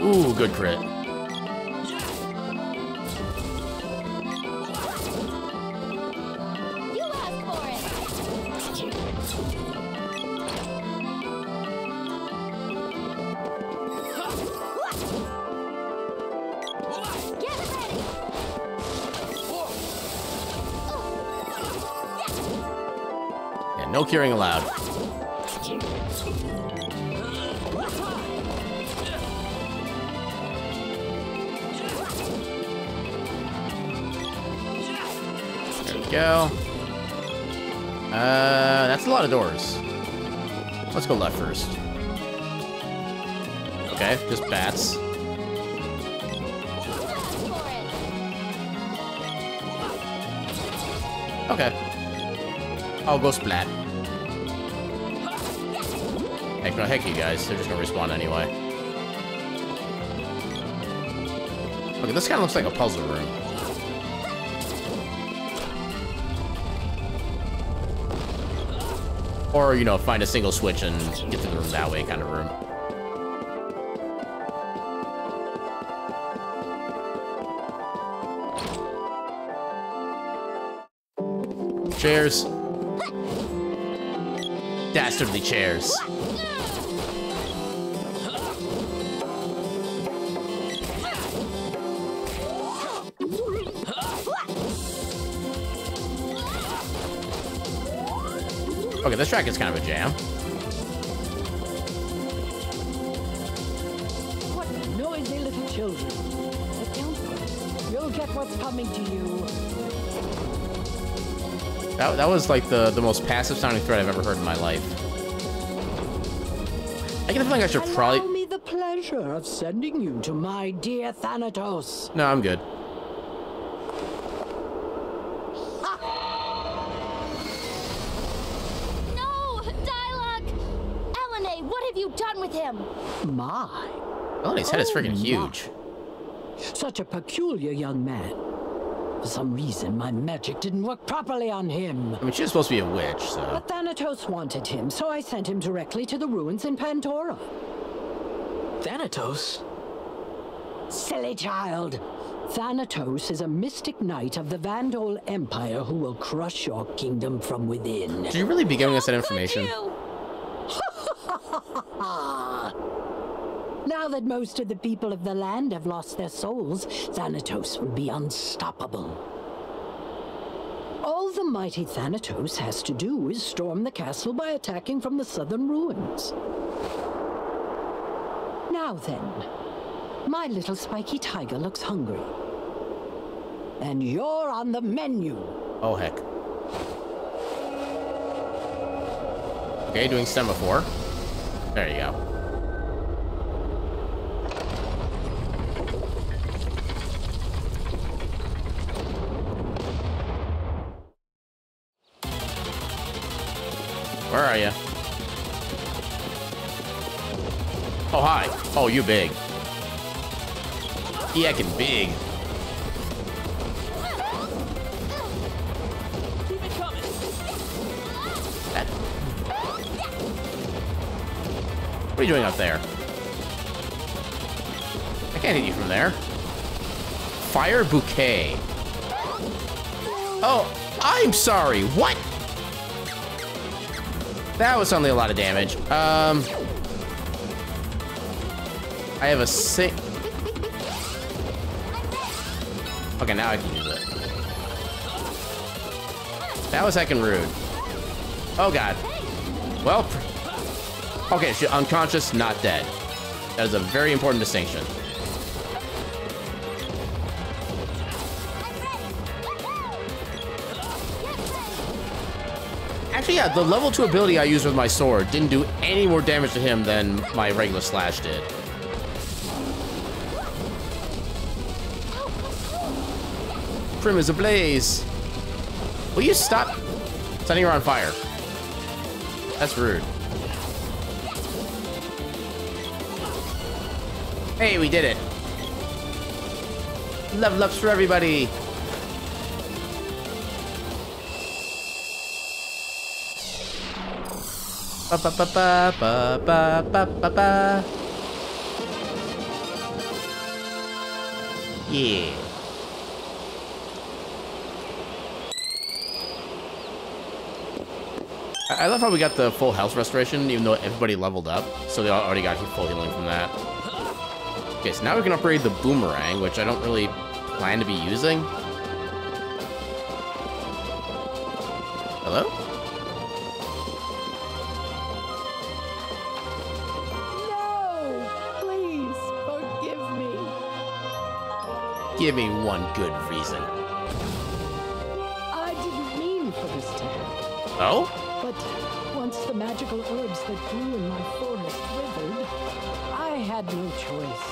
Ooh, good crit. No curing allowed. Go. Uh, that's a lot of doors. Let's go left first. Okay, just bats. Okay. I'll go splat. Heck no, heck you guys. They're just gonna respawn anyway. Okay, this kind of looks like a puzzle room. Or, you know, find a single switch and get to the room that way kind of room. Chairs. Dastardly chairs. Okay, this track is kind of a jam. What noisy little children. You'll get what's coming to you. That, that was like the, the most passive sounding threat I've ever heard in my life. I get the feeling I should probably... Allow me the pleasure of sending you to my dear Thanatos. No, I'm good. No, Dialogue! Elinee, what have you done with him? My. Elinee's head is freaking huge. Such a peculiar young man. For some reason, my magic didn't work properly on him. I mean, she's supposed to be a witch, so... But Thanatos wanted him, so I sent him directly to the ruins in Pandora. Thanatos? Silly child. Thanatos is a mystic knight of the Vandole Empire who will crush your kingdom from within. Did you really be giving us that information? Now that most of the people of the land have lost their souls, Thanatos will be unstoppable. All the mighty Thanatos has to do is storm the castle by attacking from the southern ruins. Now then, my little spiky tiger looks hungry. And you're on the menu. Oh, heck. Okay, doing semaphore. There you go. Are you? Oh, hi. Oh, you big. Yeah, can big. What are you doing up there? I can't hit you from there. Fire bouquet. Oh, I'm sorry. What? That was suddenly a lot of damage. Um, I have a six. Okay, now I can use it. That was heckin' rude. Oh god. Well, Okay, unconscious, not dead. That is a very important distinction. Actually, yeah, the level 2 ability I used with my sword didn't do any more damage to him than my regular slash did. Primm is ablaze. Will you stop setting her on fire? That's rude. Hey, we did it. Level ups for everybody. Ba ba ba ba ba ba ba ba ba. Yeah. I love how we got the full health restoration, even though everybody leveled up. So they already got full healing from that. Okay, so now we can upgrade the boomerang, which I don't really plan to be using. Hello? Give me one good reason. I didn't mean for this to happen. Oh? But once the magical herbs that grew in my forest withered, I had no choice.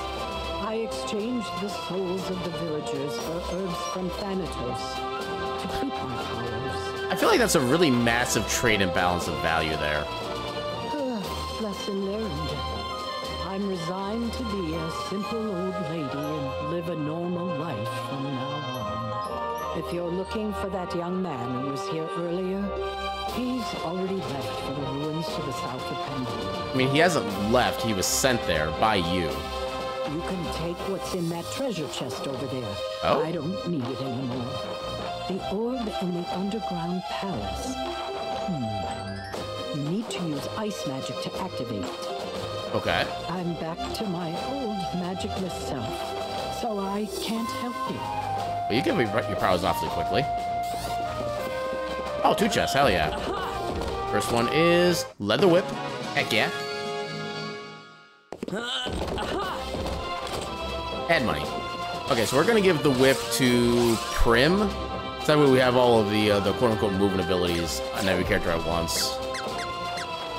I exchanged the souls of the villagers for herbs from Thanatos to keep my powers. I feel like that's a really massive trade imbalance of value there. Ah, lesson learned. I'm resigned to be a simple old lady and live a normal life from now on. If you're looking for that young man who was here earlier, he's already left for the ruins to the south of Pandora. I mean, he hasn't left. He was sent there by you. You can take what's in that treasure chest over there. Oh? I don't need it anymore. The orb in the underground palace. Hmm. You need to use ice magic to activate it. Okay. I'm back to my old magicless self, so I can't help you. Well, you give me your powers awfully quickly. Oh, two chests. Hell yeah. First one is Leather Whip. Heck yeah. Add money. Okay, so we're gonna give the whip to Primm. So that way we have all of the uh, the quote unquote movement abilities on every character at once.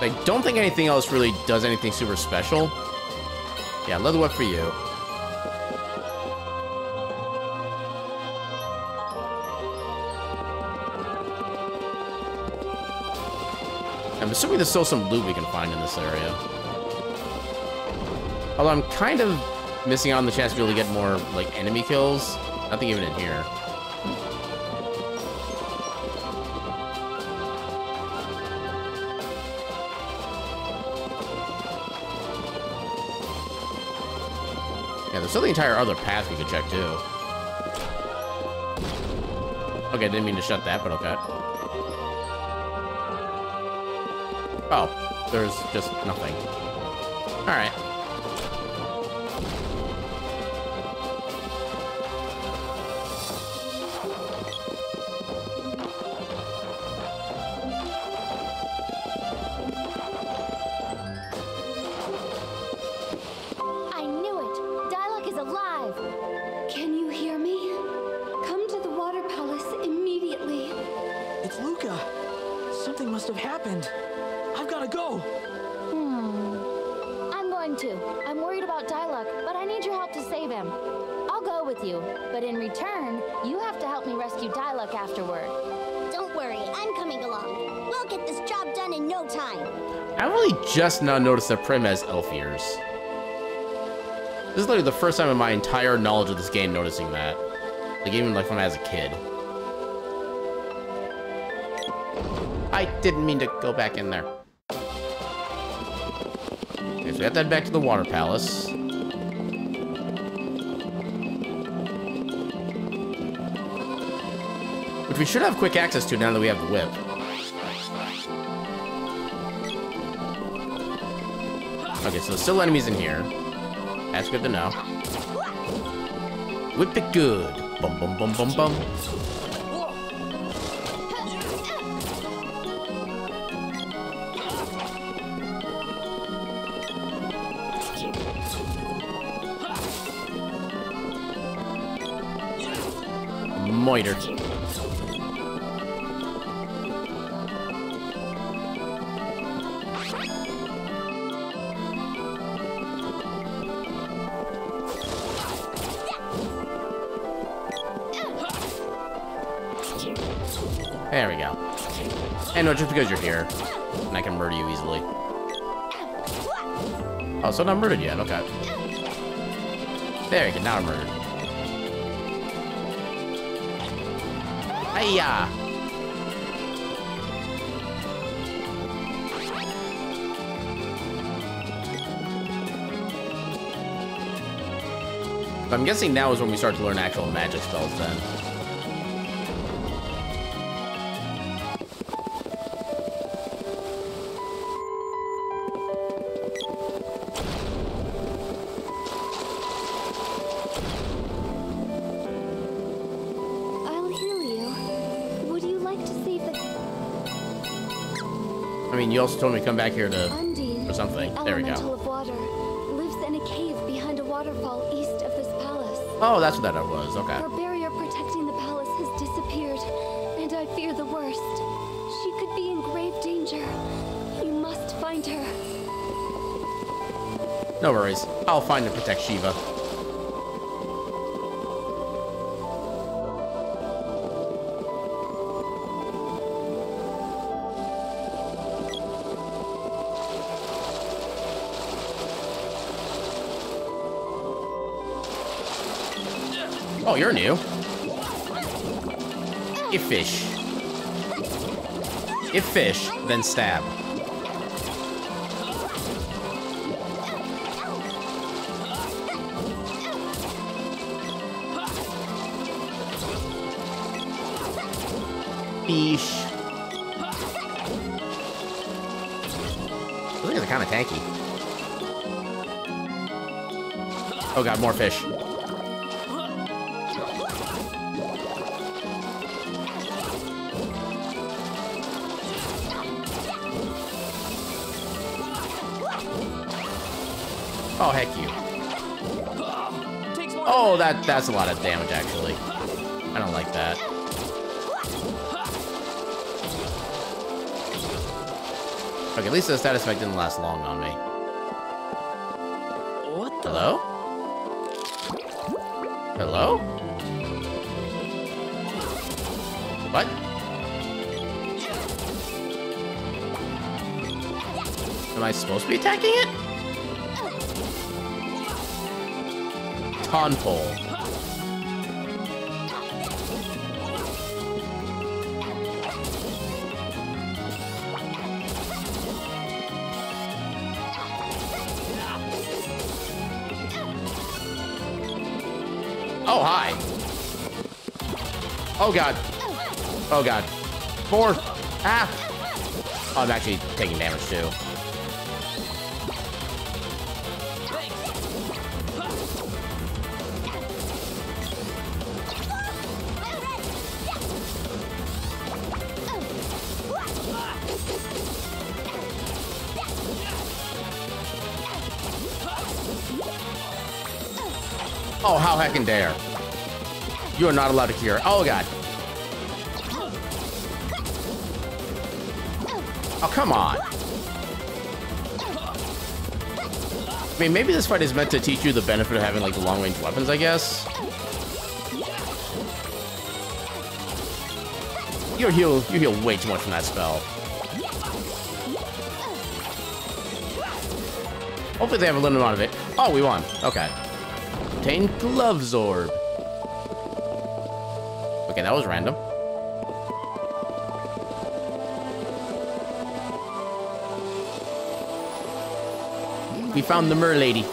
I don't think anything else really does anything super special. Yeah, leather whip for you. I'm assuming there's still some loot we can find in this area. Although I'm kind of missing out on the chance to be able to get more, like, enemy kills. Nothing even in here. Still the entire other path we could check, too. Okay, didn't mean to shut that, but okay. Oh, there's just nothing. Alright. I rescue afterward. Don't worry, I'm coming along. We'll get this job done in no time. I really just now noticed that Primm has elf ears. This is literally the first time in my entire knowledge of this game noticing that. Like, even like when I was a kid. I didn't mean to go back in there. Okay, so we have to head back to the Water Palace. Which we should have quick access to now that we have the whip. Okay, so there's still enemies in here. That's good to know. Whip it good. Bum bum bum bum bum. Moiter. Because you're here, and I can murder you easily. Oh, so not murdered yet. Okay. There you go. Now I'm murdered. Hiya! I'm guessing now is when we start to learn actual magic spells then. Also told me to come back here to Undine? or something. There we go. of water lives in a cave behind a waterfall east of this palace. Oh, that's what that was. Okay. Her barrier protecting the palace has disappeared, and I fear the worst. She could be in grave danger. You must find her. No worries. I'll find and protect Shiva. Oh, you're new. If fish. If fish, then stab. Fish. Those guys are kind of tanky. Oh god, more fish. That that's a lot of damage, actually. I don't like that. Okay, at least the status effect didn't last long on me. What the? Hello? Hello? What? Am I supposed to be attacking it? Tonpole. Oh, hi. Oh, God. Oh, God. Four. Ah. Oh, I'm actually taking damage, too. Oh, how heckin' dare. You are not allowed to cure. Oh, God. Oh, come on. I mean, maybe this fight is meant to teach you the benefit of having, like, long-range weapons, I guess. You heal, you heal way too much from that spell. Hopefully they have a limited amount of it. Oh, we won. Okay. Obtain Gloves Orb. Okay, that was random. We found the Mer Lady.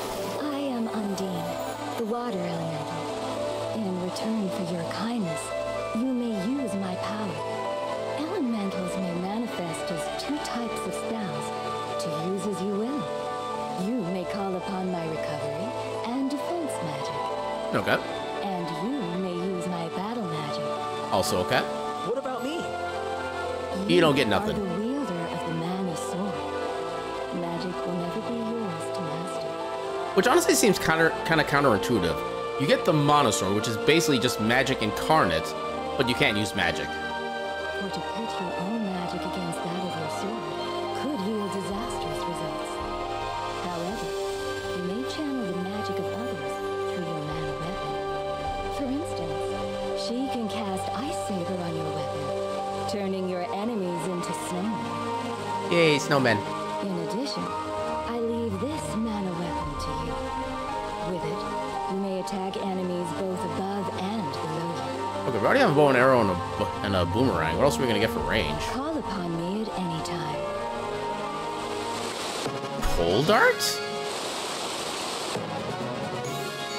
Also okay. What about me? You don't get Are nothing. the wielder of the Mana Sword. Magic will never be yours to master. Which honestly seems counter kind of counterintuitive. You get the Mana Sword, which is basically just magic incarnate, but you can't use magic. Snowmen. In addition, I leave this mana weapon to you. With it, you may attack enemies both above and below you. Okay, we already have a bow and arrow and a, and a boomerang. What else are we gonna get for range? Call upon me at any time. Pole darts?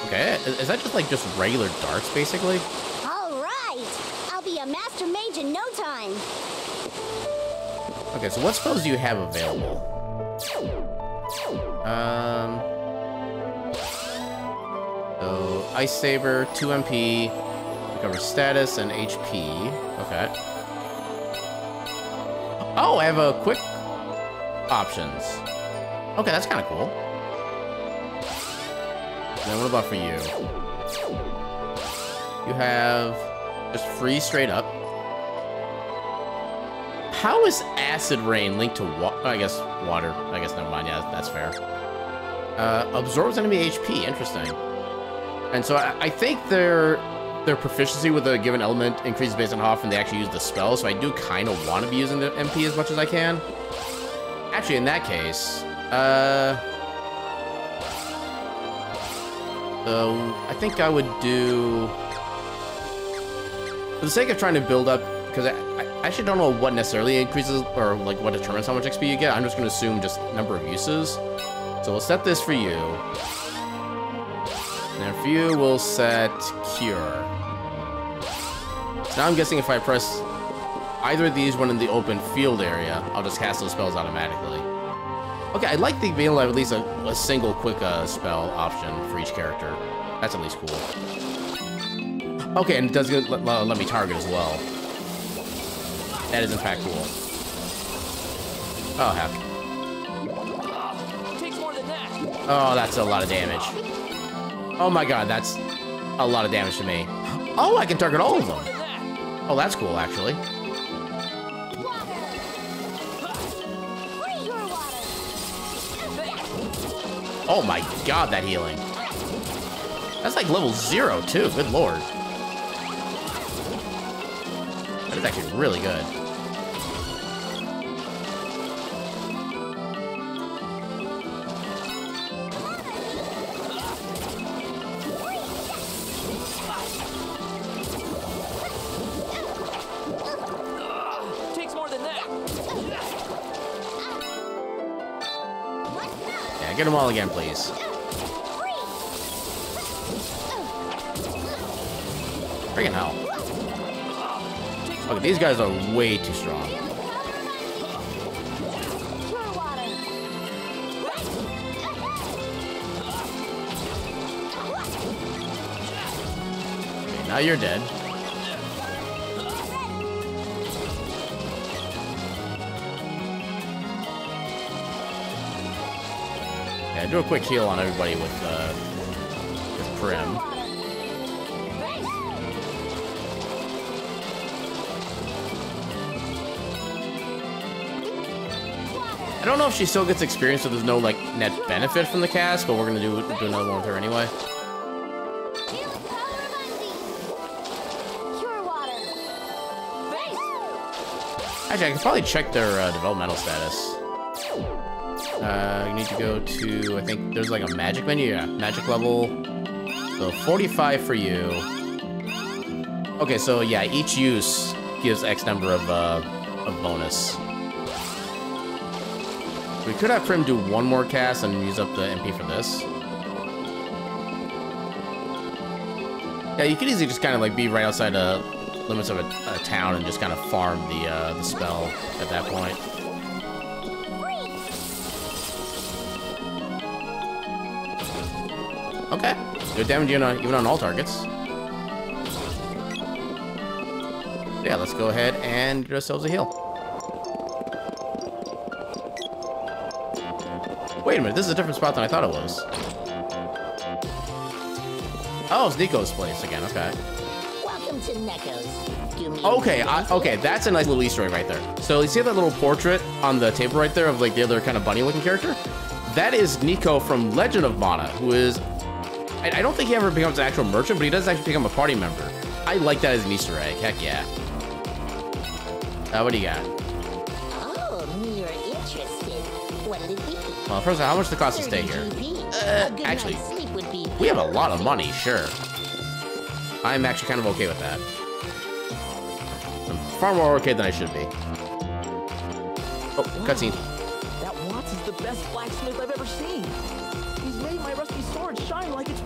Okay, is, is that just like just regular darts, basically? All right! I'll be a master mage in no time. Okay, so what spells do you have available? Um. So, Ice Saber, 2 MP, recover status and HP. Okay. Oh, I have a quick options. Okay, that's kind of cool. Then what about for you? You have just free straight up. How is acid rain linked to water? I guess water. I guess never mind. Yeah, that's fair. Uh, absorbs enemy HP. Interesting. And so I, I think their their proficiency with a given element increases based on how often they actually use the spell. So I do kind of want to be using the MP as much as I can. Actually, in that case, uh, so I think I would do for the sake of trying to build up because I, actually don't know what necessarily increases or like what determines how much XP you get. I'm just to assume just number of uses. So we'll set this for you. And for you, we'll set Cure. So now I'm guessing if I press either of these when in the open field area, I'll just cast those spells automatically. Okay, I like the being at least a, a single quick uh, spell option for each character. That's at least cool. Okay, and it does get, let, let me target as well. That is in fact cool. Oh, heck. Takes more than that. Oh, that's a lot of damage. Oh my god, that's a lot of damage to me. Oh, I can target all of them. Oh, that's cool, actually. Oh my god, that healing. That's like level zero, too. Good lord. That is actually really good. Them all again, please. Freaking hell. These guys are way too strong. Now you're dead. Do a quick heal on everybody with, uh, with Primm. I don't know if she still gets experience, so there's no, like, net benefit from the cast, but we're gonna do, do another one with her anyway. Actually, I can probably check their uh, developmental status. Uh, you need to go to, I think there's like a magic menu. Yeah, magic level. So 45 for you. Okay, so yeah, each use gives X number of, uh, of bonus. We could have Primm do one more cast and use up the MP for this. Yeah, you could easily just kind of like be right outside the limits of a, a town and just kind of farm the uh, the spell at that point. Okay, good damage even on, even on all targets. Yeah, let's go ahead and get ourselves a heal. Wait a minute, this is a different spot than I thought it was. Oh, it's Neko's place again, okay. Welcome to Neko's. Okay, I, okay, that's a nice little Easter egg right there. So you see that little portrait on the table right there of like the other kind of bunny-looking character? That is Nico from Legend of Mana, who is. I, I don't think he ever becomes an actual merchant, but he does actually become a party member. I like that as an Easter egg. Heck yeah. Uh, what do you got? Oh, you're interested. It be? Well, first of all, how much does it cost to stay here? Uh, actually, night's sleep would be We have a lot of money, sure. I'm actually kind of okay with that. I'm far more okay than I should be. Oh, cutscene. That Watts is the best blacksmith I've ever seen. He's made my rusty sword shine like it's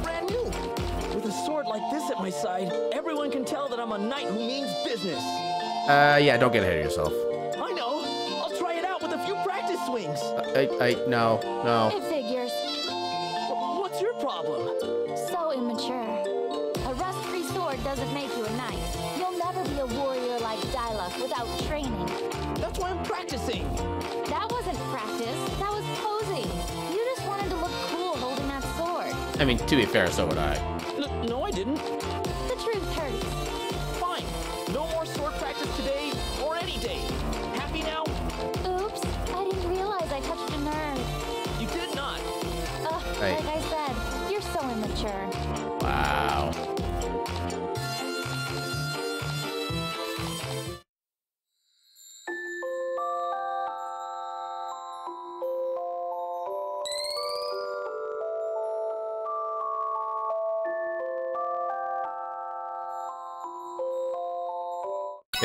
like this at my side, everyone can tell that I'm a knight who means business. Uh, yeah, don't get ahead of yourself. I know. I'll try it out with a few practice swings. I, I, no, no. It figures. What's your problem? So immature. A rust-free sword doesn't make you a knight. You'll never be a warrior like Dyluck without training. That's why I'm practicing. That wasn't practice. That was posing. You just wanted to look cool holding that sword. I mean, to be fair, so would I.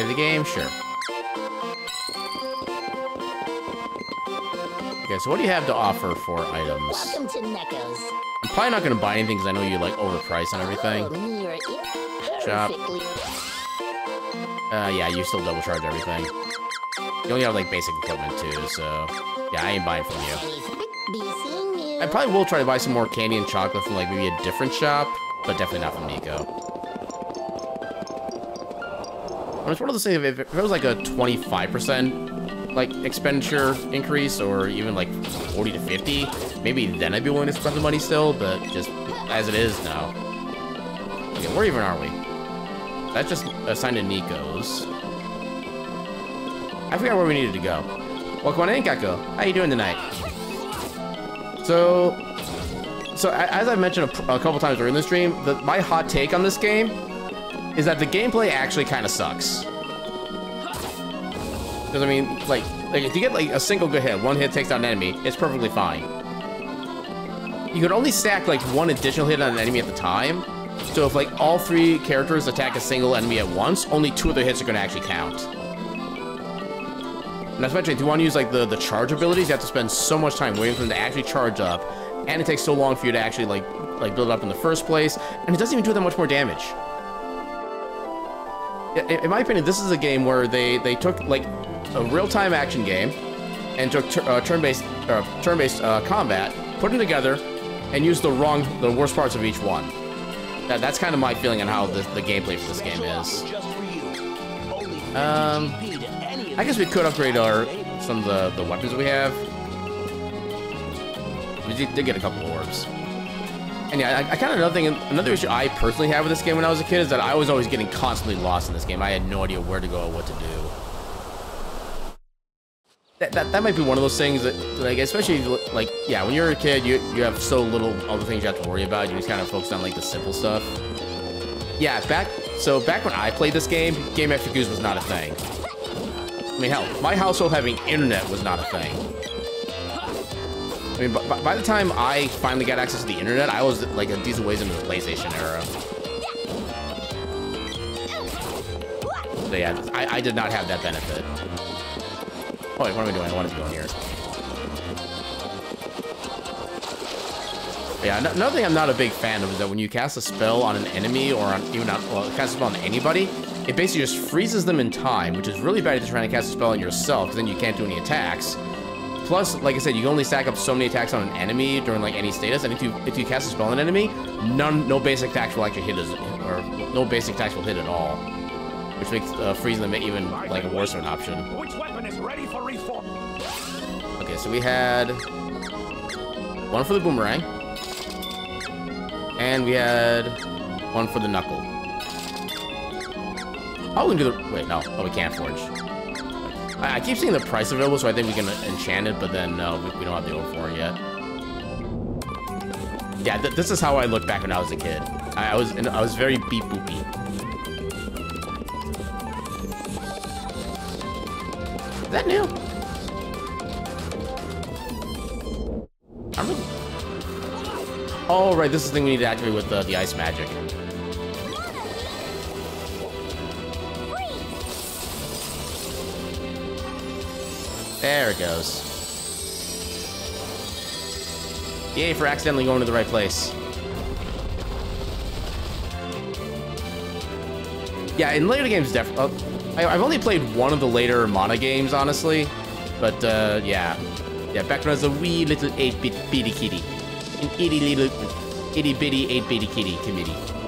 Save the game? Sure. Okay, so what do you have to offer for items? Welcome to Neko's. I'm probably not gonna buy anything because I know you like overprice on everything. Shop. Uh, yeah, you still double charge everything. You only have like basic equipment too, so yeah, I ain't buying from you. You. I probably will try to buy some more candy and chocolate from like maybe a different shop, but definitely not from Neko. And it's one of those things. If it was like a 25% like expenditure increase, or even like 40 to 50, maybe then I'd be willing to spend the money still. But just as it is now. Okay, where even are we? That's just assigned to Neko's. I forgot where we needed to go. Welcome on in, Kako. How you doing tonight? So, so as I've mentioned a, a couple times during the stream, the, my hot take on this game is that the gameplay actually kind of sucks. Because I mean, like, like if you get like a single good hit, one hit takes down an enemy, it's perfectly fine. You can only stack like one additional hit on an enemy at the time. So if like all three characters attack a single enemy at once, only two of their hits are going to actually count. And especially if you want to use like the the charge abilities, you have to spend so much time waiting for them to actually charge up, and it takes so long for you to actually like like build up in the first place, and it doesn't even do that much more damage. In my opinion, this is a game where they they took like a real-time action game and took uh, turn-based uh, turn-based uh, combat, put them together, and used the wrong the worst parts of each one. That, that's kind of my feeling on how the, the gameplay for this game is. Um, I guess we could upgrade our some of the, the weapons we have. We did, did get a couple orbs. And yeah, I, I kind of another thing, another issue I personally had with this game when I was a kid is that I was always getting constantly lost in this game. I had no idea where to go or what to do. That, that, that might be one of those things that, like, especially, like, yeah, when you're a kid, you, you have so little other things you have to worry about. You just kind of focus on, like, the simple stuff. Yeah, back, so back when I played this game, Game FAQs was not a thing. I mean, hell, my household having internet was not a thing. I mean, by, by the time I finally got access to the internet, I was like a decent ways into the PlayStation era. So yeah, I, I did not have that benefit. Oh wait, what am I doing? I wanted to go in here. Yeah, no- another thing I'm not a big fan of is that when you cast a spell on an enemy or on even on, well, cast a spell on anybody, it basically just freezes them in time, which is really bad if you're trying to cast a spell on yourself, because then you can't do any attacks. Plus, like I said, you can only stack up so many attacks on an enemy during like any status, and if you if you cast a spell on an enemy, none no basic attacks will actually hit as or no basic attacks will hit at all, which makes uh, freezing them even like a worse an option. Which weapon is ready for reform? Okay, so we had one for the boomerang, and we had one for the knuckle. Oh, we can do the... Wait, no. Oh, we can't forge. I, I keep seeing the price available, so I think we can enchant it, but then, we, we don't have the ore for it yet. Yeah, th this is how I looked back when I was a kid. I, I was I was very beep boopy. Is that new? I'm really... Oh, right, this is the thing we need to activate with the, the ice magic. There it goes. Yay for accidentally going to the right place. Yeah, in later games, definitely. uh, I, have only played one of the later Mana games, honestly. But, uh, yeah. Yeah, back when a wee little 8-bit bitty kitty. An itty little, itty bitty 8-bitty kitty committee.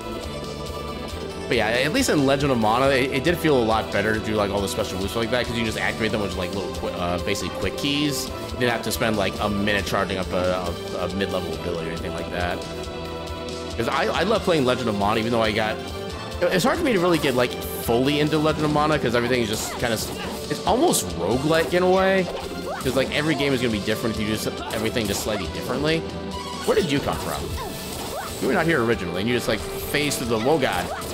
But yeah, at least in Legend of Mana, it, it, did feel a lot better to do like all the special moves like that because you just activate them with like little, uh, basically quick keys. You didn't have to spend like a minute charging up a, a, a mid-level ability or anything like that. Because I, I love playing Legend of Mana, even though I got... It's hard for me to really get like fully into Legend of Mana because everything is just kind of... It's almost roguelike in a way. Because like every game is going to be different if you do everything just slightly differently. Where did you come from? You were not here originally, and you just like faced the... Whoa, God.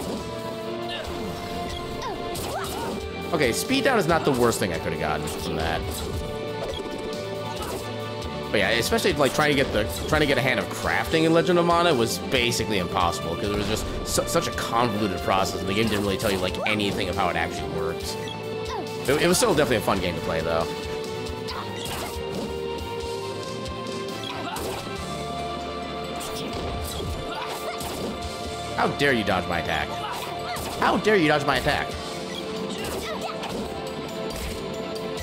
Okay, speed down is not the worst thing I could have gotten from that. But yeah, especially like trying to get the trying to get a hand of crafting in Legend of Mana was basically impossible because it was just su such a convoluted process, and the game didn't really tell you like anything of how it actually works. It, it was still definitely a fun game to play, though. How dare you dodge my attack? How dare you dodge my attack?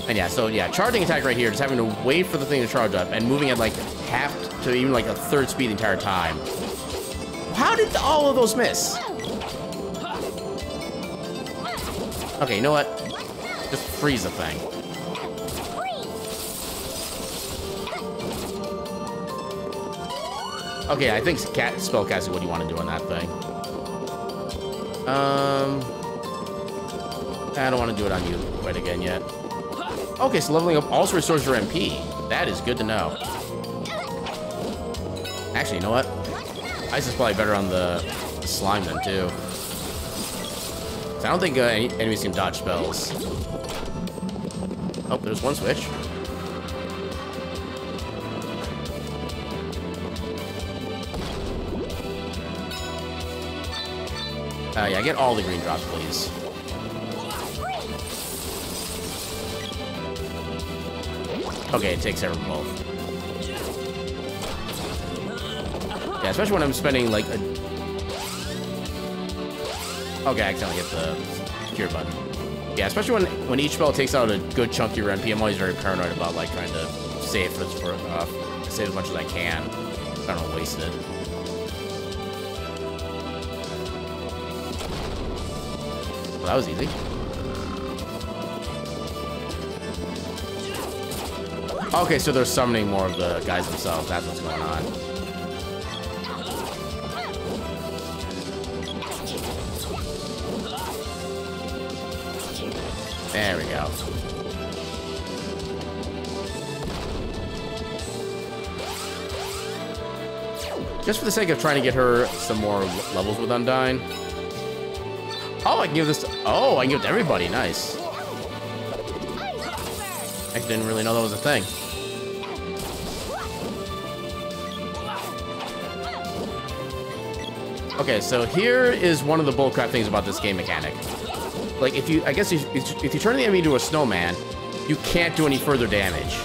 And yeah, so yeah, charging attack right here, just having to wait for the thing to charge up and moving at like half to even like a third speed the entire time. How did all of those miss? Okay, you know what? Just freeze the thing. Okay, I think cat spellcasting what you want to do on that thing. Um, I don't want to do it on you quite again yet. Okay, so leveling up also restores your MP. That is good to know. Actually, you know what? Ice is probably better on the, slime then, too. I don't think uh, any enemies can dodge spells. Oh, there's one switch. Uh, yeah, get all the green drops, please. Okay, it takes care of both. Yeah, especially when I'm spending like a... Okay, I accidentally hit the cure button. Yeah, especially when when each spell takes out a good chunk of your MP, I'm always very paranoid about like trying to save for, for uh, save as much as I can. I don't waste it. Well, that was easy. Okay, so they're summoning more of the guys themselves. That's what's going on. There we go. Just for the sake of trying to get her some more levels with Undine. Oh, I can give this to, Oh, I can give it to everybody. Nice. I didn't really know that was a thing. Okay, so here is one of the bullcrap things about this game mechanic. Like, if you, I guess if, if you turn the enemy into a snowman, you can't do any further damage.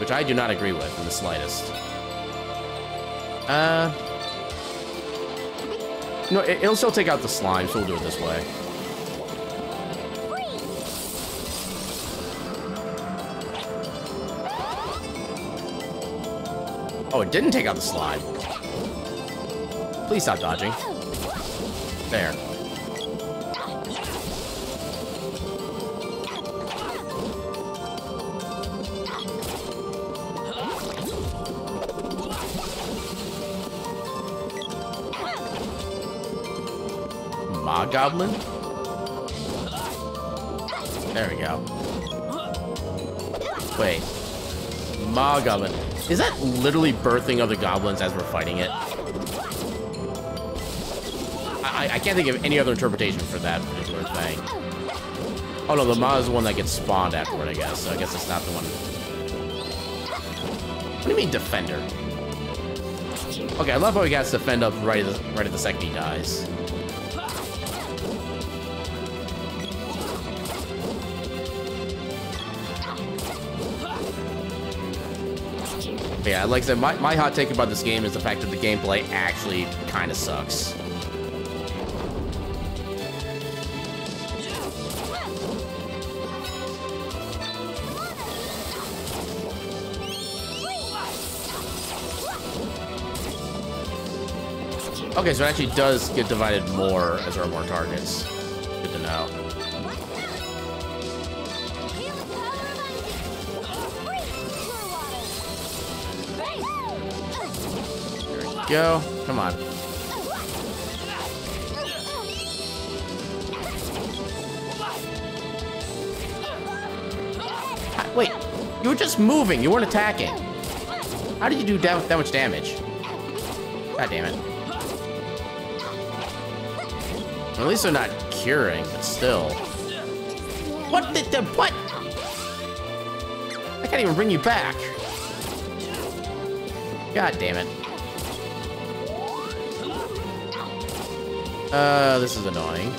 Which I do not agree with in the slightest. Uh... No, it, it'll still take out the slime, so we'll do it this way. Oh, it didn't take out the slime. Please stop dodging. There. Ma Goblin? There we go. Wait. Ma Goblin. Is that literally birthing of the goblins as we're fighting it? I, I can't think of any other interpretation for that particular thing. Oh no, the Ma is the one that gets spawned afterward, I guess. So I guess it's not the one. What do you mean, Defender? Okay, I love how he gets to defend up right at the, right at the second he dies. But yeah, like I said, my, my hot take about this game is the fact that the gameplay actually kind of sucks. Okay, so it actually does get divided more as there are more targets. Good to know. There we go. Come on. Wait, you were just moving. You weren't attacking. How did you do that, that much damage? God damn it. At least they're not curing, but still. What the, the what? I can't even bring you back. God damn it. Uh, this is annoying.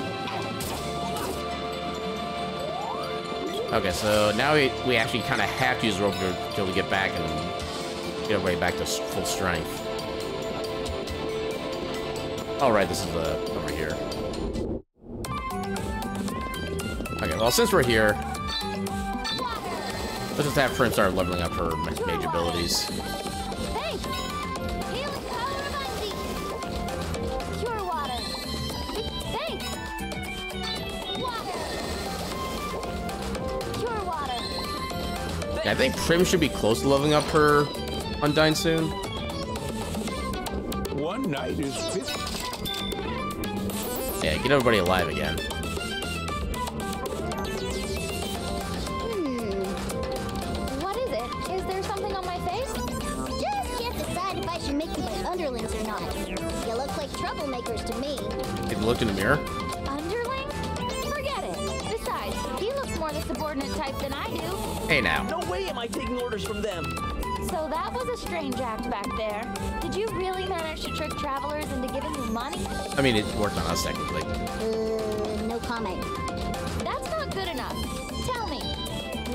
Okay, so now we, we actually kind of have to use rope to, till we get back and get everybody back to full strength. All right, this is uh, over here. Well, since we're here, let's just have Primm start leveling up her ma- mage abilities. Pure water. Thanks. Water. Pure water. I think Primm should be close to leveling up her Undine soon. One night is 50. Yeah, get everybody alive again. The mirror? Underling? Forget it. Besides, he looks more the subordinate type than I do. Hey now. No way am I taking orders from them. So that was a strange act back there. Did you really manage to trick travelers into giving you money? I mean, it worked on us technically. Uh, no comment. That's not good enough. Tell me.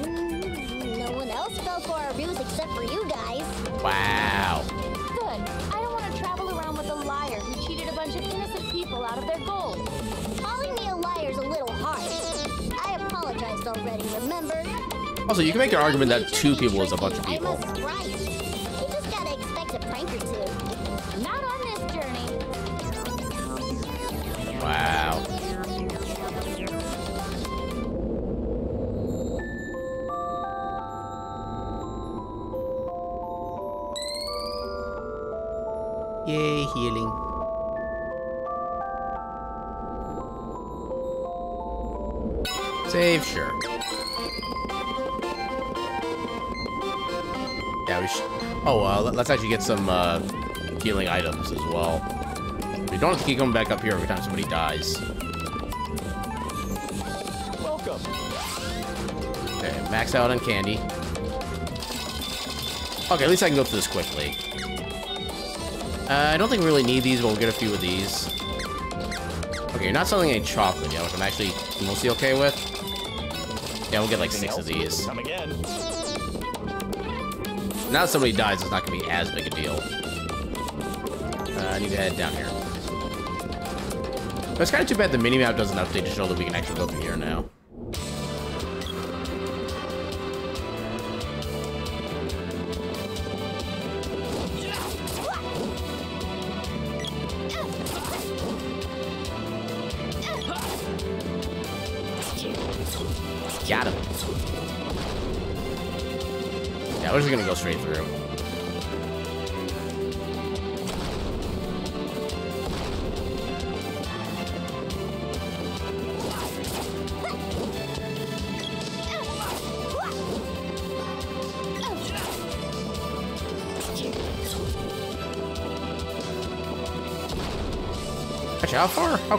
Mm, no one else fell for our ruse except for you guys. Wow. Good. I don't want to travel around with a liar who cheated a bunch of innocent people out of their gold. Also, you can make an argument that two people is a bunch of people. Let's actually get some uh, healing items as well. We don't have to keep coming back up here every time somebody dies. Welcome. Okay, max out on candy. Okay, at least I can go through this quickly. Uh, I don't think we really need these, but we'll get a few of these. Okay, you're not selling any chocolate yet, which I'm actually mostly okay with. Yeah, we'll get like six of these. Come again. Now that somebody dies, it's not going to be as big a deal. Uh, I need to head down here. But it's kind of too bad the minimap doesn't update to show that we can actually go through here now.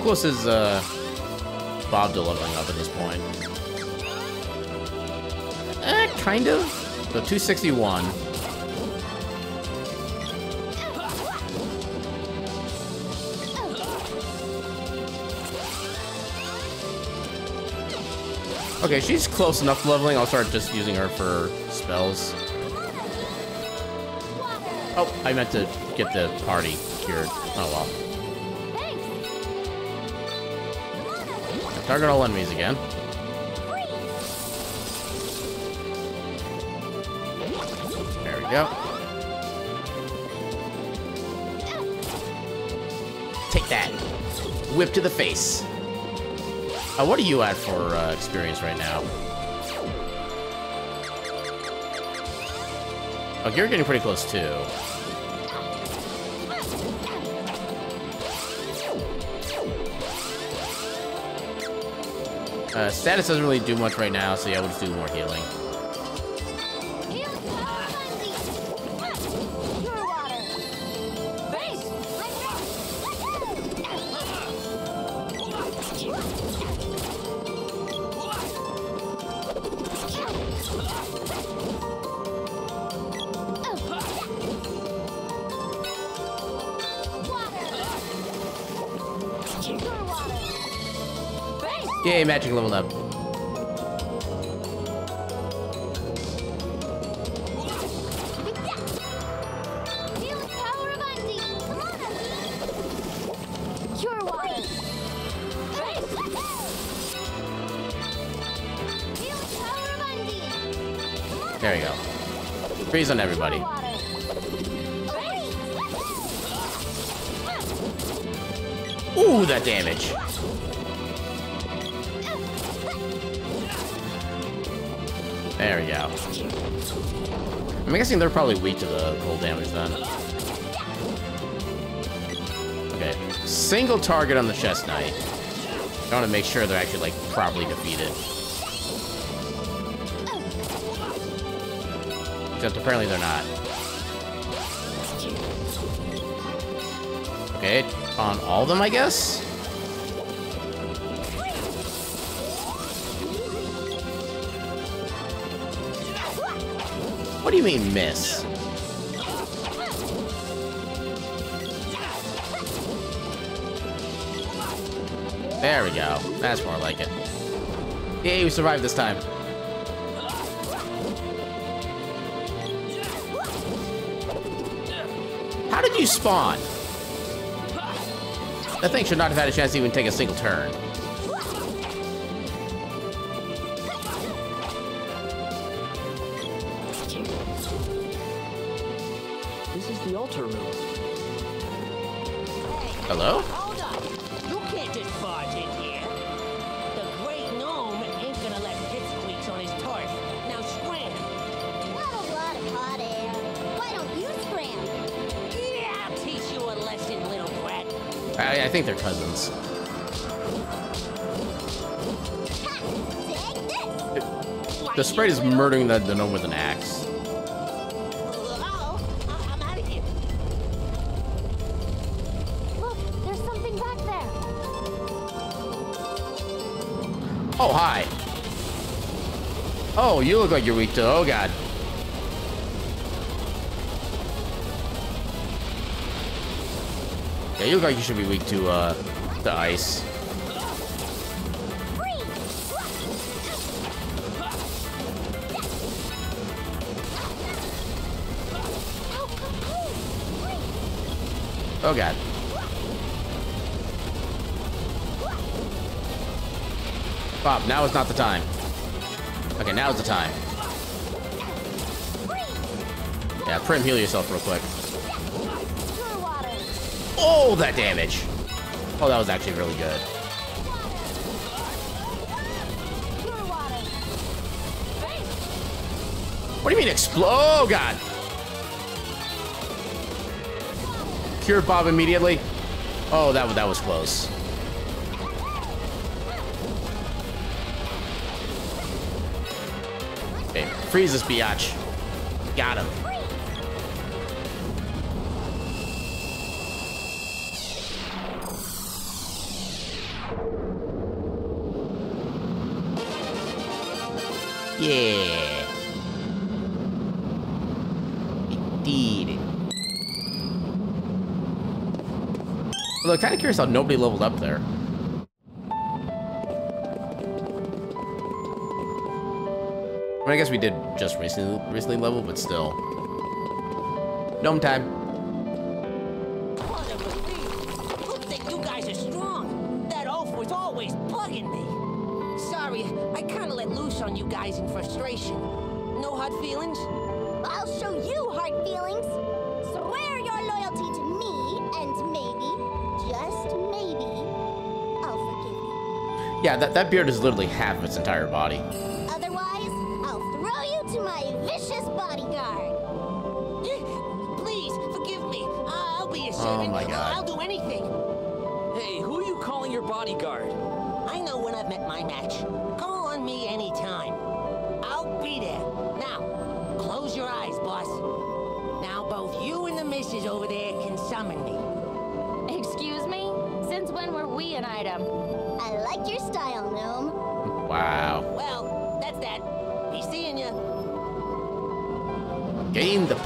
Close is uh, Bob to leveling up at this point? Eh, kind of. So 261. Okay, she's close enough leveling. I'll start just using her for spells. Oh, I meant to get the party cured. Oh well. Target all enemies again. There we go. Take that. Whip to the face. Uh, what are you at for uh, experience right now? Oh, you're getting pretty close too. Uh, status doesn't really do much right now, so yeah, we'll just do more healing. Magic leveled up. There we go. Freeze on everybody. Guessing they're probably weak to the cold damage then. Okay, single target on the chest knight. I want to make sure they're actually like properly defeated. Except apparently they're not. Okay, on all of them, I guess? Mean, miss? There we go. That's more like it. Yay, we survived this time. How did you spawn? That thing should not have had a chance to even take a single turn. I, I think they're cousins. The sprite is murdering the, gnome with an axe. Look, there's something back there. Oh, hi. Oh, you look like you're weak to. Oh, God. Yeah, you look like you should be weak to, uh, the ice. Oh, God. Bob, now is not the time. Okay, now is the time. Yeah, Primm, heal yourself real quick. Oh, that damage. Oh, that was actually really good. What do you mean explode? Oh, God. Cure Bob immediately. Oh, that, that was close. Okay, freeze this biatch. Got him. Although, kind of curious how nobody leveled up there. I, mean, I guess we did just recently recently level, but still. Gnome time. That, that beard is literally half of its entire body.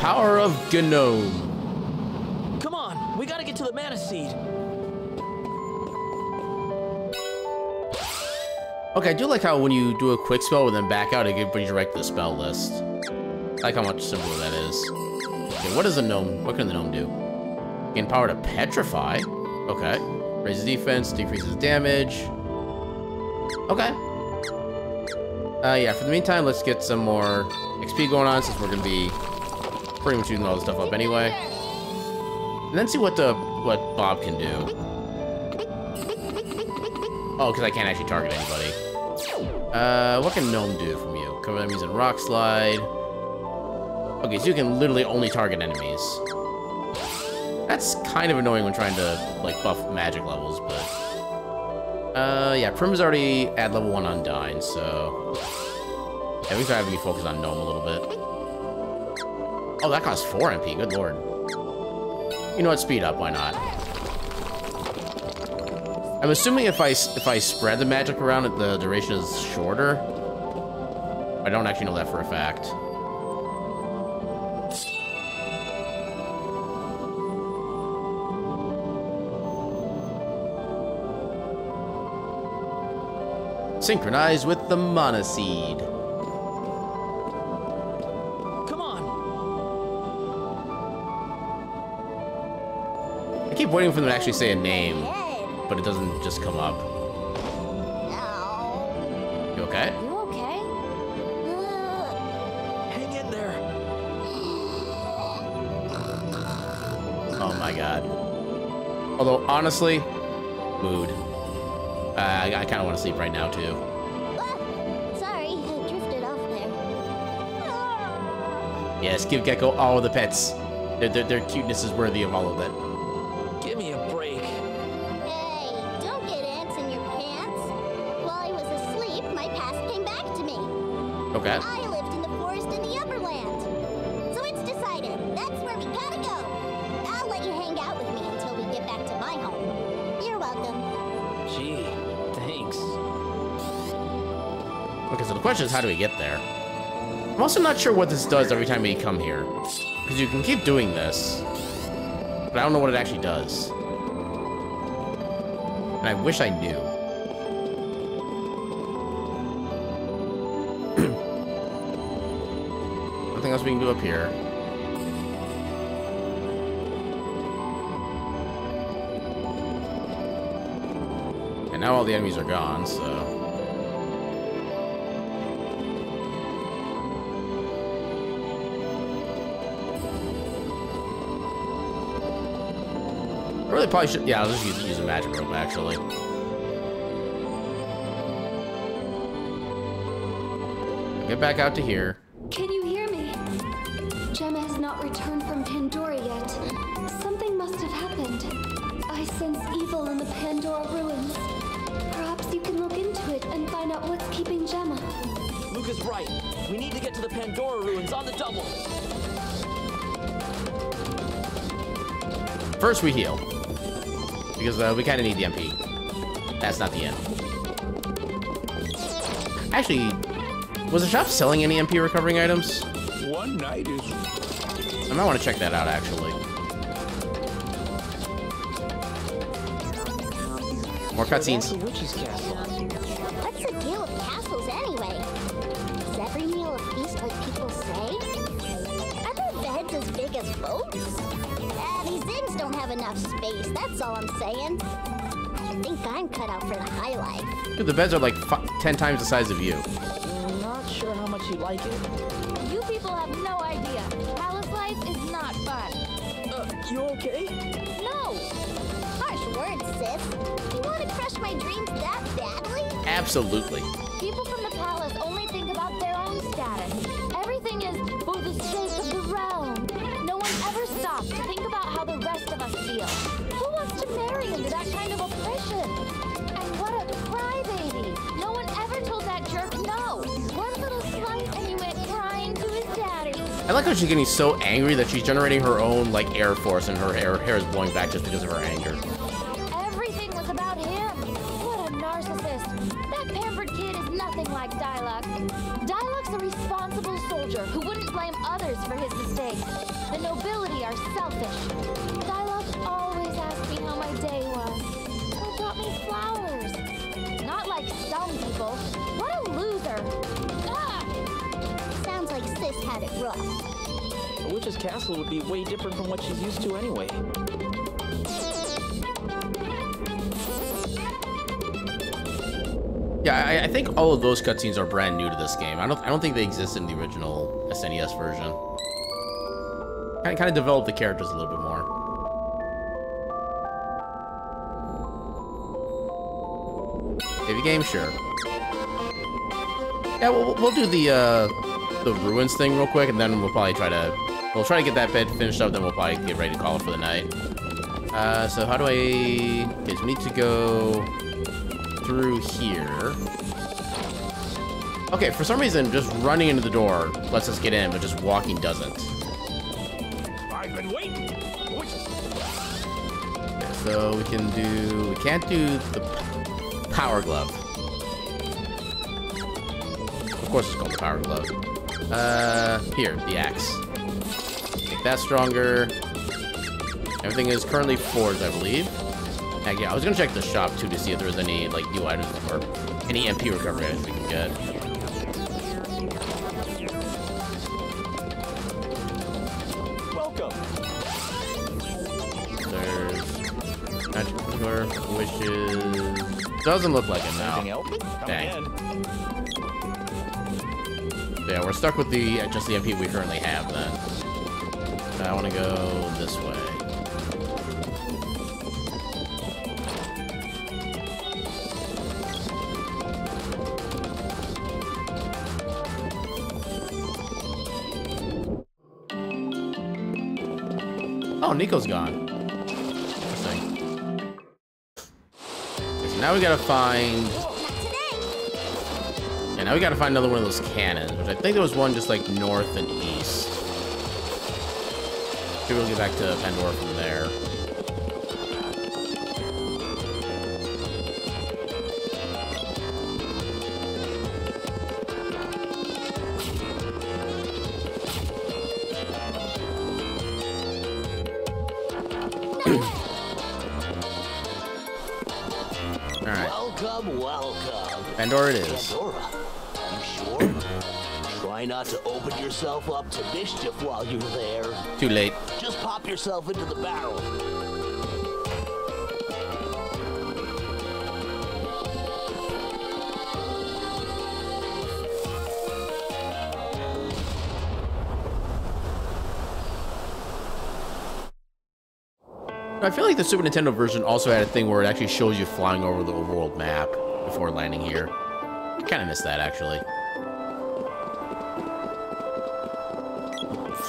Power of Gnome. Come on, we gotta get to the mana seed. Okay, I do like how when you do a quick spell and then back out, it can bring you right to the spell list. I like how much simpler that is. Okay, what does the gnome, what can the gnome do? Gain power to petrify. Okay. Raises defense, decreases damage. Okay. Uh, yeah, for the meantime, let's get some more XP going on since we're gonna be pretty much using all this stuff up anyway. And then see what the, what Bob can do. Oh, because I can't actually target anybody. Uh, what can Gnome do from you? Cover enemies in Rock Slide. Okay, so you can literally only target enemies. That's kind of annoying when trying to, like, buff magic levels, but... Uh, yeah, Primm is already at level 1 Undine, so... Yeah, we start to me focus on Gnome a little bit. Oh, that costs 4 MP, good lord. You know what, speed up, why not? I'm assuming if I if I spread the magic around, the duration is shorter. I don't actually know that for a fact. Synchronize with the Mana keep waiting for them to actually say a name, but it doesn't just come up. You okay? You okay? Hang in there. Oh my god. Although, honestly, mood. Uh, I, I kind of want to sleep right now, too. Sorry, drifted off there. Yes, give Gecko all of the pets. Their, their, their cuteness is worthy of all of it. Okay. I lived in the forest in the Upperland. So it's decided. That's where we gotta go. I'll let you hang out with me until we get back to my home. You're welcome. Gee, thanks. Okay, so the question is, how do we get there? I'm also not sure what this does every time we come here. Because you can keep doing this, but I don't know what it actually does. And I wish I knew. Up here. And now all the enemies are gone, so... I really probably should. Yeah, I'll just use, use a magic rope actually. Get back out to here. Luka's right. We need to get to the Pandora ruins on the double. First, we heal because uh, we kind of need the MP. That's not the end. Actually, was the shop selling any MP recovering items? One night is I might want to check that out actually. More cutscenes. Dude, the beds are like fi- ten times the size of you. I'm not sure how much you like it. You people have no idea. Palace life is not fun. Uh, you okay? No! Harsh words, sis. You want to crush my dreams that badly? Absolutely. People from the palace only I like how she's getting so angry that she's generating her own like air force and her hair, hair is blowing back just because of her anger. Witch's castle would be way different from what she's used to anyway. Yeah, I, I think all of those cutscenes are brand new to this game. I don't I don't think they exist in the original SNES version. Kind of, kind of develop the characters a little bit more. Baby game, sure. Yeah, we'll, we'll do the uh, the ruins thing real quick, and then we'll probably try to we'll try to get that bed finished up. Then we'll probably get ready to call it for the night. Uh, so how do I? Okay, so we need to go through here. Okay, for some reason, just running into the door lets us get in, but just walking doesn't. I've been waiting. Okay, so we can do... We can't do the power glove. Of course it's called the power glove. Uh, here, the axe. Make that stronger. Everything is currently forged, I believe. Heck yeah, I was gonna check the shop too to see if there was any like new items or any MP recovery items we can get. Welcome. There's magic wishes. Doesn't look like it now. Dang. Yeah, we're stuck with the just the MP we currently have then. I want to go this way. Oh, Neko's gone. So now we gotta find. And now we gotta find another one of those cannons, which I think there was one just like north and east. Maybe we'll get back to Pandora from there. Alright. Welcome, welcome. Pandora it is. Pandora, you sure? Try not to open yourself up to mischief while you're there. Too late. Just pop yourself into the barrel. I feel like the Super Nintendo version also had a thing where it actually shows you flying over the overworld map before landing here. I kind of missed that, actually.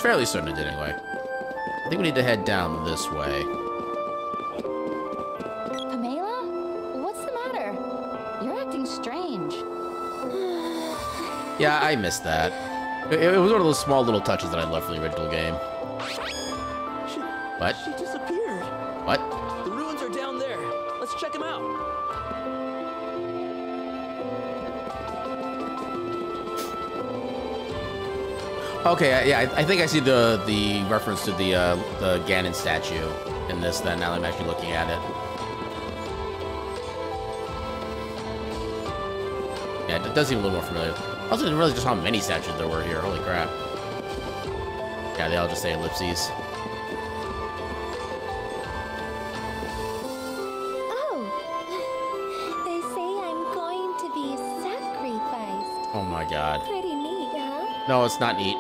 Fairly certain it did, anyway. I think we need to head down this way. Pamela? What's the matter? You're acting strange. Yeah, I missed that. It, it was one of those small little touches that I love from the original game. What? She Okay, I- yeah, I, I think I see the the reference to the uh, the Ganon statue in this. Then now that I'm actually looking at it. Yeah, it does seem a little more familiar. I also didn't realize just how many statues there were here. Holy crap. Yeah, they all just say ellipses. Oh, they say I'm going to be sacrificed. Oh my god. Pretty neat, huh? No, it's not neat.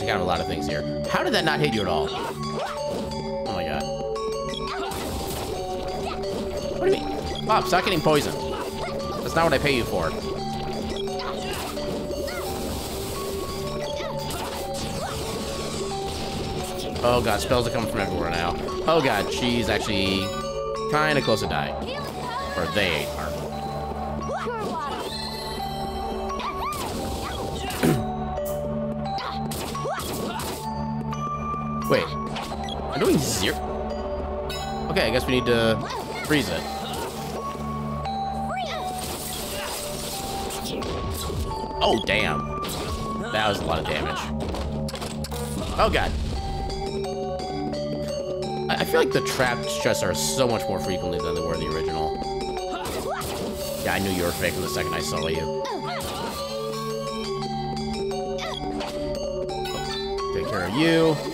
Actually of a lot of things here. How did that not hit you at all? Oh my god. What do you mean? Bob, stop getting poisoned. That's not what I pay you for. Oh god, spells are coming from everywhere now. Oh god, she's actually kind of close to dying. Or they are. Okay, I guess we need to freeze it. Oh, damn. That was a lot of damage. Oh, God. I, feel like the trapped chests are so much more frequently than they were in the original. Yeah, I knew you were fake the second I saw you. Take care of you.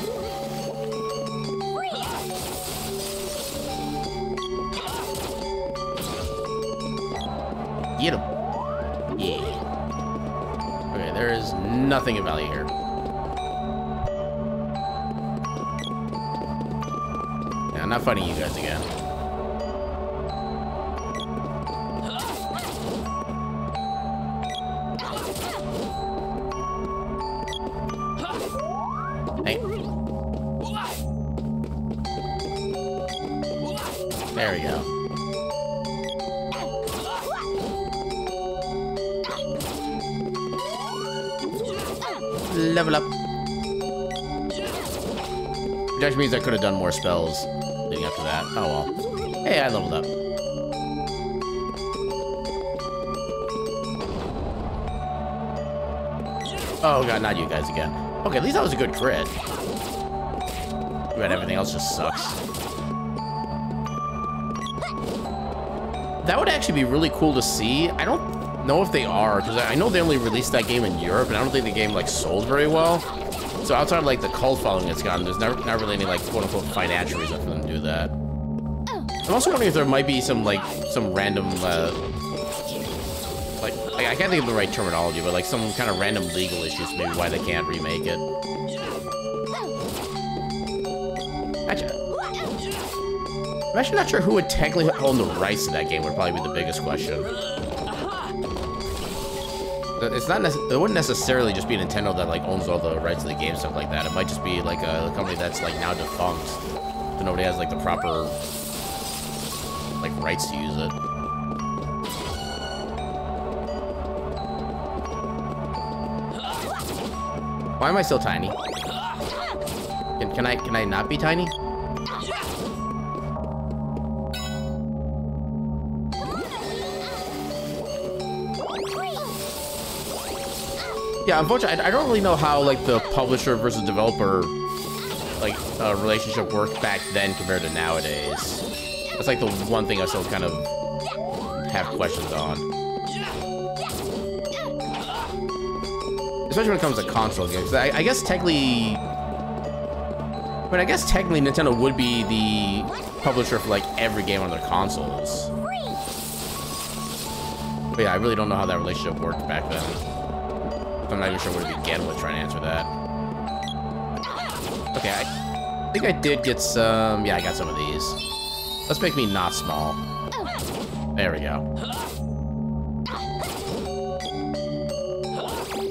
Nothing of value here. Yeah, I'm not fighting you guys again. Which means I could have done more spells leading up to that. Oh well. Hey, I leveled up. Oh god, not you guys again. Okay, at least that was a good crit. But everything else just sucks. That would actually be really cool to see. I don't know if they are, because I know they only released that game in Europe, and I don't think the game like sold very well. So outside of like the cult following it's gotten, there's never, not really any like quote unquote financial reason for them to do that. I'm also wondering if there might be some like some random uh, like, I can't think of the right terminology, but like some kind of random legal issues maybe why they can't remake it. Actually, I'm actually not sure who would technically own the rights to that game would probably be the biggest question. It's not. It wouldn't necessarily just be Nintendo that like owns all the rights to the game, and stuff like that. It might just be like a company that's like now defunct, so nobody has like the proper like rights to use it. Why am I still tiny? Can, can I can I not be tiny? Yeah, unfortunately, I, I don't really know how like the publisher versus developer like uh, relationship worked back then compared to nowadays. That's like the one thing I still kind of have questions on. Especially when it comes to console games. I, I guess technically, I mean, I guess technically Nintendo would be the publisher for like every game on their consoles. But yeah, I really don't know how that relationship worked back then. I'm not even sure where to begin with trying to answer that. Okay, I think I did get some... Yeah, I got some of these. Let's make me not small. There we go.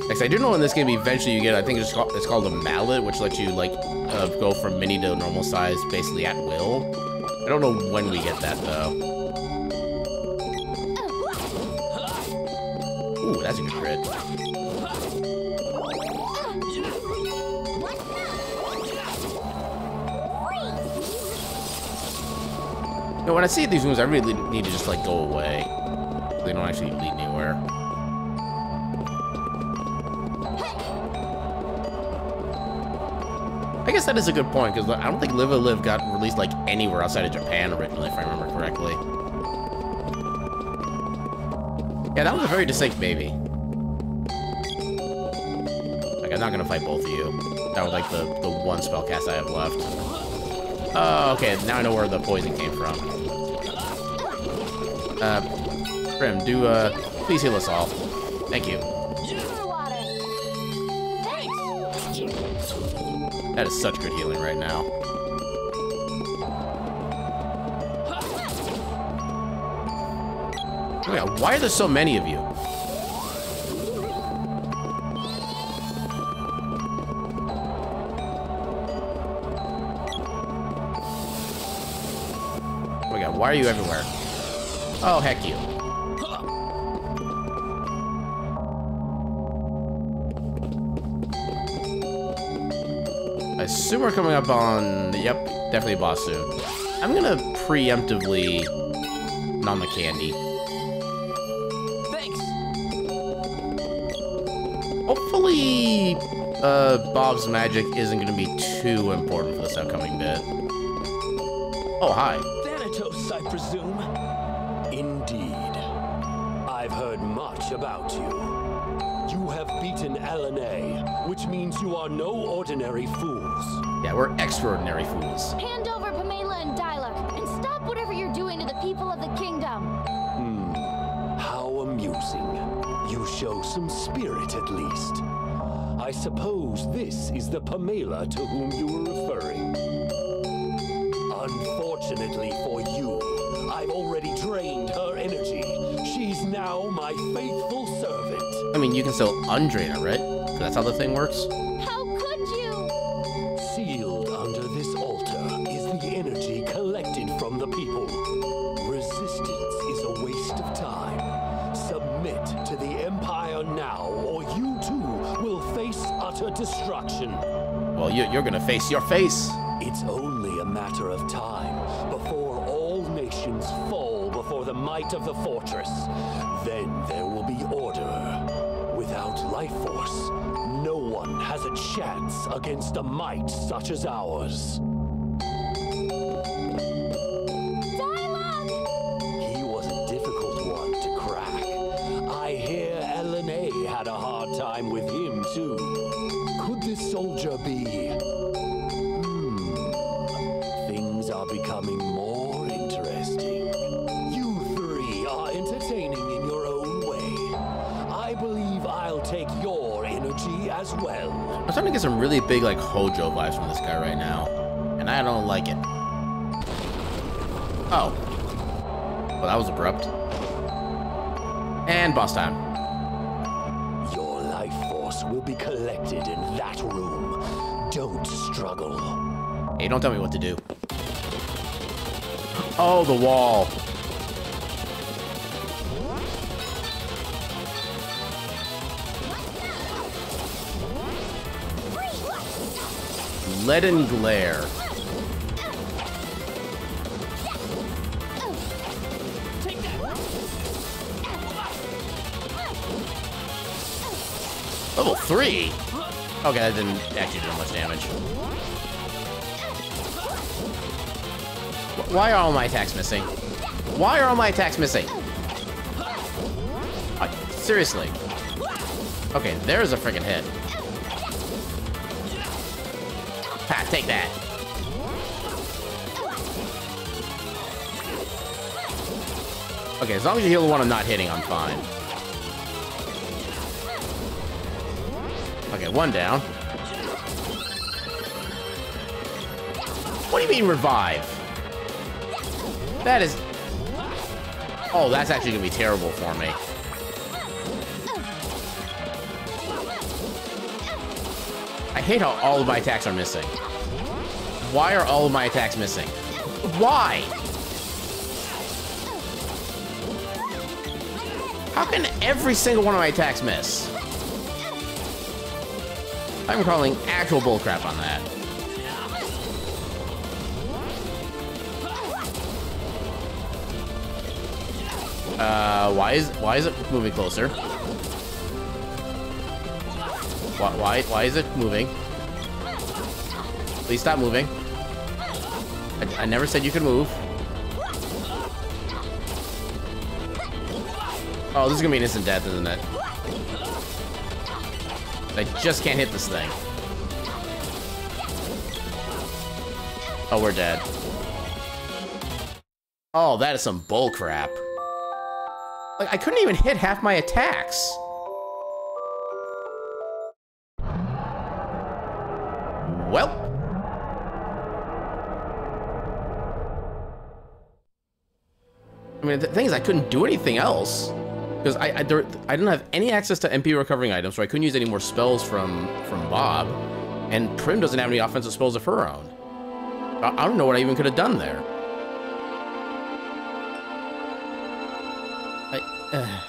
Next, I do know in this game eventually you get, I think it's called, it's called a mallet, which lets you like uh, go from mini to normal size basically at will. I don't know when we get that though. Ooh, that's a good crit. Know, when I see these wounds, I really need to just like go away. They don't actually lead anywhere. I guess that is a good point because I don't think Live a Live got released like anywhere outside of Japan originally, if I remember correctly. Yeah, that was a very distinct baby. Like, I'm not gonna fight both of you. That was like the the one spell cast I have left. Oh, okay. Now I know where the poison came from. Uh, Primm, do uh, please heal us all. Thank you. That is such good healing right now. Oh why are there so many of you? Why are you everywhere? Oh, heck you. I assume we're coming up on... Yep, definitely a boss soon. I'm gonna preemptively nom the candy. Thanks. Hopefully, uh, Bob's magic isn't gonna be too important for this upcoming bit. Oh, hi. Thanatos, presume. Indeed. I've heard much about you. You have beaten Elinee, which means you are no ordinary fools. Yeah, we're extraordinary fools. Hand over Pamela and Dyluck, and stop whatever you're doing to the people of the kingdom. Hmm. How amusing. You show some spirit at least. I suppose this is the Pamela to whom you were referring. Mean, you can still undrain it, right? That's how the thing works? How could you? Sealed under this altar is the energy collected from the people. Resistance is a waste of time. Submit to the Empire now, or you too will face utter destruction. Well, you, you're gonna face your face. Against a might such as ours. Well. I'm starting to get some really big, like, Hojo vibes from this guy right now. And I don't like it. Oh. Well, that was abrupt. And boss time. Your life force will be collected in that room. Don't struggle. Hey, don't tell me what to do. Oh, the wall. Leaden glare. Level three? Okay, that didn't actually do much damage. Why are all my attacks missing? Why are all my attacks missing? Seriously. Okay, there's a freaking hit. Take that. Okay, as long as you heal the one I'm not hitting, I'm fine. Okay, one down. What do you mean revive? That is... Oh, that's actually gonna be terrible for me. I hate how all of my attacks are missing. Why are all of my attacks missing? Why? How can every single one of my attacks miss? I'm calling actual bullcrap on that. Uh, why is why is it moving closer? Why why why is it moving? Please stop moving. I, I never said you could move. Oh, this is gonna be an instant death, isn't it? I just can't hit this thing. Oh, we're dead. Oh, that is some bull crap. Like, I couldn't even hit half my attacks. Mean, the thing is, I couldn't do anything else. Because I, I, there, I didn't have any access to MP recovering items, so I couldn't use any more spells from, from Bob. And Primm doesn't have any offensive spells of her own. I, I don't know what I even could have done there. I, uh,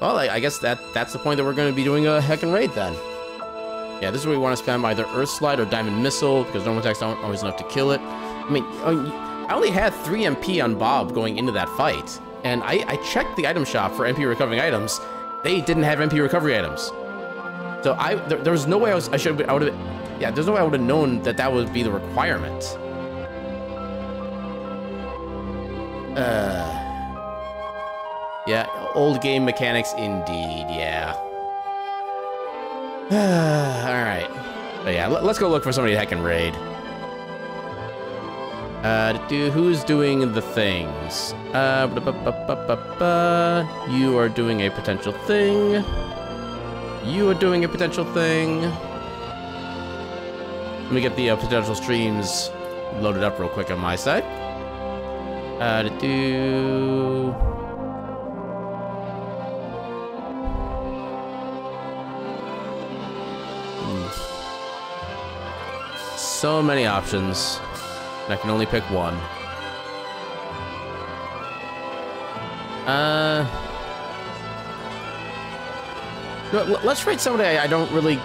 well, I, guess that that's the point that we're going to be doing a Heckin' Raid then. Yeah, this is where we want to spam either Earth Slide or Diamond Missile, because normal attacks aren't always enough to kill it. I mean, I only had 3 MP on Bob going into that fight and I, I checked the item shop for MP recovering items. They didn't have MP recovery items. So I there, there was no way I was I should I would have yeah there's no way I would have known that that would be the requirement. Uh. Yeah, old game mechanics indeed. Yeah. All right. But yeah, let's go look for somebody that can raid. Uh, do, who's doing the things? Uh, ba -ba -ba you are doing a potential thing. You are doing a potential thing. Let me get the uh, potential streams loaded up real quick on my side. Uh, do. Hmm. So many options. I can only pick one. Uh... let's raid somebody I, don't really...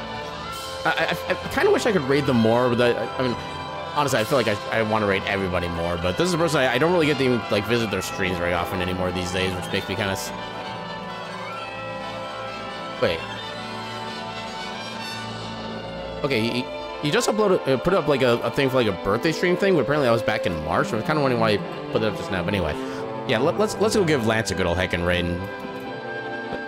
I, I, I kind of wish I could raid them more, but I, I mean, honestly, I feel like I, I want to raid everybody more, but this is a person I, I don't really get to even, like, visit their streams very often anymore these days, which makes me kind of... Wait. Okay, he, he just uploaded, uh, put up like a, a, thing for like a birthday stream thing, but apparently I was back in March. So I was kind of wondering why he put it up just now. But anyway, yeah, let, us let's, let's go give Lance a good old heckin' raid.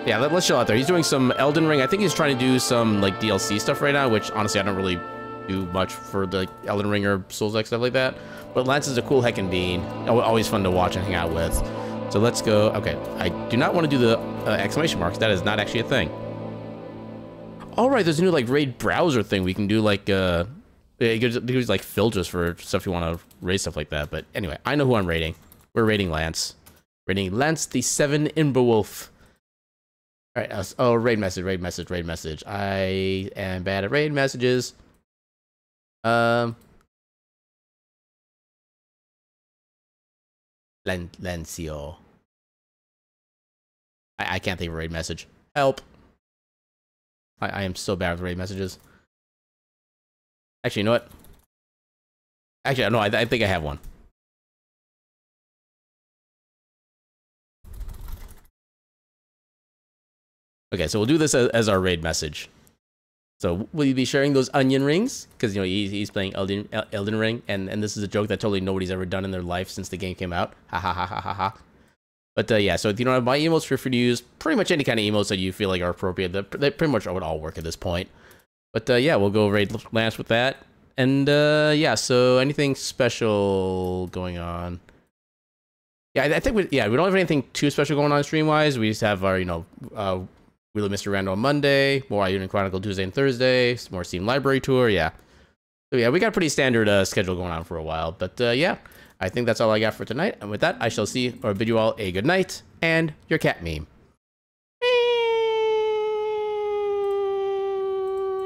Yeah, let, us chill out there. He's doing some Elden Ring. I think he's trying to do some like DLC stuff right now, which honestly I don't really do much for the like, Elden Ring or Souls like stuff like that. But Lance is a cool heckin' bean. Always fun to watch and hang out with. So let's go. Okay, I do not want to do the uh, exclamation marks. That is not actually a thing. All right, there's a new like raid browser thing. We can do like uh, it gives, gives like filters for stuff you want to raid stuff like that. But anyway, I know who I'm raiding. We're raiding Lance. Raiding Lance the Seven Imberwolf. All right. Uh, oh, raid message, raid message, raid message. I am bad at raid messages. Um. Len. I, I can't think of a raid message. Help. I, I am so bad with raid messages. Actually, you know what? Actually, no, I, I think I have one. Okay, so we'll do this as, as our raid message. So will you be sharing those onion rings? Because you know he's, he's playing Elden, Elden Ring, and, and this is a joke that totally nobody's ever done in their life since the game came out. Ha ha ha ha ha ha. But uh, yeah, so if you don't have my emotes, feel free to use pretty much any kind of emotes that you feel like are appropriate. They pretty much would all work at this point. But uh, yeah, we'll go raid last with that. And uh, yeah, so anything special going on? Yeah, I, I think we yeah we don't have anything too special going on stream wise. We just have our you know uh, Wheel of Mr. Randall on Monday, more Iounian Chronicle Tuesday and Thursday, more Steam Library Tour. Yeah, so yeah, we got a pretty standard uh, schedule going on for a while. But uh, yeah, I think that's all I got for tonight. And with that, I shall see or bid you all a good night and your cat meme.